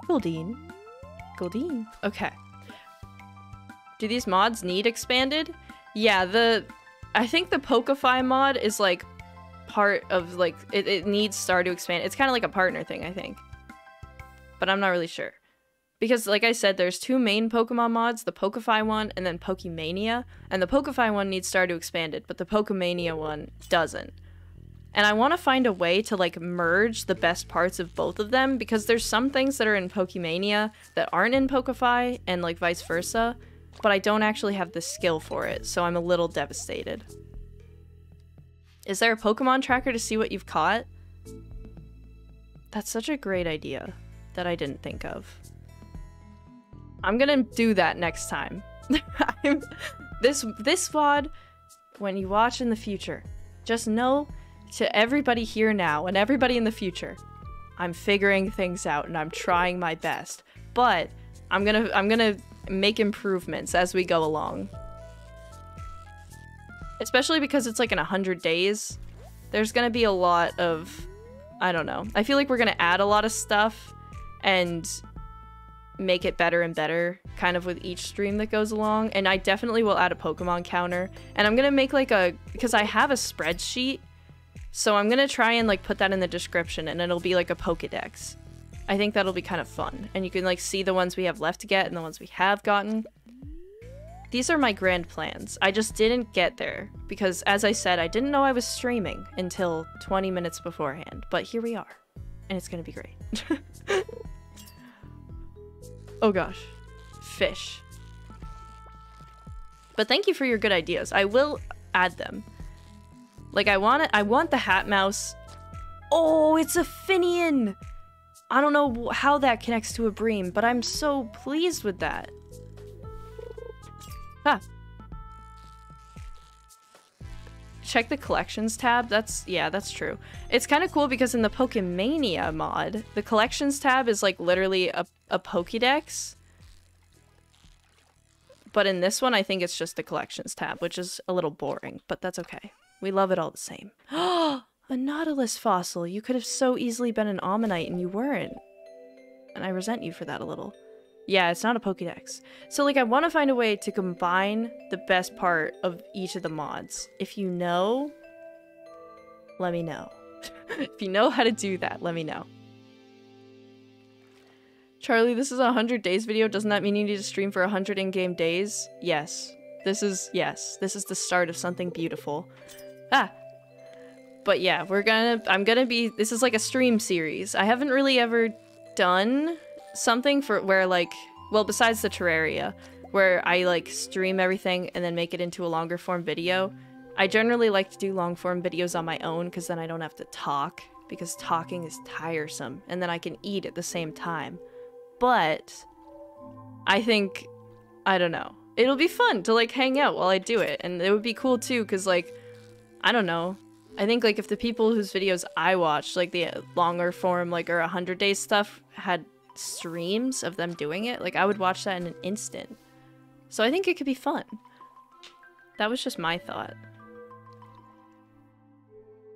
Goldeen. Goldeen. Okay. Do these mods need expanded? Yeah, the... I think the Pokefy mod is, like, part of, like... It, it needs Stardew Expanded. It's kind of like a partner thing, I think. But I'm not really sure. Because, like I said, there's two main Pokemon mods, the Pokefy one and then Pokemania. And the Pokefy one needs Stardew Expanded, but the Pokemania one doesn't. And I want to find a way to, like, merge the best parts of both of them, because there's some things that are in Pokemania that aren't in Pokefy, and, like, vice versa but I don't actually have the skill for it, so I'm a little devastated. Is there a Pokemon tracker to see what you've caught? That's such a great idea that I didn't think of. I'm gonna do that next time. this this VOD, when you watch in the future, just know to everybody here now and everybody in the future, I'm figuring things out and I'm trying my best. But I'm gonna I'm gonna make improvements as we go along. Especially because it's like in a hundred days. There's gonna be a lot of I don't know. I feel like we're gonna add a lot of stuff and make it better and better kind of with each stream that goes along and I definitely will add a Pokemon counter and I'm gonna make like a because I have a spreadsheet so I'm gonna try and like put that in the description and it'll be like a Pokedex I think that'll be kind of fun and you can like see the ones we have left to get and the ones we have gotten these are my grand plans I just didn't get there because as I said I didn't know I was streaming until 20 minutes beforehand but here we are and it's gonna be great Oh gosh. Fish. But thank you for your good ideas. I will add them. Like I want it I want the hat mouse. Oh, it's a Finneon. I don't know how that connects to a bream, but I'm so pleased with that. Ah. Check the collections tab. That's, yeah, that's true. It's kind of cool because in the Pokemania mod, the collections tab is like literally a a Pokédex. But in this one, I think it's just the collections tab, which is a little boring, but that's okay. We love it all the same. a Nautilus fossil! You could have so easily been an Omanyte and you weren't. And I resent you for that a little. Yeah, it's not a Pokédex. So, like, I want to find a way to combine the best part of each of the mods. If you know, let me know. if you know how to do that, let me know. Charlie, this is a 100 days video. Doesn't that mean you need to stream for 100 in-game days? Yes. This is, yes. This is the start of something beautiful. Ah! But yeah, we're gonna, I'm gonna be, this is like a stream series. I haven't really ever done something for where like, well, besides the Terraria, where I like stream everything and then make it into a longer form video. I generally like to do long form videos on my own because then I don't have to talk because talking is tiresome and then I can eat at the same time but I think, I don't know. It'll be fun to like hang out while I do it. And it would be cool too, because like, I don't know. I think like if the people whose videos I watched, like the longer form, like or 100 days stuff, had streams of them doing it, like I would watch that in an instant. So I think it could be fun. That was just my thought.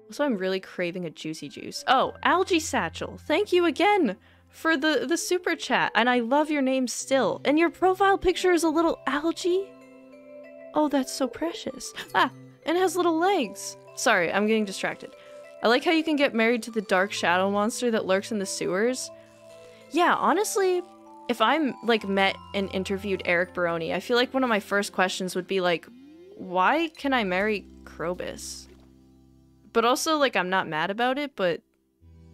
Also, I'm really craving a juicy juice. Oh, Algae Satchel. Thank you again for the, the super chat, and I love your name still. And your profile picture is a little algae? Oh, that's so precious. Ah, and has little legs. Sorry, I'm getting distracted. I like how you can get married to the dark shadow monster that lurks in the sewers. Yeah, honestly, if I'm like met and interviewed Eric Barone, I feel like one of my first questions would be like, why can I marry Krobus? But also like I'm not mad about it, but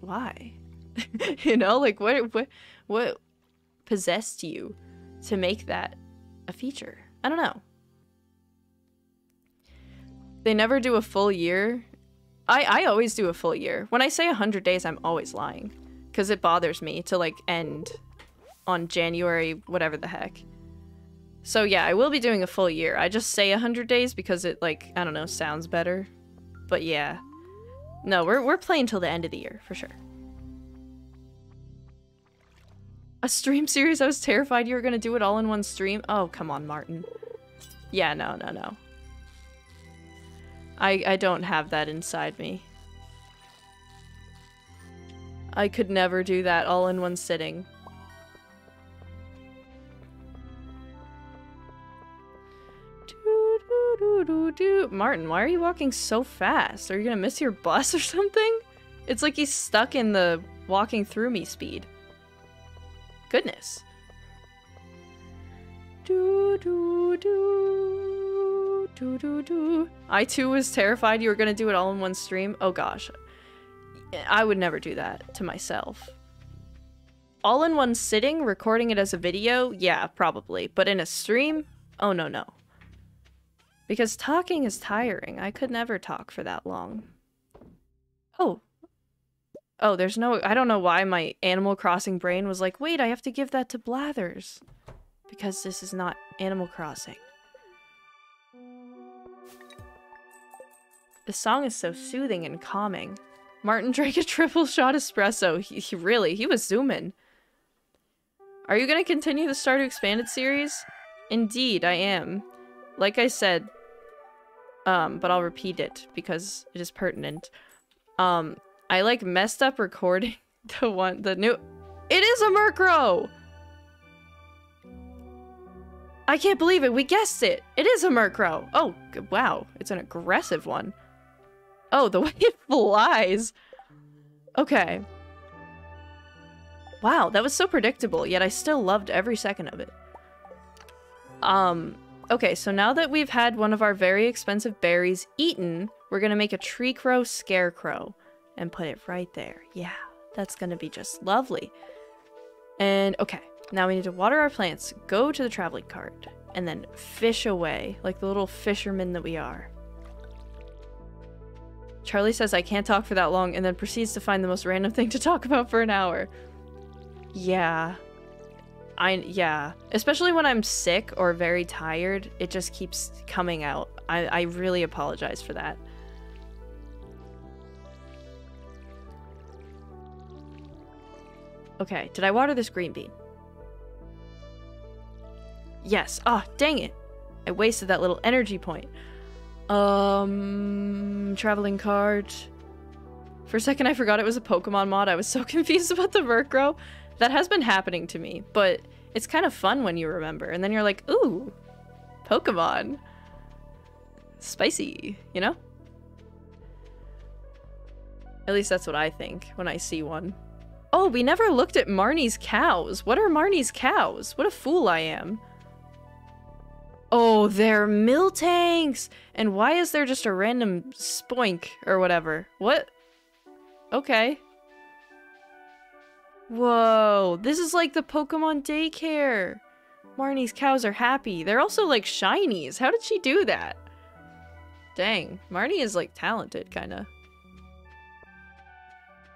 why? you know, like what what what possessed you to make that a feature? I don't know. They never do a full year. I I always do a full year. When I say 100 days, I'm always lying cuz it bothers me to like end on January whatever the heck. So yeah, I will be doing a full year. I just say 100 days because it like, I don't know, sounds better. But yeah. No, we're we're playing till the end of the year for sure. A stream series? I was terrified you were gonna do it all in one stream. Oh, come on, Martin. Yeah, no, no, no. I, I don't have that inside me. I could never do that all in one sitting. Do, do, do, Martin, why are you walking so fast? Are you gonna miss your bus or something? It's like he's stuck in the walking through me speed. Goodness. Do, do, do, do, do, do. I too was terrified you were gonna do it all in one stream. Oh gosh. I would never do that to myself. All in one sitting, recording it as a video? Yeah, probably. But in a stream? Oh no, no. Because talking is tiring. I could never talk for that long. Oh, Oh, there's no- I don't know why my Animal Crossing brain was like, wait, I have to give that to Blathers. Because this is not Animal Crossing. The song is so soothing and calming. Martin drank a triple shot espresso. He, he really, he was zooming. Are you going to continue the Star Stardew Expanded series? Indeed, I am. Like I said, um, but I'll repeat it because it is pertinent. Um, I like messed up recording the one, the new- It is a Murkrow! I can't believe it, we guessed it! It is a Murkrow! Oh, wow, it's an aggressive one. Oh, the way it flies! Okay. Wow, that was so predictable, yet I still loved every second of it. Um, okay, so now that we've had one of our very expensive berries eaten, we're gonna make a tree crow scarecrow and put it right there. Yeah, that's gonna be just lovely. And okay, now we need to water our plants, go to the traveling cart, and then fish away like the little fishermen that we are. Charlie says I can't talk for that long and then proceeds to find the most random thing to talk about for an hour. Yeah. I yeah, especially when I'm sick or very tired, it just keeps coming out. I I really apologize for that. Okay, did I water this green bean? Yes. Ah, oh, dang it. I wasted that little energy point. Um, traveling card. For a second, I forgot it was a Pokemon mod. I was so confused about the Murkrow. That has been happening to me, but it's kind of fun when you remember. And then you're like, ooh, Pokemon. Spicy, you know? At least that's what I think when I see one. Oh, we never looked at Marnie's cows. What are Marnie's cows? What a fool I am. Oh, they're Miltanks! And why is there just a random spoink or whatever? What? Okay. Whoa, this is like the Pokemon daycare. Marnie's cows are happy. They're also like shinies. How did she do that? Dang, Marnie is like talented, kinda.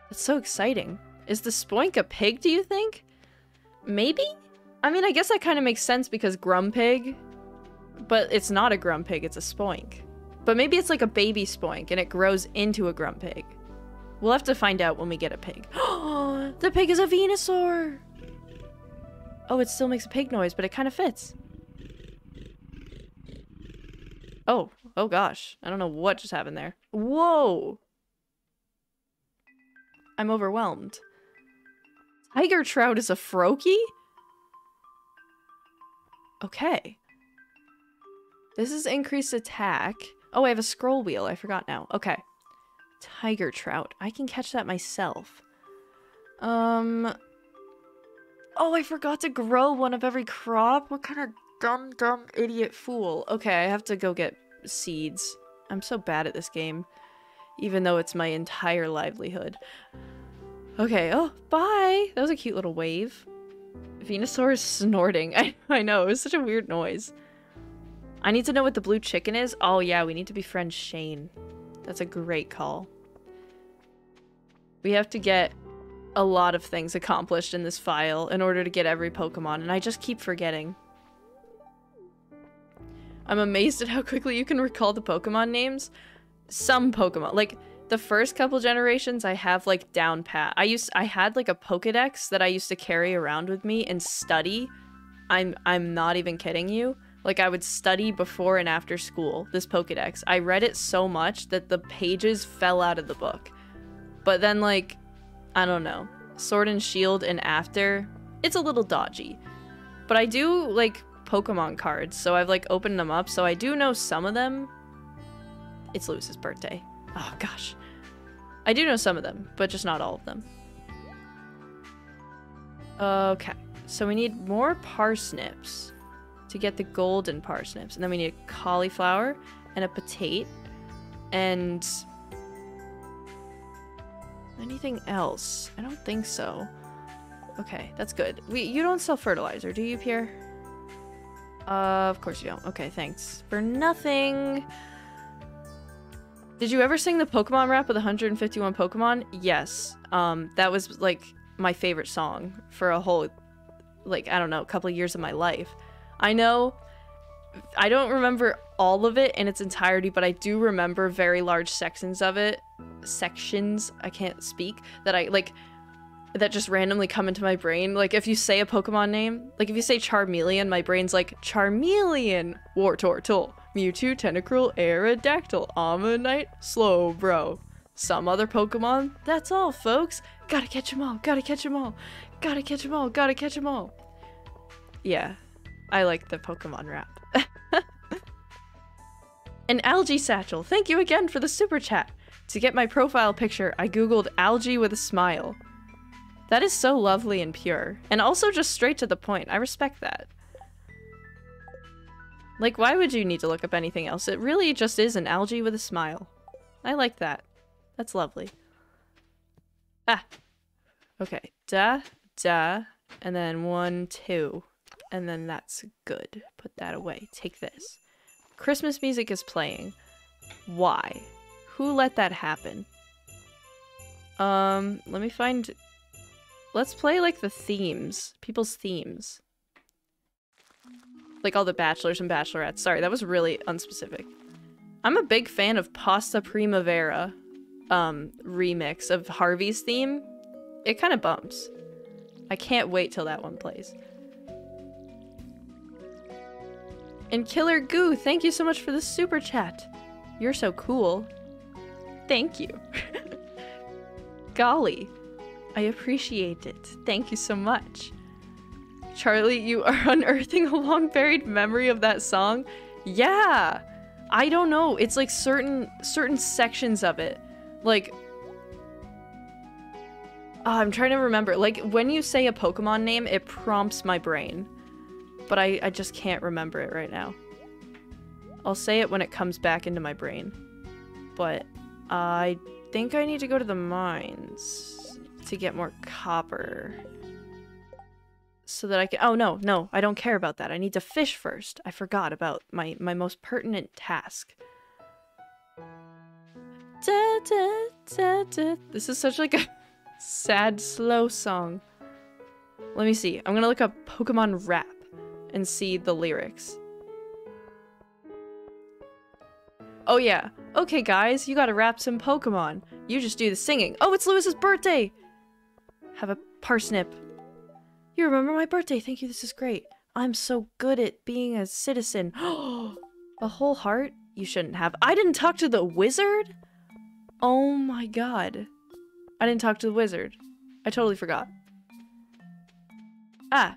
That's so exciting. Is the Spoink a pig, do you think? Maybe? I mean, I guess that kind of makes sense because Grumpig but it's not a Grumpig, it's a Spoink. But maybe it's like a baby Spoink and it grows into a Grumpig. We'll have to find out when we get a pig. The pig is a Venusaur! Oh, it still makes a pig noise, but it kind of fits. Oh, oh gosh. I don't know what just happened there. Whoa! I'm overwhelmed. Tiger Trout is a Froakie? Okay. This is increased attack. Oh, I have a scroll wheel. I forgot now. Okay. Tiger trout. I can catch that myself. Um. Oh, I forgot to grow one of every crop. What kind of dumb, dumb idiot fool? Okay, I have to go get seeds. I'm so bad at this game. Even though it's my entire livelihood. Okay, oh, bye! That was a cute little wave. Venusaur is snorting. I, I know, it was such a weird noise. I need to know what the blue chicken is. Oh yeah, we need to befriend Shane. That's a great call. We have to get a lot of things accomplished in this file in order to get every Pokemon, and I just keep forgetting. I'm amazed at how quickly you can recall the Pokemon names. Some Pokemon, like the first couple generations I have like down pat. I used I had like a Pokedex that I used to carry around with me and study. I'm I'm not even kidding you. Like I would study before and after school, this Pokedex. I read it so much that the pages fell out of the book. But then like, I don't know, Sword and Shield and after, it's a little dodgy. But I do like Pokemon cards, so I've like opened them up, so I do know some of them. It's Lewis's birthday. Oh gosh. I do know some of them, but just not all of them. Okay, so we need more parsnips to get the golden parsnips. And then we need a cauliflower and a potato and anything else. I don't think so. Okay, that's good. We you don't sell fertilizer, do you, Pierre? Uh, of course you don't. Okay, thanks. For nothing. Did you ever sing the Pokemon rap with 151 Pokemon? Yes. Um, that was like my favorite song for a whole like I don't know, a couple of years of my life. I know I don't remember all of it in its entirety, but I do remember very large sections of it. Sections, I can't speak, that I like that just randomly come into my brain. Like if you say a Pokemon name, like if you say Charmeleon, my brain's like Charmeleon, Wartortle, Mewtwo, Tentacruel, Aerodactyl, Omanyte, Slowbro. Some other Pokemon. That's all, folks. Gotta catch them all. Gotta catch them all. Gotta catch them all. Gotta catch them all. Yeah, I like the Pokemon rap. An algae satchel. Thank you again for the super chat. To get my profile picture, I googled algae with a smile. That is so lovely and pure. And also just straight to the point. I respect that. Like, why would you need to look up anything else? It really just is an algae with a smile. I like that. That's lovely. Ah. Okay. Da, da, and then one, two. And then that's good. Put that away. Take this. Christmas music is playing. Why? Who let that happen? Um, let me find... Let's play, like, the themes. People's themes. Like all the bachelors and bachelorettes. Sorry, that was really unspecific. I'm a big fan of Pasta Primavera um, remix of Harvey's theme. It kind of bumps. I can't wait till that one plays. And Killer Goo, thank you so much for the super chat. You're so cool. Thank you. Golly, I appreciate it. Thank you so much. Charlie, you are unearthing a long buried memory of that song? Yeah. I don't know. It's like certain certain sections of it. Like oh, I'm trying to remember. Like when you say a Pokemon name, it prompts my brain but I, I just can't remember it right now. I'll say it when it comes back into my brain. But I think I need to go to the mines to get more copper. So that I can- oh no, no, I don't care about that. I need to fish first. I forgot about my, my most pertinent task. Da, da, da. This is such like a sad, slow song. Let me see. I'm gonna look up Pokemon rap and see the lyrics. Oh yeah. Okay guys, you gotta rap some Pokemon. You just do the singing. Oh, it's Lewis's birthday! Have a parsnip. You remember my birthday. Thank you, this is great. I'm so good at being a citizen. a whole heart? You shouldn't have. I didn't talk to the wizard? Oh my god. I didn't talk to the wizard. I totally forgot. Ah.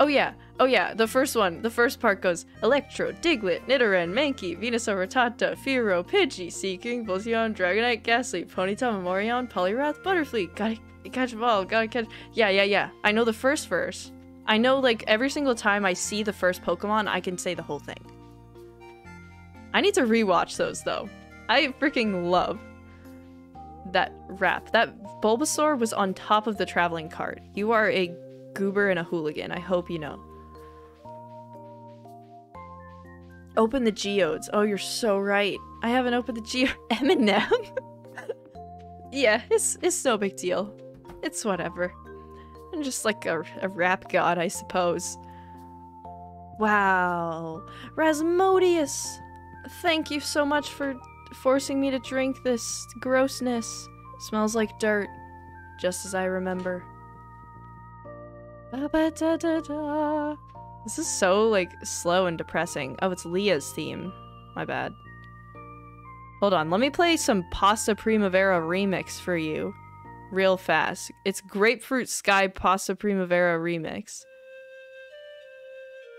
Oh yeah. Oh yeah, the first one. The first part goes Electrode, Diglett, Nidoran, Mankey, Venusaur, Rattata, Fearow, Pidgey, Seaking, Bulbasaur, Dragonite, Gastly, Ponyta, Memorion, Poliwrath, Butterfree. Gotta catch them all. Gotta catch. Yeah, yeah, yeah. I know the first verse. I know like every single time I see the first Pokemon, I can say the whole thing. I need to rewatch those though. I freaking love that rap. That Bulbasaur was on top of the traveling cart. You are a goober and a hooligan. I hope you know. Open the geodes. Oh, you're so right. I haven't opened the geo- Eminem? yeah, it's, it's no big deal. It's whatever. I'm just like a, a rap god, I suppose. Wow. Rasmodius! Thank you so much for forcing me to drink this grossness. Smells like dirt. Just as I remember. Ba -ba -da -da -da. This is so, like, slow and depressing. Oh, it's Leah's theme. My bad. Hold on, let me play some Pasta Primavera remix for you. Real fast. It's Grapefruit Sky Pasta Primavera remix.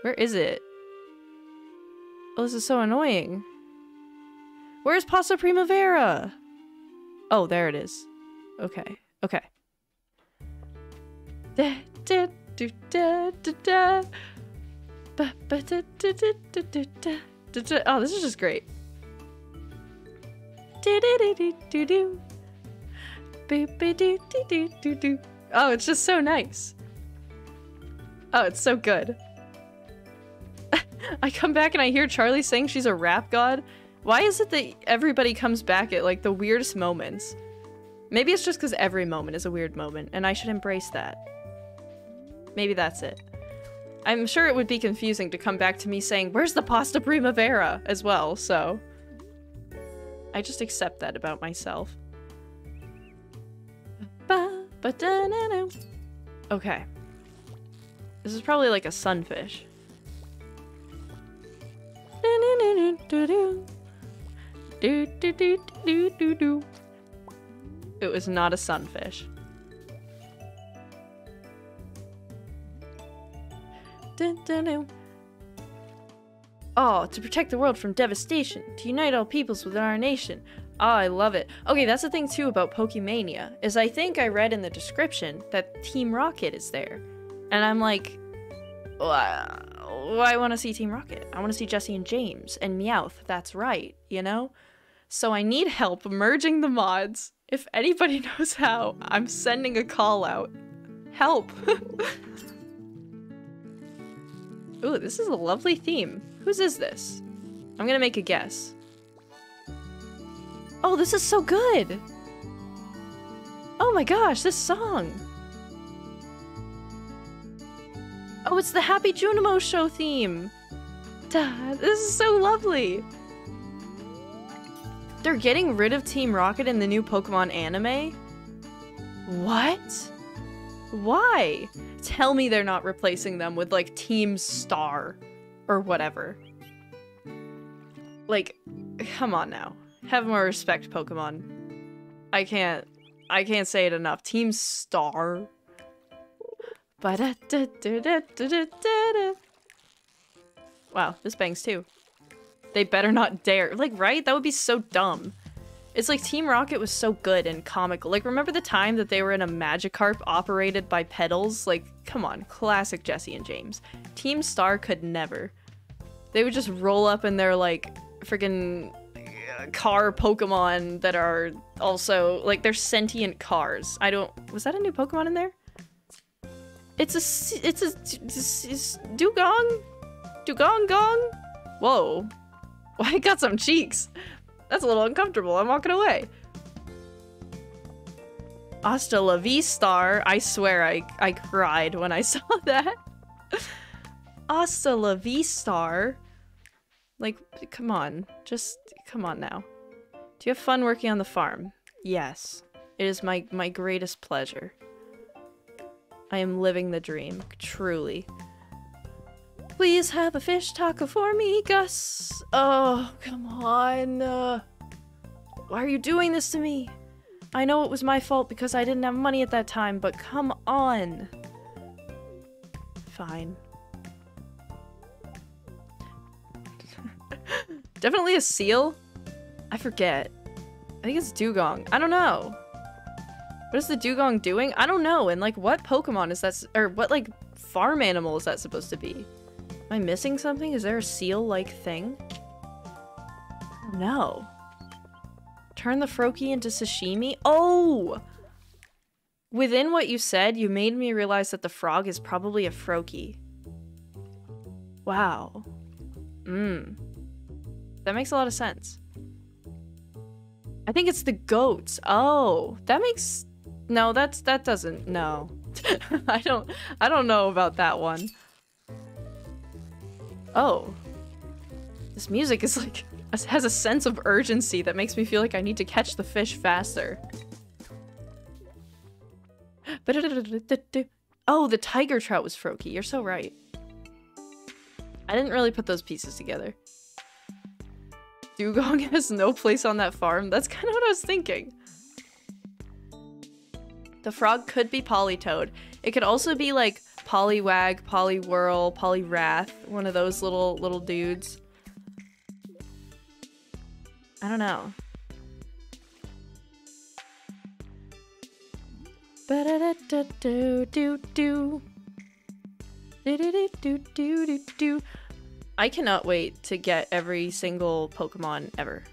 Where is it? Oh, this is so annoying. Where's Pasta Primavera? Oh, there it is. Okay, okay. Da, da, da, da, da. Oh, this is just great. Oh, it's just so nice. Oh, it's so good. I come back and I hear Charlie saying she's a rap god. Why is it that everybody comes back at like the weirdest moments? Maybe it's just because every moment is a weird moment and I should embrace that. Maybe that's it. I'm sure it would be confusing to come back to me saying, where's the pasta primavera as well, so. I just accept that about myself. Okay. This is probably like a sunfish. It was not a sunfish. Oh, to protect the world from devastation, to unite all peoples within our nation. Oh, I love it. Okay, that's the thing too about Pokemania, is I think I read in the description that Team Rocket is there. And I'm like, well, I want to see Team Rocket. I want to see Jessie and James and Meowth. That's right, you know? So I need help merging the mods. If anybody knows how, I'm sending a call out. Help! Ooh, this is a lovely theme. Whose is this? I'm gonna make a guess. Oh, this is so good! Oh my gosh, this song! Oh, it's the Happy Junimo show theme! Duh, this is so lovely! They're getting rid of Team Rocket in the new Pokemon anime? What? Why? Tell me they're not replacing them with like Team Star or whatever. Like, come on now. Have more respect, Pokemon. I can't I can't say it enough. Team Star. Wow, this bangs too. They better not dare. Like, right? That would be so dumb. It's like Team Rocket was so good and comical. Like, remember the time that they were in a Magikarp operated by pedals? Like, come on, classic Jessie and James. Team Star could never. They would just roll up in their, like, freaking uh, car Pokemon that are also, like, they're sentient cars. I don't, was that a new Pokemon in there? It's a, it's a, it's, it's Dewgong? Dewgong Gong? Whoa. Well, I got some cheeks. That's a little uncomfortable. I'm walking away. Hasta la vista. I swear I, I cried when I saw that. Hasta la vista. Like, come on. Just, come on now. Do you have fun working on the farm? Yes. It is my, my greatest pleasure. I am living the dream, truly. Please have a fish taco for me, Gus. Oh, come on. Uh, why are you doing this to me? I know it was my fault because I didn't have money at that time, but come on. Fine. Definitely a seal? I forget. I think it's Dewgong. I don't know. What is the Dewgong doing? I don't know. And like, what Pokemon is that? Or what like farm animal is that supposed to be? Am I missing something? Is there a seal-like thing? No. Turn the Froakie into sashimi? Oh! Within what you said, you made me realize that the frog is probably a Froakie. Wow. Mmm. That makes a lot of sense. I think it's the goats. Oh, that makes... No, that's that doesn't... No. I don't I don't know about that one. Oh. This music is like, has a sense of urgency that makes me feel like I need to catch the fish faster. Oh, the tiger trout was Froakie. You're so right. I didn't really put those pieces together. Dewgong has no place on that farm. That's kind of what I was thinking. The frog could be Politoed. It could also be like Poliwag, Poliwhirl, Poliwrath, one of those little little dudes. I don't know. I cannot wait to get every single Pokemon ever.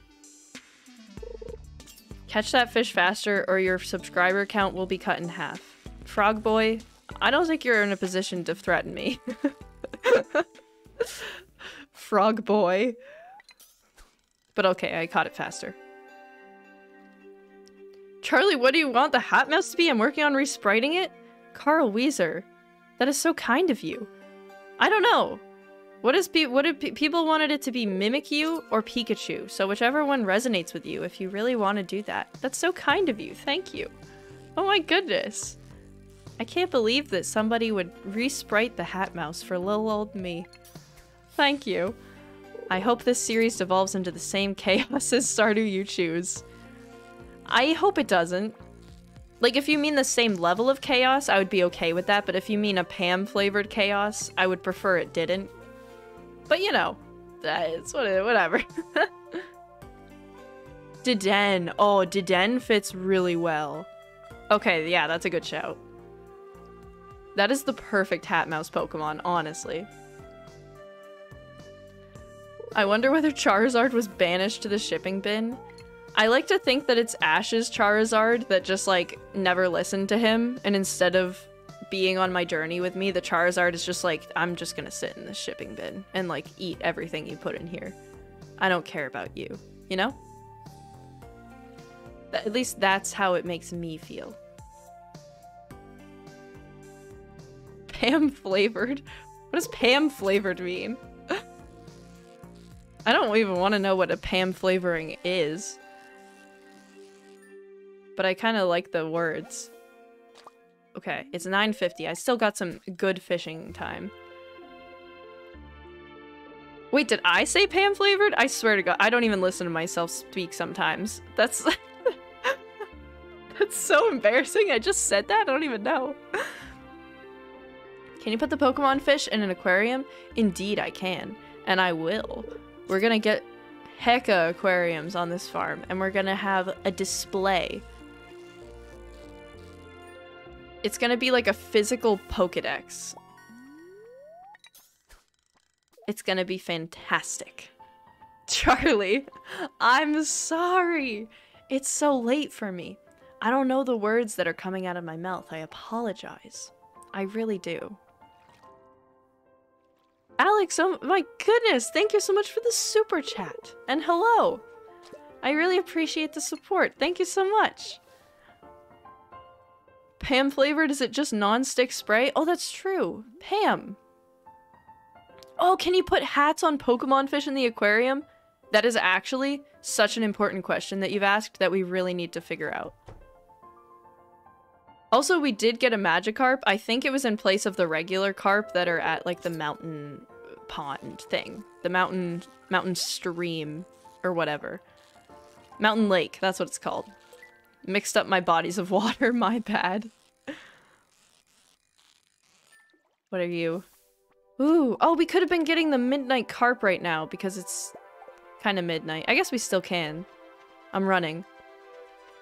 Catch that fish faster or your subscriber count will be cut in half. Frog Boy, I don't think you're in a position to threaten me. Frog boy. But okay, I caught it faster. Charlie, what do you want the hat mouse to be? I'm working on respriting it? Carl Wheezer. That is so kind of you. I don't know. What is pe what pe people wanted it to be Mimikyu or Pikachu? So whichever one resonates with you if you really want to do that. That's so kind of you. Thank you. Oh my goodness. I can't believe that somebody would resprite the Hat Mouse for little old me. Thank you. I hope this series devolves into the same chaos as Stardew You Choose. I hope it doesn't. Like, if you mean the same level of chaos, I would be okay with that, but if you mean a Pam-flavored chaos, I would prefer it didn't. But, you know, it's whatever. Dedenne. Oh, Dedenne fits really well. Okay, yeah, that's a good shout. That is the perfect Hat Mouse Pokemon, honestly. I wonder whether Charizard was banished to the shipping bin. I like to think that it's Ash's Charizard that just like never listened to him and instead of being on my journey with me, the Charizard is just like, I'm just gonna sit in the shipping bin and like eat everything you put in here. I don't care about you, you know? At least that's how it makes me feel. Pam flavored? What does Pam flavored mean? I don't even want to know what a Pam flavoring is but I kind of like the words. Okay, it's 9.50. I still got some good fishing time. Wait, did I say Pam flavored? I swear to god, I don't even listen to myself speak sometimes. That's... That's so embarrassing. I just said that? I don't even know. Can you put the Pokemon fish in an aquarium? Indeed I can. And I will. We're gonna get hecka aquariums on this farm. And we're gonna have a display it's gonna be like a physical Pokedex. It's gonna be fantastic. Charlie, I'm sorry. It's so late for me. I don't know the words that are coming out of my mouth. I apologize. I really do. Alex, oh my goodness, thank you so much for the super chat. And hello. I really appreciate the support. Thank you so much. Pam flavored? Is it just non-stick spray? Oh, that's true. Pam. Oh, can you put hats on Pokemon fish in the aquarium? That is actually such an important question that you've asked that we really need to figure out. Also, we did get a Magikarp. I think it was in place of the regular carp that are at like the mountain pond thing. The mountain mountain stream or whatever. Mountain lake, that's what it's called. Mixed up my bodies of water, my bad. What are you? Ooh, oh, we could have been getting the midnight carp right now because it's kind of midnight. I guess we still can. I'm running.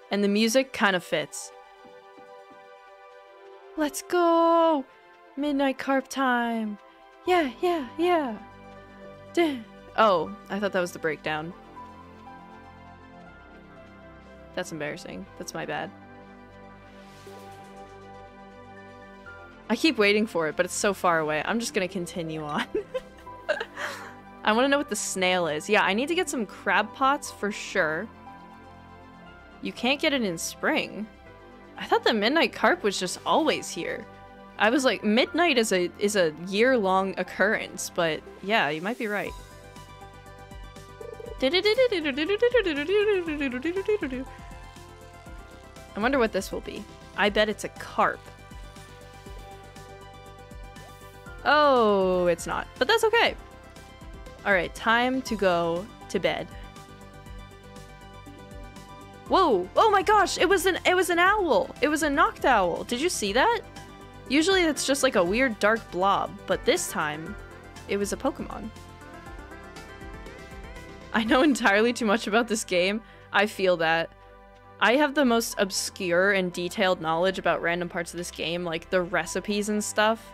And the music kind of fits. Let's go! Midnight carp time! Yeah, yeah, yeah! Duh. Oh, I thought that was the breakdown. That's embarrassing. That's my bad. I keep waiting for it, but it's so far away. I'm just gonna continue on. I want to know what the snail is. Yeah, I need to get some crab pots for sure. You can't get it in spring. I thought the midnight carp was just always here. I was like, midnight is a is a year-long occurrence, but yeah, you might be right. I wonder what this will be. I bet it's a carp. Oh, it's not. But that's okay. Alright, time to go to bed. Whoa! Oh my gosh! It was an it was an owl! It was a Noctowl! Did you see that? Usually it's just like a weird dark blob, but this time it was a Pokemon. I know entirely too much about this game. I feel that. I have the most obscure and detailed knowledge about random parts of this game, like the recipes and stuff.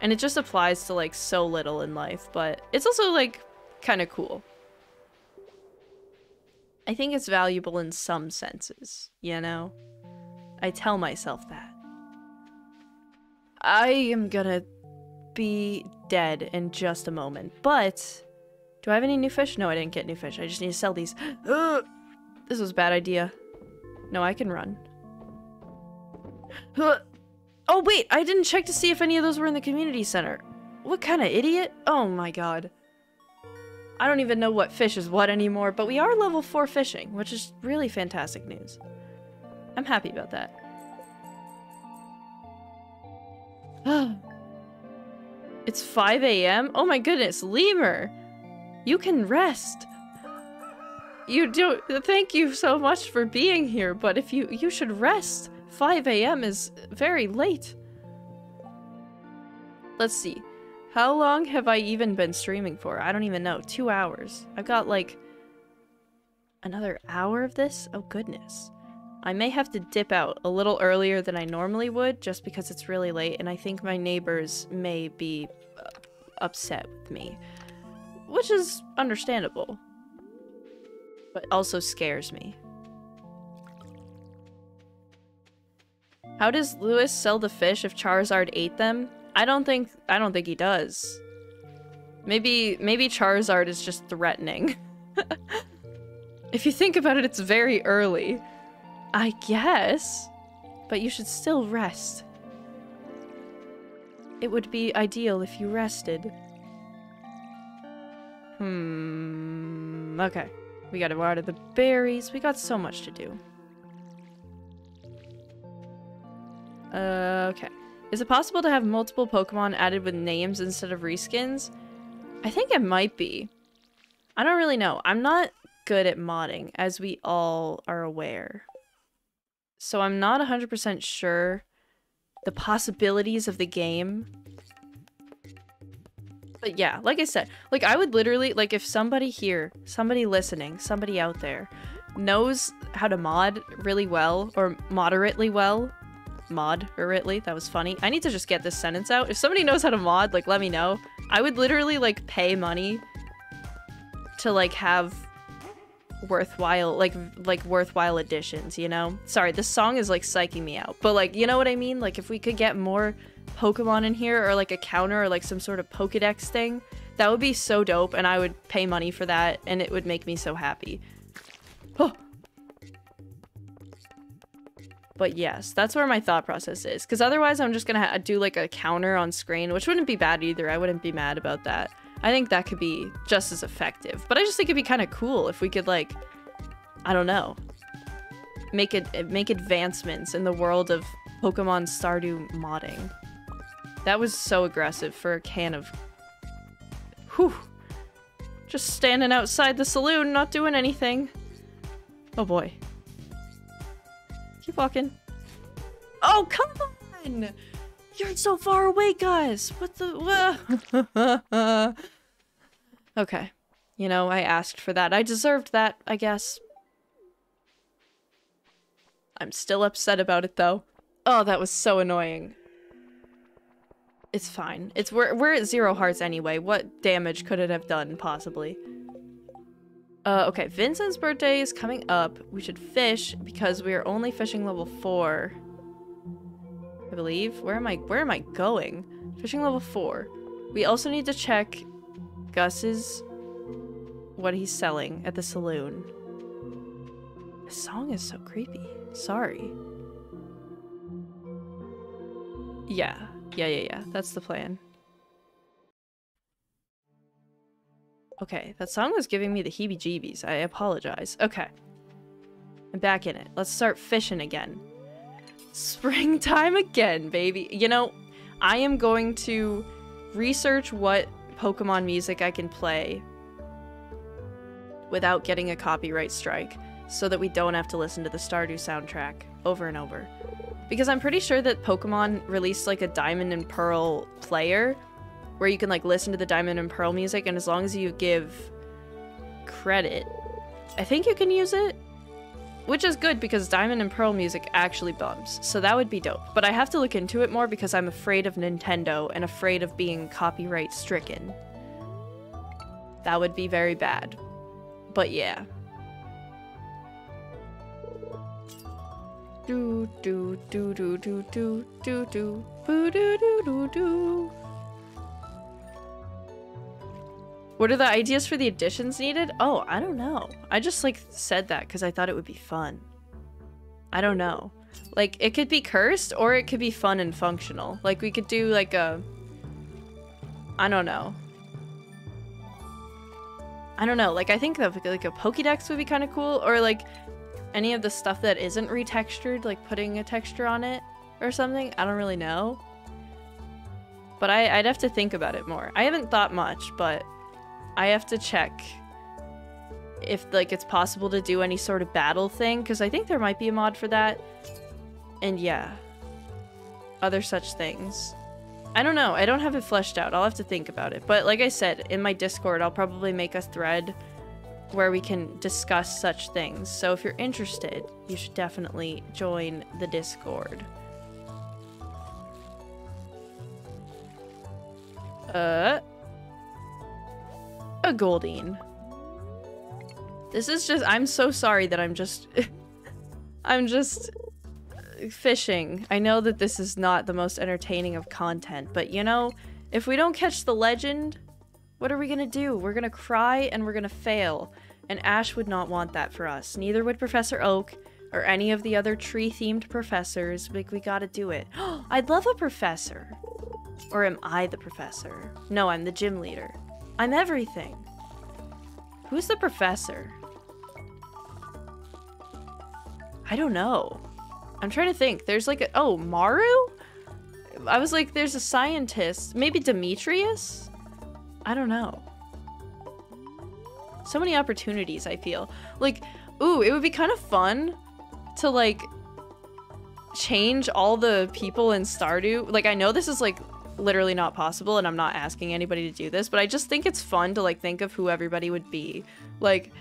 And it just applies to like so little in life, but it's also like kind of cool. I think it's valuable in some senses, you know? I tell myself that. I am gonna be dead in just a moment, but do I have any new fish? No, I didn't get new fish. I just need to sell these. this was a bad idea. No, I can run. Oh, wait, I didn't check to see if any of those were in the community center. What kind of idiot? Oh my god. I don't even know what fish is what anymore, but we are level 4 fishing, which is really fantastic news. I'm happy about that. it's 5 a.m.? Oh my goodness, Lemur! You can rest! You do- thank you so much for being here, but if you- you should rest. 5 a.m. is very late. Let's see. How long have I even been streaming for? I don't even know. Two hours. I've got like another hour of this? Oh goodness. I may have to dip out a little earlier than I normally would just because it's really late and I think my neighbors may be uh, upset with me. Which is understandable. But also scares me. How does Lewis sell the fish if Charizard ate them? I don't think I don't think he does. Maybe maybe Charizard is just threatening. if you think about it, it's very early. I guess. But you should still rest. It would be ideal if you rested. Hmm. Okay. We gotta water the berries. We got so much to do. Uh, okay. Is it possible to have multiple Pokemon added with names instead of reskins? I think it might be. I don't really know. I'm not good at modding, as we all are aware. So I'm not 100% sure the possibilities of the game. But yeah, like I said, like I would literally, like if somebody here, somebody listening, somebody out there knows how to mod really well or moderately well, moderately, that was funny. I need to just get this sentence out. If somebody knows how to mod, like let me know. I would literally like pay money to like have worthwhile like like worthwhile additions you know sorry this song is like psyching me out but like you know what i mean like if we could get more pokemon in here or like a counter or like some sort of pokedex thing that would be so dope and i would pay money for that and it would make me so happy oh. But yes that's where my thought process is because otherwise i'm just gonna do like a counter on screen which wouldn't be bad either i wouldn't be mad about that I think that could be just as effective. But I just think it'd be kind of cool if we could like, I don't know, make it make advancements in the world of Pokemon Stardew modding. That was so aggressive for a can of. Whew. Just standing outside the saloon, not doing anything. Oh boy. Keep walking. Oh, come on! You're so far away, guys! What the- Okay. You know, I asked for that. I deserved that, I guess. I'm still upset about it, though. Oh, that was so annoying. It's fine. It's we're, we're at zero hearts anyway. What damage could it have done, possibly? Uh, okay, Vincent's birthday is coming up. We should fish because we are only fishing level 4. I believe. Where am I where am I going? Fishing level 4. We also need to check Gus's what he's selling at the saloon. The song is so creepy. Sorry. Yeah. Yeah, yeah, yeah. That's the plan. Okay, that song was giving me the heebie-jeebies. I apologize. Okay. I'm back in it. Let's start fishing again. Springtime again, baby. You know, I am going to research what Pokemon music I can play without getting a copyright strike so that we don't have to listen to the Stardew soundtrack over and over. Because I'm pretty sure that Pokemon released like a Diamond and Pearl player where you can like listen to the Diamond and Pearl music and as long as you give credit, I think you can use it. Which is good because Diamond and Pearl music actually bumps, so that would be dope. But I have to look into it more because I'm afraid of Nintendo and afraid of being copyright stricken. That would be very bad. But yeah. Do do do do do do do do do do do do. What are the ideas for the additions needed? Oh, I don't know. I just like said that because I thought it would be fun. I don't know. Like it could be cursed or it could be fun and functional. Like we could do like a I don't know. I don't know. Like I think like a Pokédex would be kind of cool, or like any of the stuff that isn't retextured, like putting a texture on it or something. I don't really know. But I, I'd have to think about it more. I haven't thought much, but I have to check if like it's possible to do any sort of battle thing, because I think there might be a mod for that. And yeah, other such things. I don't know. I don't have it fleshed out. I'll have to think about it. But like I said, in my Discord, I'll probably make a thread where we can discuss such things. So if you're interested, you should definitely join the Discord. Uh, a Goldeen. This is just, I'm so sorry that I'm just, I'm just fishing. I know that this is not the most entertaining of content, but you know, if we don't catch the legend, what are we gonna do? We're gonna cry and we're gonna fail. And Ash would not want that for us. Neither would Professor Oak or any of the other tree-themed professors. Like, we gotta do it. I'd love a professor. Or am I the professor? No, I'm the gym leader. I'm everything. Who's the professor? I don't know. I'm trying to think. There's like a- oh, Maru? I was like, there's a scientist. Maybe Demetrius? I don't know. So many opportunities, I feel. Like, ooh, it would be kind of fun to like change all the people in Stardew. Like, I know this is like literally not possible and I'm not asking anybody to do this, but I just think it's fun to like think of who everybody would be. Like,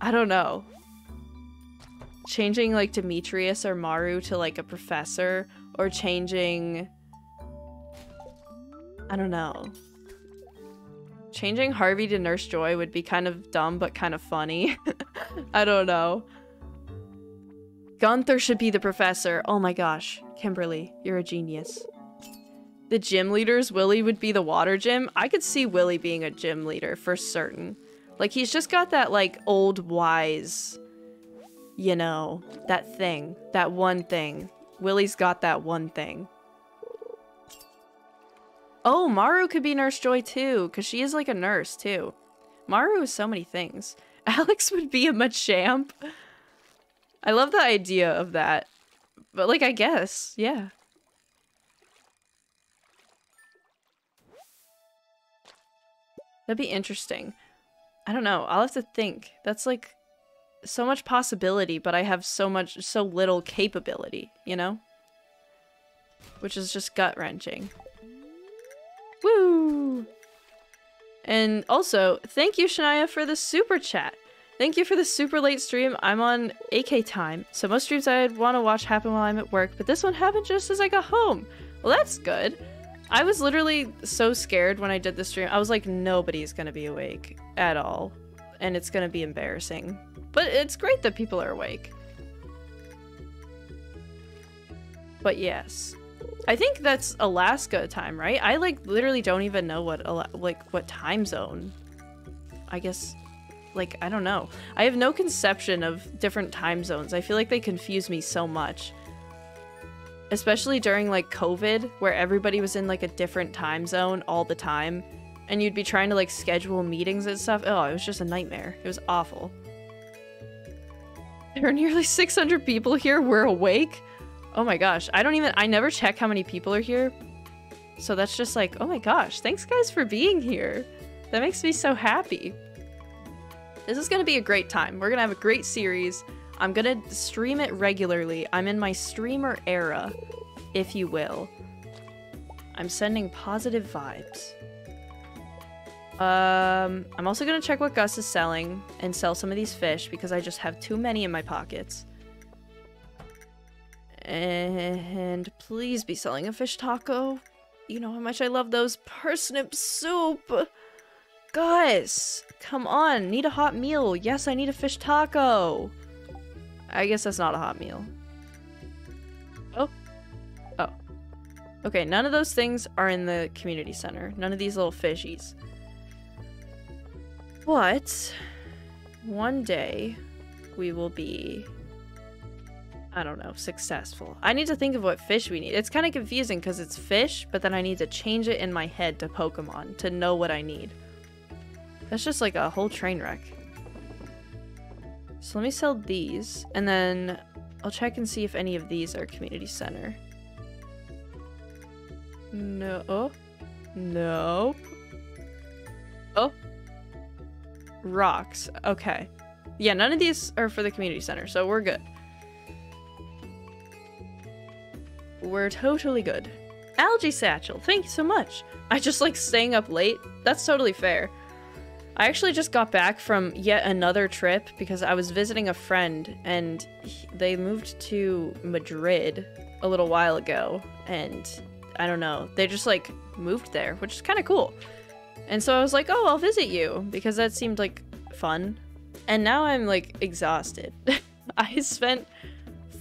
I don't know. Changing like Demetrius or Maru to like a professor or changing I don't know. Changing Harvey to Nurse Joy would be kind of dumb but kind of funny. I don't know. Gunther should be the professor. Oh my gosh. Kimberly, you're a genius. The gym leaders, Willy would be the water gym. I could see Willy being a gym leader for certain. Like, he's just got that, like, old wise, you know, that thing. That one thing. Willy's got that one thing. Oh, Maru could be Nurse Joy too, because she is like a nurse too. Maru is so many things. Alex would be a Machamp. I love the idea of that. But like, I guess, yeah. That'd be interesting. I don't know. I'll have to think. That's like so much possibility, but I have so much, so little capability, you know? Which is just gut wrenching. Woo! And also, thank you, Shania, for the super chat. Thank you for the super late stream. I'm on AK time, so most streams I'd want to watch happen while I'm at work, but this one happened just as I got home. Well, that's good. I was literally so scared when I did the stream. I was like, nobody's gonna be awake at all, and it's gonna be embarrassing. But it's great that people are awake. But yes. I think that's Alaska time, right? I like literally don't even know what like what time zone. I guess like I don't know. I have no conception of different time zones. I feel like they confuse me so much. Especially during like COVID where everybody was in like a different time zone all the time and you'd be trying to like schedule meetings and stuff. Oh, it was just a nightmare. It was awful. There are nearly 600 people here. We're awake. Oh my gosh. I don't even- I never check how many people are here. So that's just like, oh my gosh. Thanks guys for being here. That makes me so happy. This is gonna be a great time. We're gonna have a great series. I'm gonna stream it regularly. I'm in my streamer era, if you will. I'm sending positive vibes. Um, I'm also gonna check what Gus is selling and sell some of these fish because I just have too many in my pockets. And please be selling a fish taco. You know how much I love those parsnip soup. Guys, come on, need a hot meal. Yes, I need a fish taco. I guess that's not a hot meal. Oh. Oh. Okay, none of those things are in the community center. None of these little fishies. But one day we will be I don't know, successful. I need to think of what fish we need. It's kind of confusing because it's fish, but then I need to change it in my head to Pokemon to know what I need. That's just like a whole train wreck. So let me sell these, and then I'll check and see if any of these are community center. No. Oh. Nope. Oh. Rocks. Okay. Yeah, none of these are for the community center, so we're good. We're totally good. Algae Satchel, thank you so much. I just like staying up late. That's totally fair. I actually just got back from yet another trip because I was visiting a friend and they moved to Madrid a little while ago and I don't know, they just like moved there, which is kind of cool. And so I was like, "Oh, I'll visit you" because that seemed like fun. And now I'm like exhausted. I spent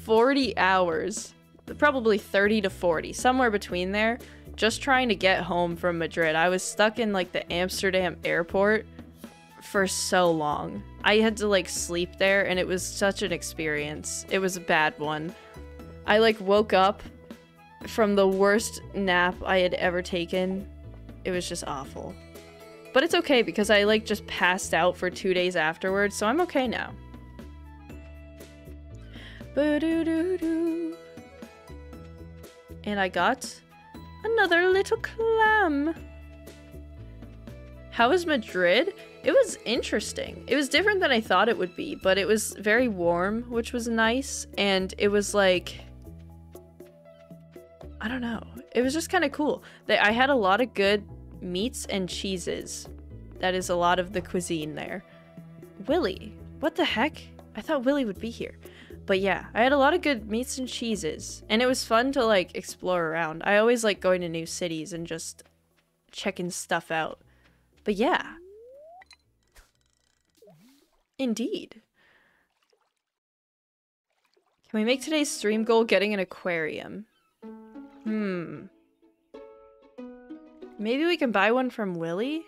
40 hours, probably 30 to 40, somewhere between there, just trying to get home from Madrid. I was stuck in like the Amsterdam airport for so long. I had to like sleep there and it was such an experience. It was a bad one. I like woke up from the worst nap I had ever taken. It was just awful. But it's okay because I like just passed out for two days afterwards, so I'm okay now. And I got another little clam. How is Madrid? It was interesting. It was different than I thought it would be, but it was very warm, which was nice, and it was like I don't know. It was just kind of cool. I had a lot of good meats and cheeses. That is a lot of the cuisine there. Willy. What the heck? I thought Willy would be here. But yeah, I had a lot of good meats and cheeses. And it was fun to like explore around. I always like going to new cities and just checking stuff out. But yeah. Indeed. Can we make today's stream goal getting an aquarium? Hmm. Maybe we can buy one from Willy?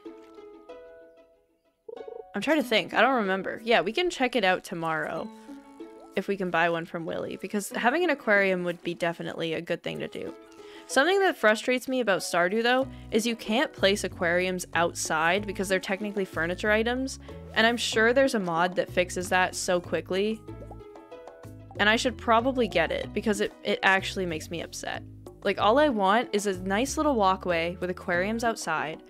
I'm trying to think. I don't remember. Yeah, we can check it out tomorrow if we can buy one from Willy because having an aquarium would be definitely a good thing to do. Something that frustrates me about Stardew though is you can't place aquariums outside because they're technically furniture items and I'm sure there's a mod that fixes that so quickly and I should probably get it because it, it actually makes me upset. Like, all I want is a nice little walkway with aquariums outside,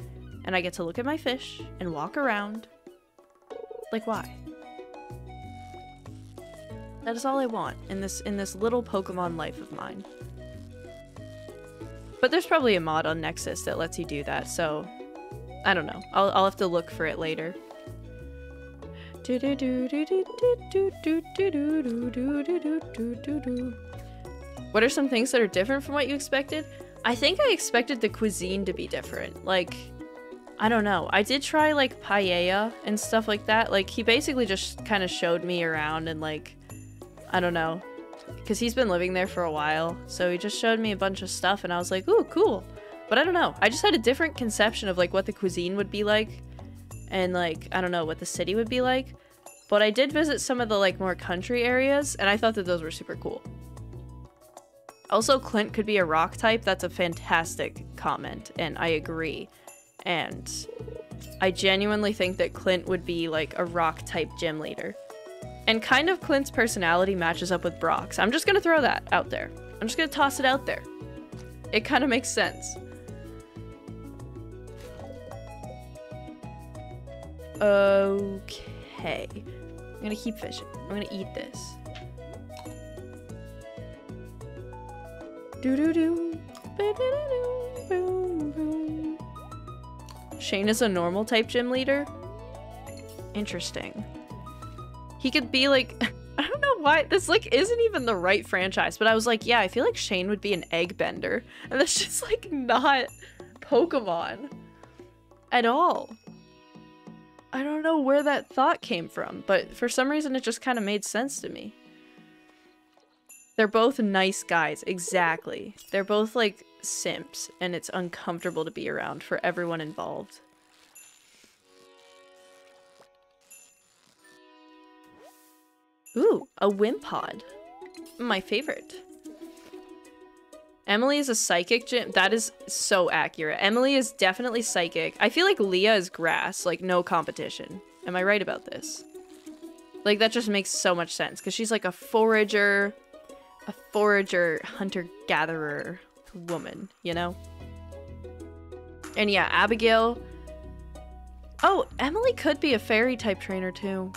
and I get to look at my fish and walk around. Like, why? That is all I want in this in this little Pokemon life of mine. But there's probably a mod on Nexus that lets you do that, so I don't know. I'll, I'll have to look for it later. What are some things that are different from what you expected? I think I expected the cuisine to be different. Like, I don't know. I did try like paella and stuff like that. Like, he basically just kind of showed me around and like, I don't know. Because he's been living there for a while. So he just showed me a bunch of stuff and I was like, ooh, cool. But I don't know. I just had a different conception of like what the cuisine would be like. And like, I don't know, what the city would be like. But I did visit some of the like more country areas and I thought that those were super cool. Also, Clint could be a rock type. That's a fantastic comment, and I agree. And I genuinely think that Clint would be like a rock type gym leader. And kind of Clint's personality matches up with Brock's. I'm just gonna throw that out there. I'm just gonna toss it out there. It kind of makes sense. Okay. I'm gonna keep fishing. I'm gonna eat this. Do do do. Shane is a normal type gym leader? Interesting. He could be like, I don't know why, this like isn't even the right franchise, but I was like, yeah, I feel like Shane would be an egg bender. And that's just like not Pokemon at all. I don't know where that thought came from, but for some reason it just kind of made sense to me. They're both nice guys, exactly. They're both like simps, and it's uncomfortable to be around for everyone involved. Ooh, a Wimpod. my favorite. Emily is a psychic gym. That is so accurate. Emily is definitely psychic. I feel like Leah is grass, like no competition. Am I right about this? Like that just makes so much sense because she's like a forager, a forager, hunter-gatherer woman, you know? And yeah, Abigail. Oh, Emily could be a fairy type trainer too.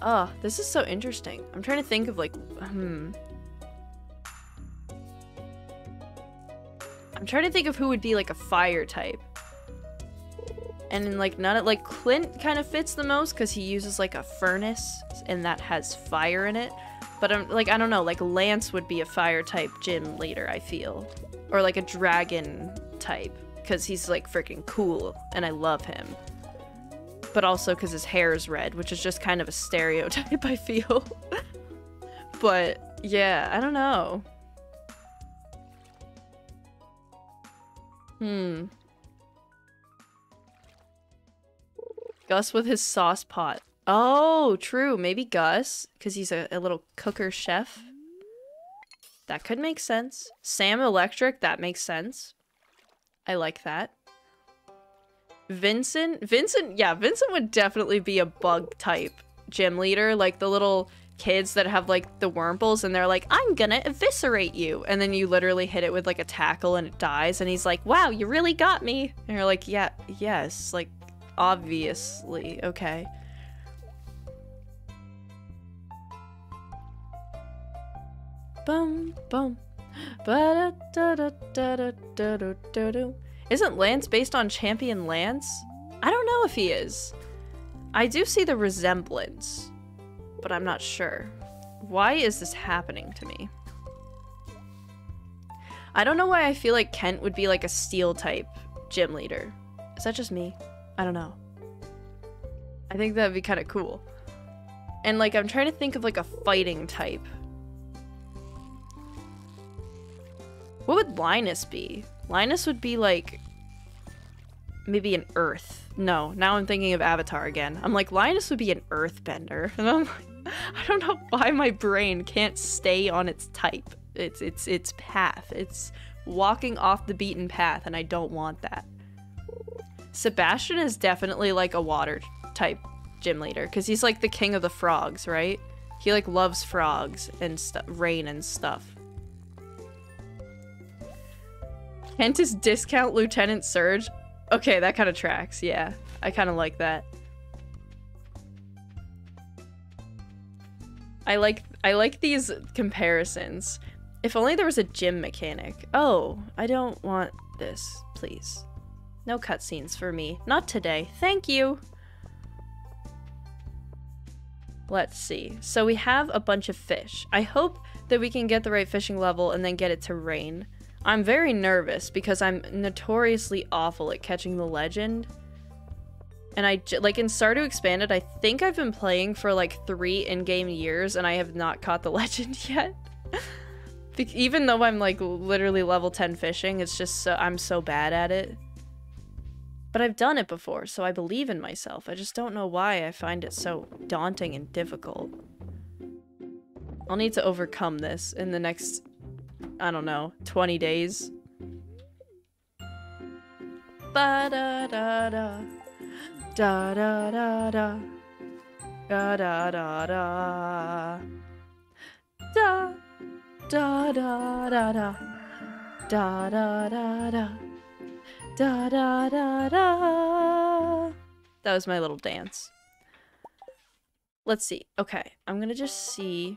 Oh, this is so interesting. I'm trying to think of like, hmm. I'm trying to think of who would be like a fire type. And like none of like Clint kind of fits the most because he uses like a furnace and that has fire in it. But I'm like I don't know, like Lance would be a fire type gym leader, I feel. Or like a dragon type because he's like freaking cool and I love him but also because his hair is red, which is just kind of a stereotype, I feel. but yeah, I don't know. Hmm. Gus with his sauce pot. Oh, true. Maybe Gus, because he's a, a little cooker chef. That could make sense. Sam Electric, that makes sense. I like that. Vincent? Vincent, yeah, Vincent would definitely be a bug type gym leader. Like the little kids that have like the Wurmples and they're like, I'm gonna eviscerate you. And then you literally hit it with like a tackle and it dies. And he's like, wow, you really got me. And you're like, yeah, yes, like obviously, okay. Boom, boom. Ba da da da da da da da da. Isn't Lance based on Champion Lance? I don't know if he is. I do see the resemblance, but I'm not sure. Why is this happening to me? I don't know why I feel like Kent would be like a steel type gym leader. Is that just me? I don't know. I think that'd be kind of cool. And like, I'm trying to think of like a fighting type. What would Linus be? Linus would be like maybe an earth. No, now I'm thinking of Avatar again. I'm like, Linus would be an earthbender. And I'm like, I don't know why my brain can't stay on its type. It's it's its path. It's walking off the beaten path, and I don't want that. Sebastian is definitely like a water type gym leader, because he's like the king of the frogs, right? He like loves frogs and rain and stuff. Kent is discount Lieutenant Surge. Okay, that kind of tracks. Yeah, I kind of like that. I like I like these comparisons. If only there was a gym mechanic. Oh, I don't want this, please. No cutscenes for me. Not today. Thank you. Let's see. So we have a bunch of fish. I hope that we can get the right fishing level and then get it to rain. I'm very nervous because I'm notoriously awful at catching the legend. And I, like, in Stardew Expanded, I think I've been playing for, like, three in-game years, and I have not caught the legend yet. Even though I'm, like, literally level 10 fishing, it's just so- I'm so bad at it. But I've done it before, so I believe in myself. I just don't know why I find it so daunting and difficult. I'll need to overcome this in the next I don't know, 20 days. Ba da da da. Da da da da. Da da da da. Da da da da da. Da da da da. Da da da da. That was my little dance. Let's see. Okay, I'm gonna just see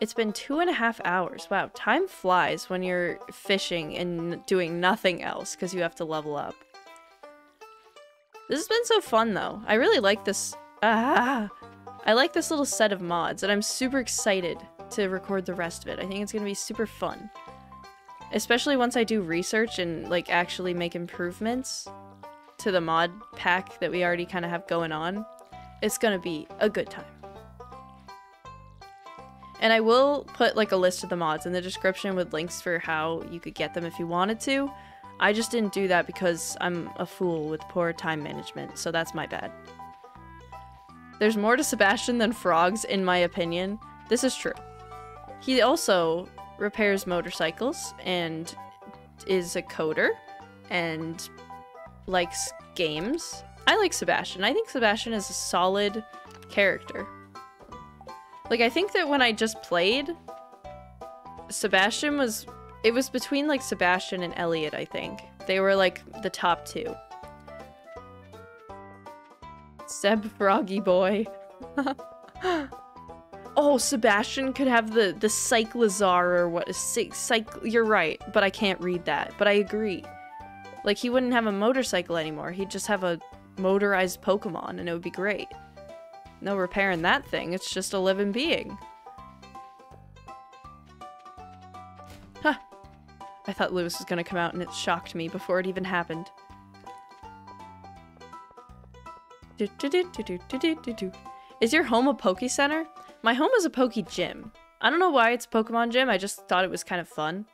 it's been two and a half hours. Wow, time flies when you're fishing and doing nothing else because you have to level up. This has been so fun though. I really like this. Ah, I like this little set of mods and I'm super excited to record the rest of it. I think it's going to be super fun. Especially once I do research and like actually make improvements to the mod pack that we already kind of have going on. It's going to be a good time. And I will put like a list of the mods in the description with links for how you could get them if you wanted to. I just didn't do that because I'm a fool with poor time management, so that's my bad. There's more to Sebastian than frogs, in my opinion. This is true. He also repairs motorcycles and is a coder and likes games. I like Sebastian. I think Sebastian is a solid character. Like, I think that when I just played, Sebastian was... It was between, like, Sebastian and Elliot, I think. They were, like, the top two. Seb Froggy Boy. oh, Sebastian could have the, the Cyclizar or what is Cycle... You're right, but I can't read that. But I agree. Like, he wouldn't have a motorcycle anymore. He'd just have a motorized Pokemon, and it would be great. No repairing that thing, it's just a living being. Huh. I thought Lewis was gonna come out and it shocked me before it even happened. Is your home a Poke Center? My home is a Poke Gym. I don't know why it's a Pokemon Gym, I just thought it was kind of fun.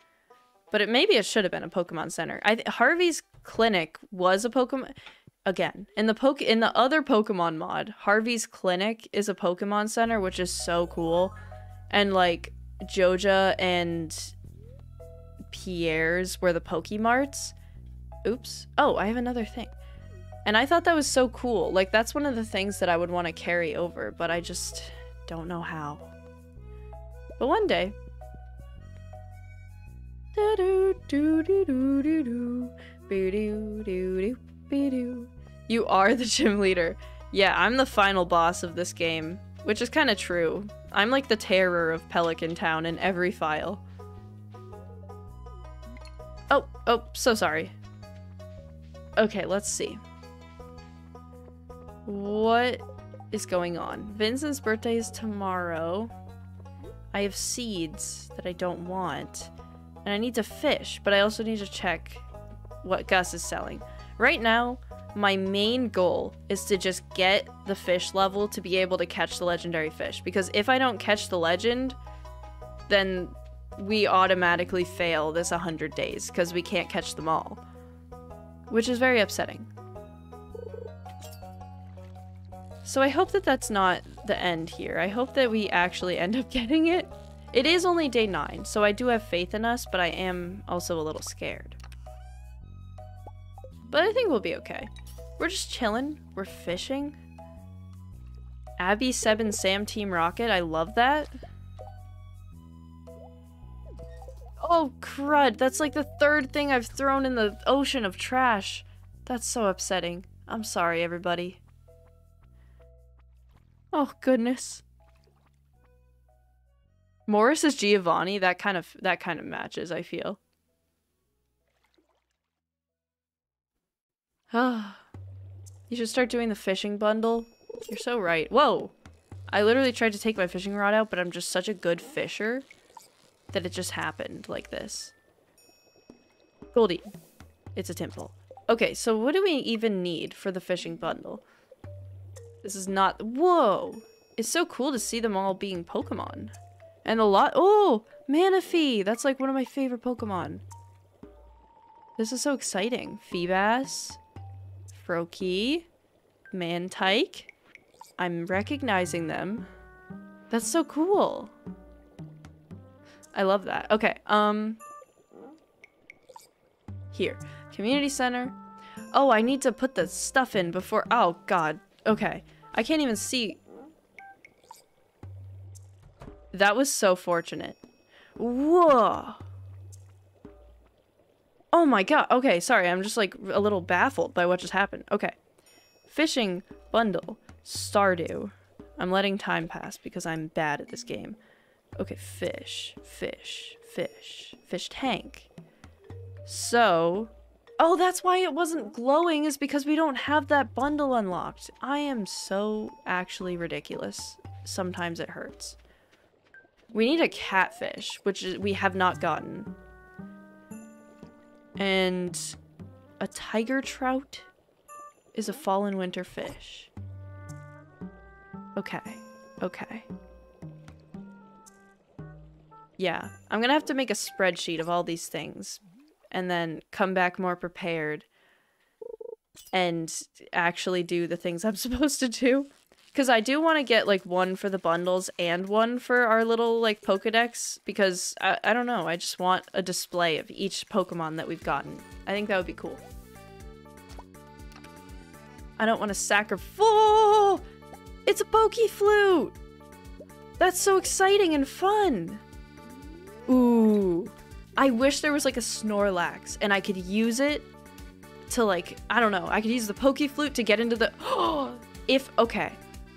But it maybe it should have been a Pokemon Center. I Harvey's clinic was a Pokemon again in the poke in the other pokemon mod harvey's clinic is a pokemon center which is so cool. And like joja and pierre's were the pokemarts. Oops. Oh i have another thing. And i thought that was so cool. Like that's one of the things that i would want to carry over but i just don't know how. But one day do do do do do do do do do do you are the gym leader. Yeah, I'm the final boss of this game, which is kind of true. I'm like the terror of Pelican Town in every file. Oh, oh, so sorry. Okay, let's see. What is going on? Vincent's birthday is tomorrow. I have seeds that I don't want. And I need to fish, but I also need to check what Gus is selling. Right now, my main goal is to just get the fish level to be able to catch the legendary fish. Because if I don't catch the legend, then we automatically fail this 100 days because we can't catch them all. Which is very upsetting. So I hope that that's not the end here. I hope that we actually end up getting it. It is only day 9, so I do have faith in us, but I am also a little scared. But I think we'll be okay. We're just chilling. We're fishing. Abby, Seb, and Sam Team Rocket. I love that. Oh, crud. That's like the third thing I've thrown in the ocean of trash. That's so upsetting. I'm sorry, everybody. Oh, goodness. Morris is Giovanni. That kind of that kind of matches, I feel. Ah. You should start doing the fishing bundle. You're so right. Whoa! I literally tried to take my fishing rod out, but I'm just such a good fisher that it just happened like this. Goldie. It's a temple. Okay, so what do we even need for the fishing bundle? This is not- Whoa! It's so cool to see them all being Pokemon. And a lot- Oh! Manaphy! That's like one of my favorite Pokemon. This is so exciting. Feebas. Froakie, Mantyke. I'm recognizing them. That's so cool. I love that. Okay, um... Here. Community center. Oh, I need to put the stuff in before- Oh, God. Okay. I can't even see- That was so fortunate. Whoa! Oh my god. Okay, sorry. I'm just like a little baffled by what just happened. Okay. Fishing bundle. Stardew. I'm letting time pass because I'm bad at this game. Okay, fish, fish, fish, fish tank. So, oh, that's why it wasn't glowing is because we don't have that bundle unlocked. I am so actually ridiculous. Sometimes it hurts. We need a catfish, which we have not gotten. And a tiger trout is a fallen winter fish. Okay. Okay. Yeah, I'm gonna have to make a spreadsheet of all these things and then come back more prepared and actually do the things I'm supposed to do. Because I do want to get like one for the bundles and one for our little like Pokedex because I, I don't know, I just want a display of each Pokemon that we've gotten. I think that would be cool. I don't want to sacrifice- oh, It's a Pokeflute! That's so exciting and fun! Ooh. I wish there was like a Snorlax and I could use it to like, I don't know, I could use the Pokeflute to get into the- Oh, If, okay,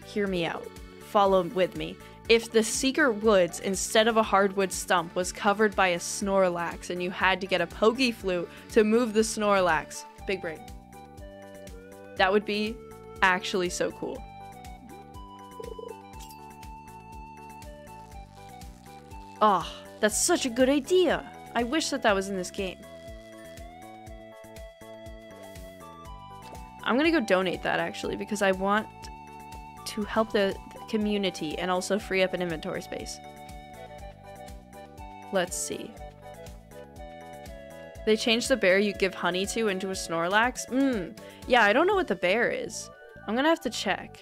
hear me out. Follow with me. If the Secret Woods, instead of a hardwood stump, was covered by a Snorlax and you had to get a Pokeflute to move the Snorlax, big brain. That would be actually so cool. Oh, that's such a good idea. I wish that that was in this game. I'm gonna go donate that actually because I want to help the community and also free up an inventory space. Let's see. They changed the bear you give honey to into a Snorlax? Mmm. Yeah, I don't know what the bear is. I'm gonna have to check.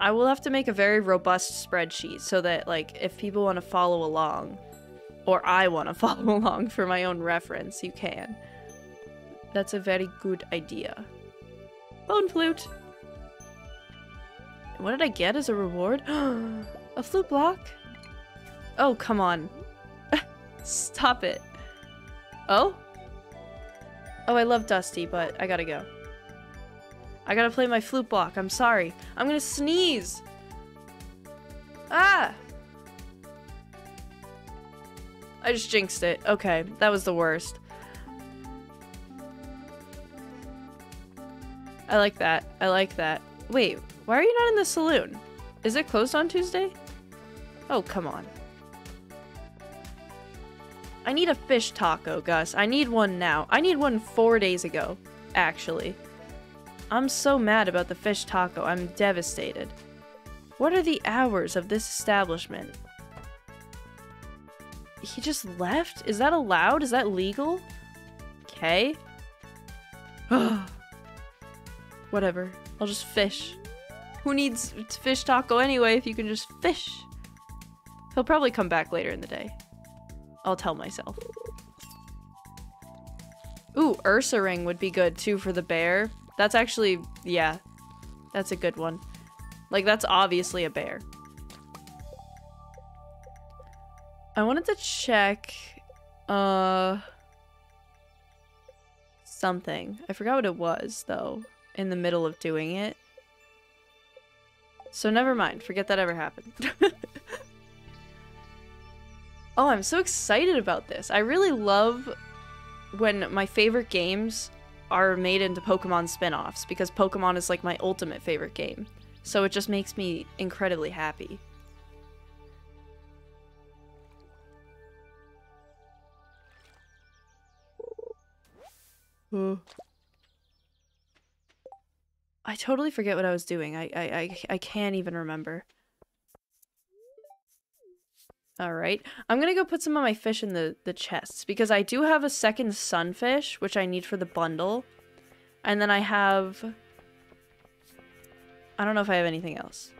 I will have to make a very robust spreadsheet so that, like, if people want to follow along, or I want to follow along for my own reference, you can. That's a very good idea. Bone flute! What did I get as a reward? a flute block? Oh, come on. Stop it. Oh? Oh, I love Dusty, but I gotta go. I gotta play my flute block. I'm sorry. I'm gonna sneeze! Ah! I just jinxed it. Okay, that was the worst. I like that. I like that. Wait, why are you not in the saloon? Is it closed on Tuesday? Oh, come on. I need a fish taco, Gus. I need one now. I need one four days ago, actually. I'm so mad about the fish taco. I'm devastated. What are the hours of this establishment? He just left? Is that allowed? Is that legal? Okay. Whatever. I'll just fish. Who needs fish taco anyway if you can just fish? He'll probably come back later in the day. I'll tell myself. Ooh, Ursaring would be good too for the bear. That's actually, yeah, that's a good one. Like, that's obviously a bear. I wanted to check, uh, something. I forgot what it was, though, in the middle of doing it. So never mind. Forget that ever happened. oh, I'm so excited about this. I really love when my favorite games are made into Pokemon spin-offs because Pokemon is like my ultimate favorite game. So it just makes me incredibly happy. Uh. I totally forget what I was doing. I, I, I, I can't even remember. Alright. I'm gonna go put some of my fish in the, the chests because I do have a second sunfish, which I need for the bundle. And then I have... I don't know if I have anything else.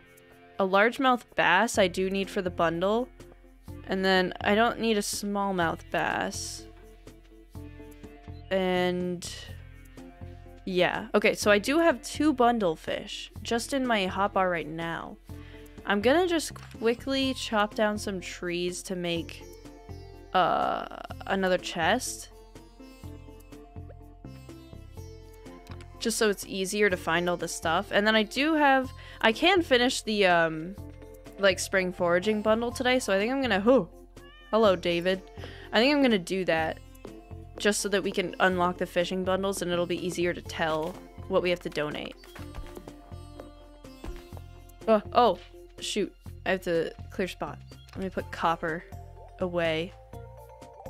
A largemouth bass I do need for the bundle. And then I don't need a smallmouth bass. And... Yeah. Okay, so I do have two bundle fish just in my hotbar right now. I'm gonna just quickly chop down some trees to make uh, another chest. Just so it's easier to find all the stuff. And then I do have... I can finish the, um, like, spring foraging bundle today, so I think I'm gonna... Oh, hello, David. I think I'm gonna do that just so that we can unlock the fishing bundles and it'll be easier to tell what we have to donate. Oh, oh, shoot. I have to clear spot. Let me put copper away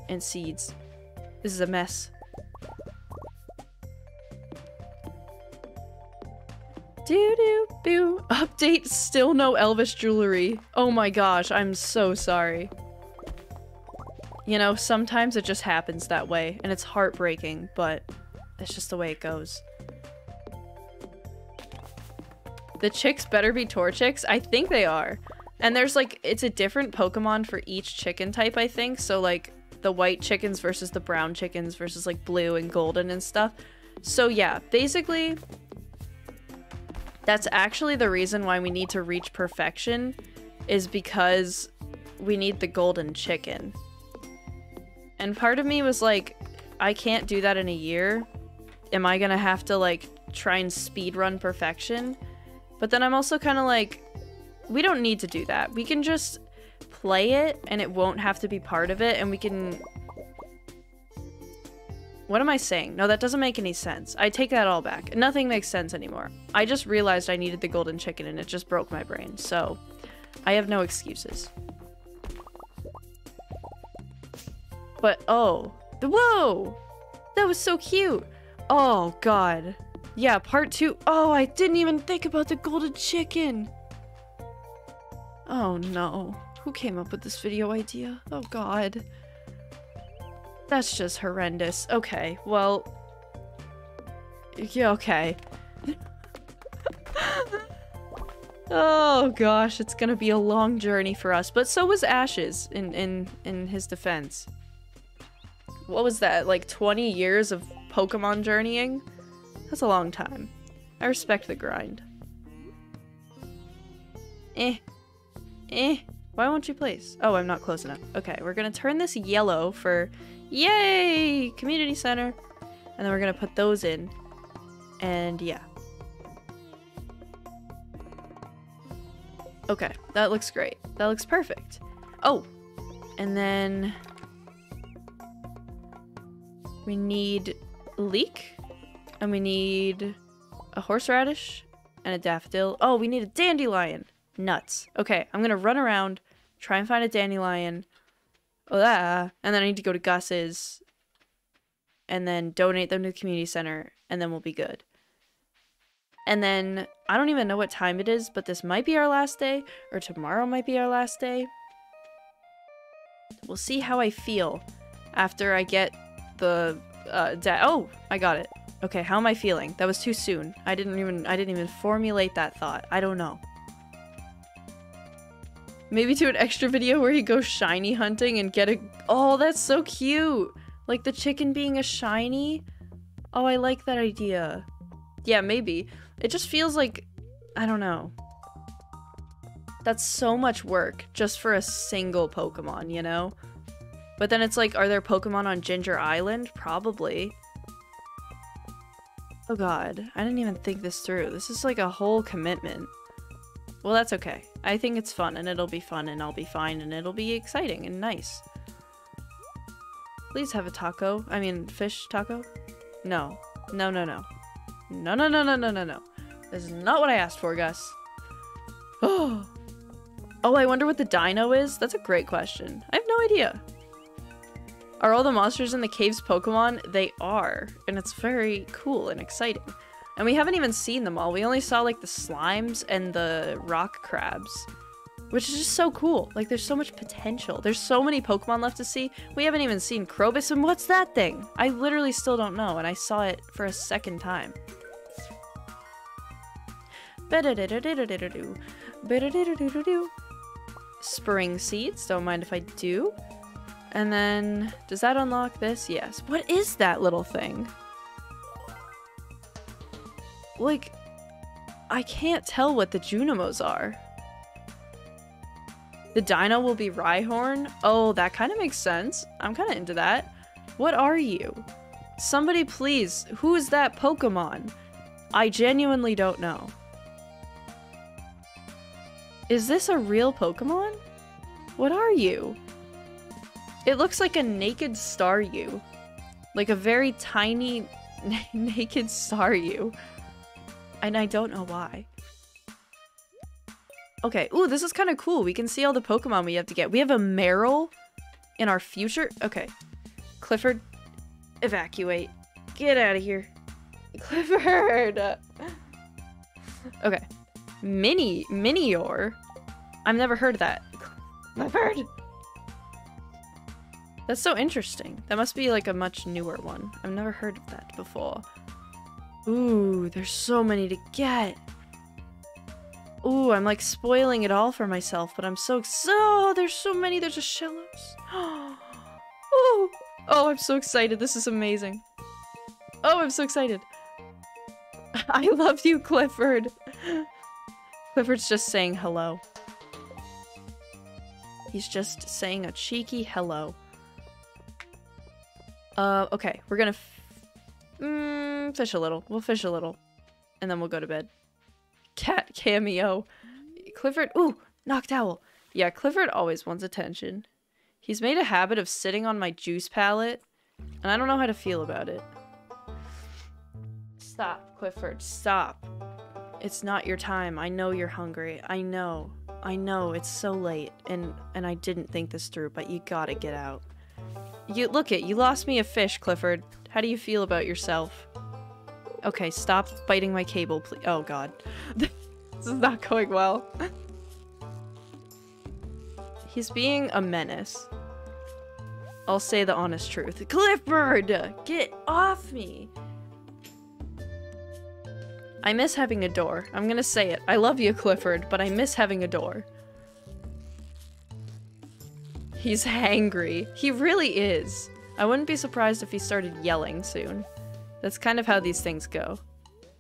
and seeds. This is a mess. Doo doo boo. Update still no Elvish jewelry. Oh my gosh, I'm so sorry. You know, sometimes it just happens that way, and it's heartbreaking, but it's just the way it goes. The chicks better be Torchics. I think they are. And there's like, it's a different Pokemon for each chicken type, I think. So like the white chickens versus the brown chickens versus like blue and golden and stuff. So yeah, basically, that's actually the reason why we need to reach perfection is because we need the golden chicken. And part of me was like, I can't do that in a year. Am I gonna have to like try and speed run perfection? But then I'm also kind of like, we don't need to do that. We can just play it and it won't have to be part of it and we can... What am I saying? No, that doesn't make any sense. I take that all back. Nothing makes sense anymore. I just realized I needed the golden chicken and it just broke my brain, so I have no excuses. But, oh. The whoa! That was so cute! Oh, God. Yeah, part two. Oh, I didn't even think about the golden chicken! Oh, no. Who came up with this video idea? Oh, God. That's just horrendous. Okay, well... Yeah, okay. oh gosh, it's gonna be a long journey for us. But so was Ashes in, in, in his defense what was that, like 20 years of Pokemon journeying? That's a long time. I respect the grind. Eh. Eh. Why won't you place? Oh, I'm not close enough. Okay, we're gonna turn this yellow for yay! Community center. And then we're gonna put those in. And yeah. Okay, that looks great. That looks perfect. Oh, and then we need leek. And we need a horseradish and a daffodil. Oh, we need a dandelion. Nuts. Okay, I'm gonna run around, try and find a dandelion. Oh, that. And then I need to go to Gus's and then donate them to the community center, and then we'll be good. And then I don't even know what time it is, but this might be our last day, or tomorrow might be our last day. We'll see how I feel after I get the uh, oh, I got it. Okay, how am I feeling? That was too soon. I didn't even I didn't even formulate that thought. I don't know. Maybe do an extra video where he goes shiny hunting and get a- Oh, that's so cute! Like the chicken being a shiny? Oh, I like that idea. Yeah, maybe. It just feels like- I don't know. That's so much work just for a single Pokemon, you know? But then it's like, are there Pokemon on Ginger Island? Probably. Oh god, I didn't even think this through. This is like a whole commitment. Well, that's okay. I think it's fun, and it'll be fun, and I'll be fine, and it'll be exciting and nice. Please have a taco. I mean, fish taco? No. No, no, no. No, no, no, no, no, no, no. This is not what I asked for, Gus. Oh. Oh, I wonder what the dino is? That's a great question. I have no idea. Are all the monsters in the caves Pokemon? They are, and it's very cool and exciting. And we haven't even seen them all. We only saw like the slimes and the rock crabs, which is just so cool. Like there's so much potential. There's so many Pokemon left to see. We haven't even seen Krobus, and what's that thing? I literally still don't know, and I saw it for a second time. Spring seeds, don't mind if I do. And then, does that unlock this? Yes. What is that little thing? Like, I can't tell what the Junimos are. The dino will be Rhyhorn? Oh, that kind of makes sense. I'm kind of into that. What are you? Somebody please, who is that Pokemon? I genuinely don't know. Is this a real Pokemon? What are you? It looks like a naked Staryu. Like a very tiny naked Staryu. And I don't know why. Okay, ooh, this is kind of cool. We can see all the Pokemon we have to get. We have a Marill in our future. Okay. Clifford, evacuate. Get out of here. Clifford! Okay. Mini, Minior. I've never heard of that. Clifford! That's so interesting. That must be like a much newer one. I've never heard of that before. Ooh, there's so many to get. Ooh, I'm like spoiling it all for myself, but I'm so so oh, there's so many, there's just shallows. oh, oh, I'm so excited. This is amazing. Oh, I'm so excited. I love you, Clifford. Clifford's just saying hello. He's just saying a cheeky hello. Uh, okay, we're gonna mm, fish a little. We'll fish a little. And then we'll go to bed. Cat cameo. Clifford, ooh, Noctowl. Yeah, Clifford always wants attention. He's made a habit of sitting on my juice palette, and I don't know how to feel about it. Stop, Clifford, stop. It's not your time. I know you're hungry. I know. I know, it's so late, and, and I didn't think this through, but you gotta get out. You- look it, you lost me a fish, Clifford. How do you feel about yourself? Okay, stop biting my cable, please. Oh god. this is not going well. He's being a menace. I'll say the honest truth. Clifford! Get off me! I miss having a door. I'm gonna say it. I love you, Clifford, but I miss having a door. He's hangry. He really is. I wouldn't be surprised if he started yelling soon. That's kind of how these things go.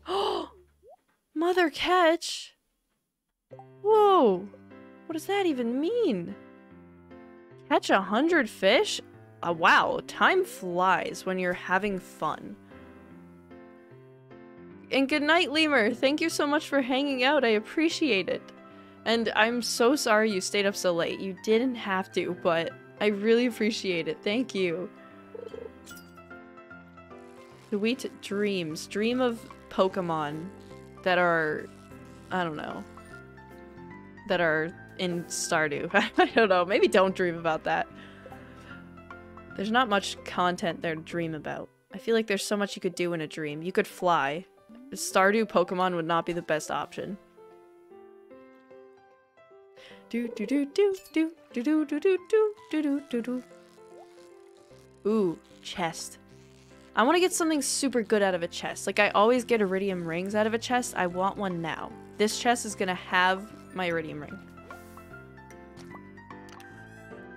Oh! Mother catch! Whoa! What does that even mean? Catch a hundred fish? Uh, wow, time flies when you're having fun. And good night, Lemur. Thank you so much for hanging out. I appreciate it. And I'm so sorry you stayed up so late. You didn't have to, but I really appreciate it. Thank you. Sweet dreams. Dream of Pokemon that are, I don't know, that are in Stardew. I don't know. Maybe don't dream about that. There's not much content there to dream about. I feel like there's so much you could do in a dream. You could fly. Stardew Pokemon would not be the best option. Do do do do do do do do do do do. Ooh, chest. I want to get something super good out of a chest. Like I always get iridium rings out of a chest. I want one now. This chest is gonna have my iridium ring.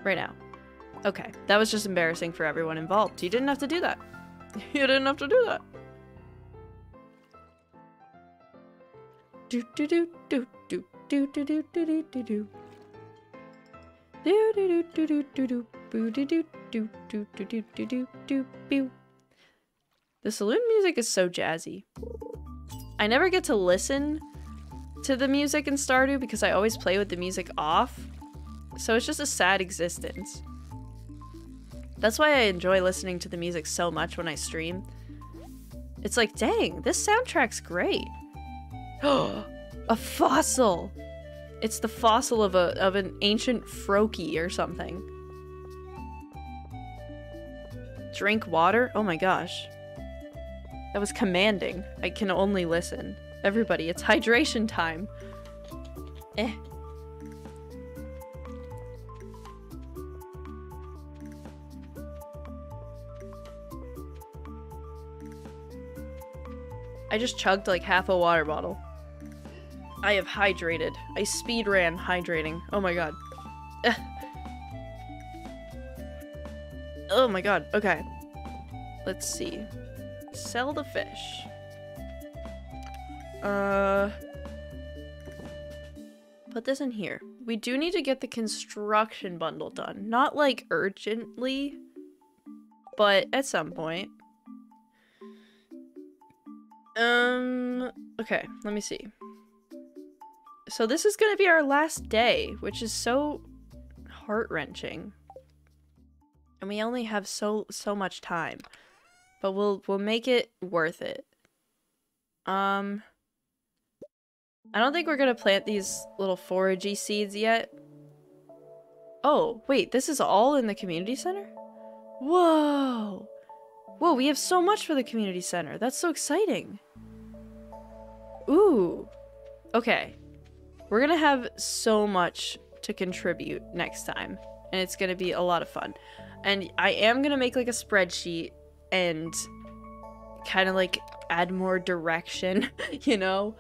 Right now. Okay, that was just embarrassing for everyone involved. You didn't have to do that. You didn't have to do that. Do do do do do do do do do do do do. The saloon music is so jazzy. I never get to listen to the music in Stardew because I always play with the music off. So it's just a sad existence. That's why I enjoy listening to the music so much when I stream. It's like, dang, this soundtrack's great. a fossil! It's the fossil of a of an ancient Froakie or something. Drink water? Oh my gosh. That was commanding. I can only listen. Everybody, it's hydration time. Eh. I just chugged like half a water bottle. I have hydrated. I speed ran hydrating. Oh my god. oh my god. Okay. Let's see. Sell the fish. Uh... Put this in here. We do need to get the construction bundle done. Not like urgently, but at some point. Um, okay, let me see. So this is gonna be our last day, which is so heart-wrenching. And we only have so so much time. But we'll we'll make it worth it. Um I don't think we're gonna plant these little foragey seeds yet. Oh, wait, this is all in the community center? Whoa! Whoa, we have so much for the community center. That's so exciting. Ooh. Okay. We're gonna have so much to contribute next time. And it's gonna be a lot of fun. And I am gonna make like a spreadsheet and kind of like add more direction, you know?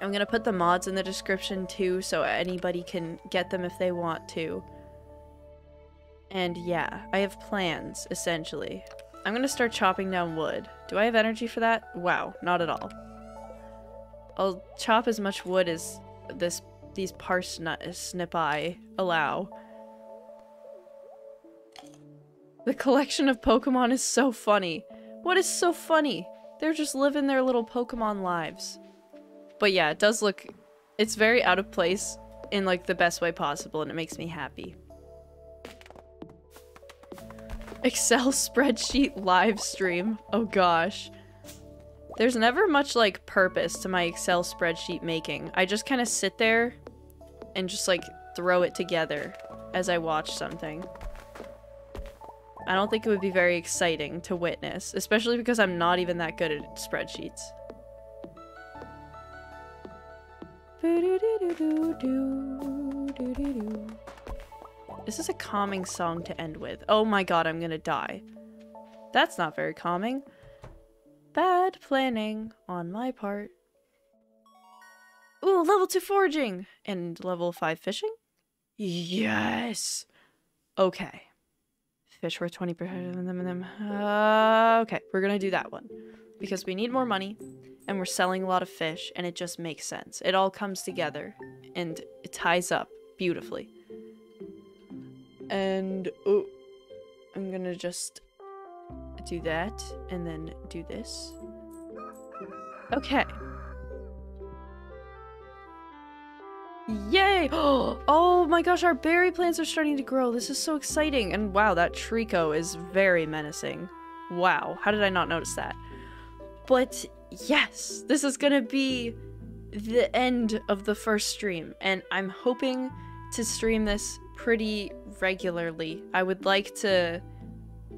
I'm gonna put the mods in the description too, so anybody can get them if they want to. And yeah, I have plans, essentially. I'm gonna start chopping down wood. Do I have energy for that? Wow, not at all. I'll chop as much wood as this these parsnipi allow. The collection of Pokemon is so funny. What is so funny? They're just living their little Pokemon lives. But yeah, it does look... It's very out of place in like the best way possible and it makes me happy. Excel spreadsheet live stream. Oh gosh. There's never much like purpose to my Excel spreadsheet making. I just kind of sit there and just like throw it together as I watch something. I don't think it would be very exciting to witness, especially because I'm not even that good at spreadsheets. This is a calming song to end with. Oh my god, I'm gonna die. That's not very calming. Bad planning on my part. Ooh, level 2 foraging! And level 5 fishing? Yes! Okay. Fish worth 20%. of them. Uh, okay, we're gonna do that one. Because we need more money, and we're selling a lot of fish, and it just makes sense. It all comes together, and it ties up beautifully. And, oh, I'm gonna just do that, and then do this. Okay. Yay! Oh my gosh, our berry plants are starting to grow. This is so exciting. And wow, that Treecko is very menacing. Wow, how did I not notice that? But yes, this is gonna be the end of the first stream. And I'm hoping to stream this pretty regularly. I would like to,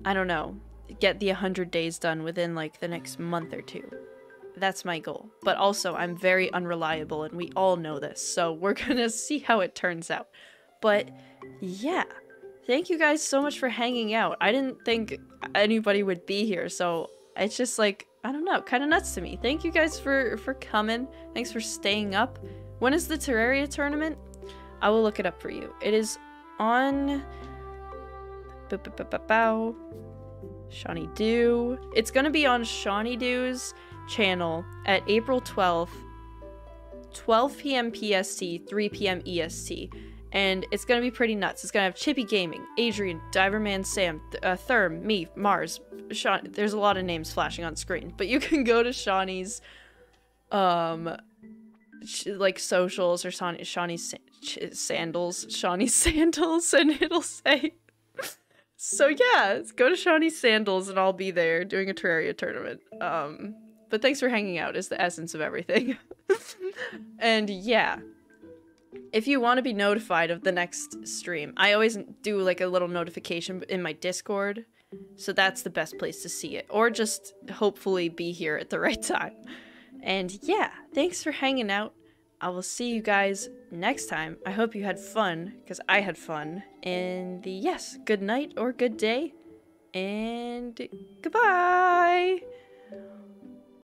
I don't know, get the 100 days done within like the next month or two. That's my goal. But also, I'm very unreliable and we all know this, so we're gonna see how it turns out. But yeah, thank you guys so much for hanging out. I didn't think anybody would be here, so it's just like, I don't know, kind of nuts to me. Thank you guys for, for coming. Thanks for staying up. When is the Terraria tournament? I will look it up for you. It is on... Bow. Shawnee Dew. It's gonna be on Shawnee Dew's channel at April 12th, 12 p.m. PST, 3 p.m. EST. And it's gonna be pretty nuts. It's gonna have Chippy Gaming, Adrian, Diverman Sam, uh, Therm, me, Mars, Sean. There's a lot of names flashing on screen, but you can go to Shawnee's, um, like socials or Shawnee's sandals, Shawnee's sandals, and it'll say so yeah, go to Shawnee Sandals and I'll be there doing a Terraria tournament. Um, but thanks for hanging out is the essence of everything. and yeah, if you want to be notified of the next stream, I always do like a little notification in my Discord. So that's the best place to see it. Or just hopefully be here at the right time. And yeah, thanks for hanging out. I will see you guys next time. I hope you had fun, because I had fun. And yes, good night or good day, and goodbye!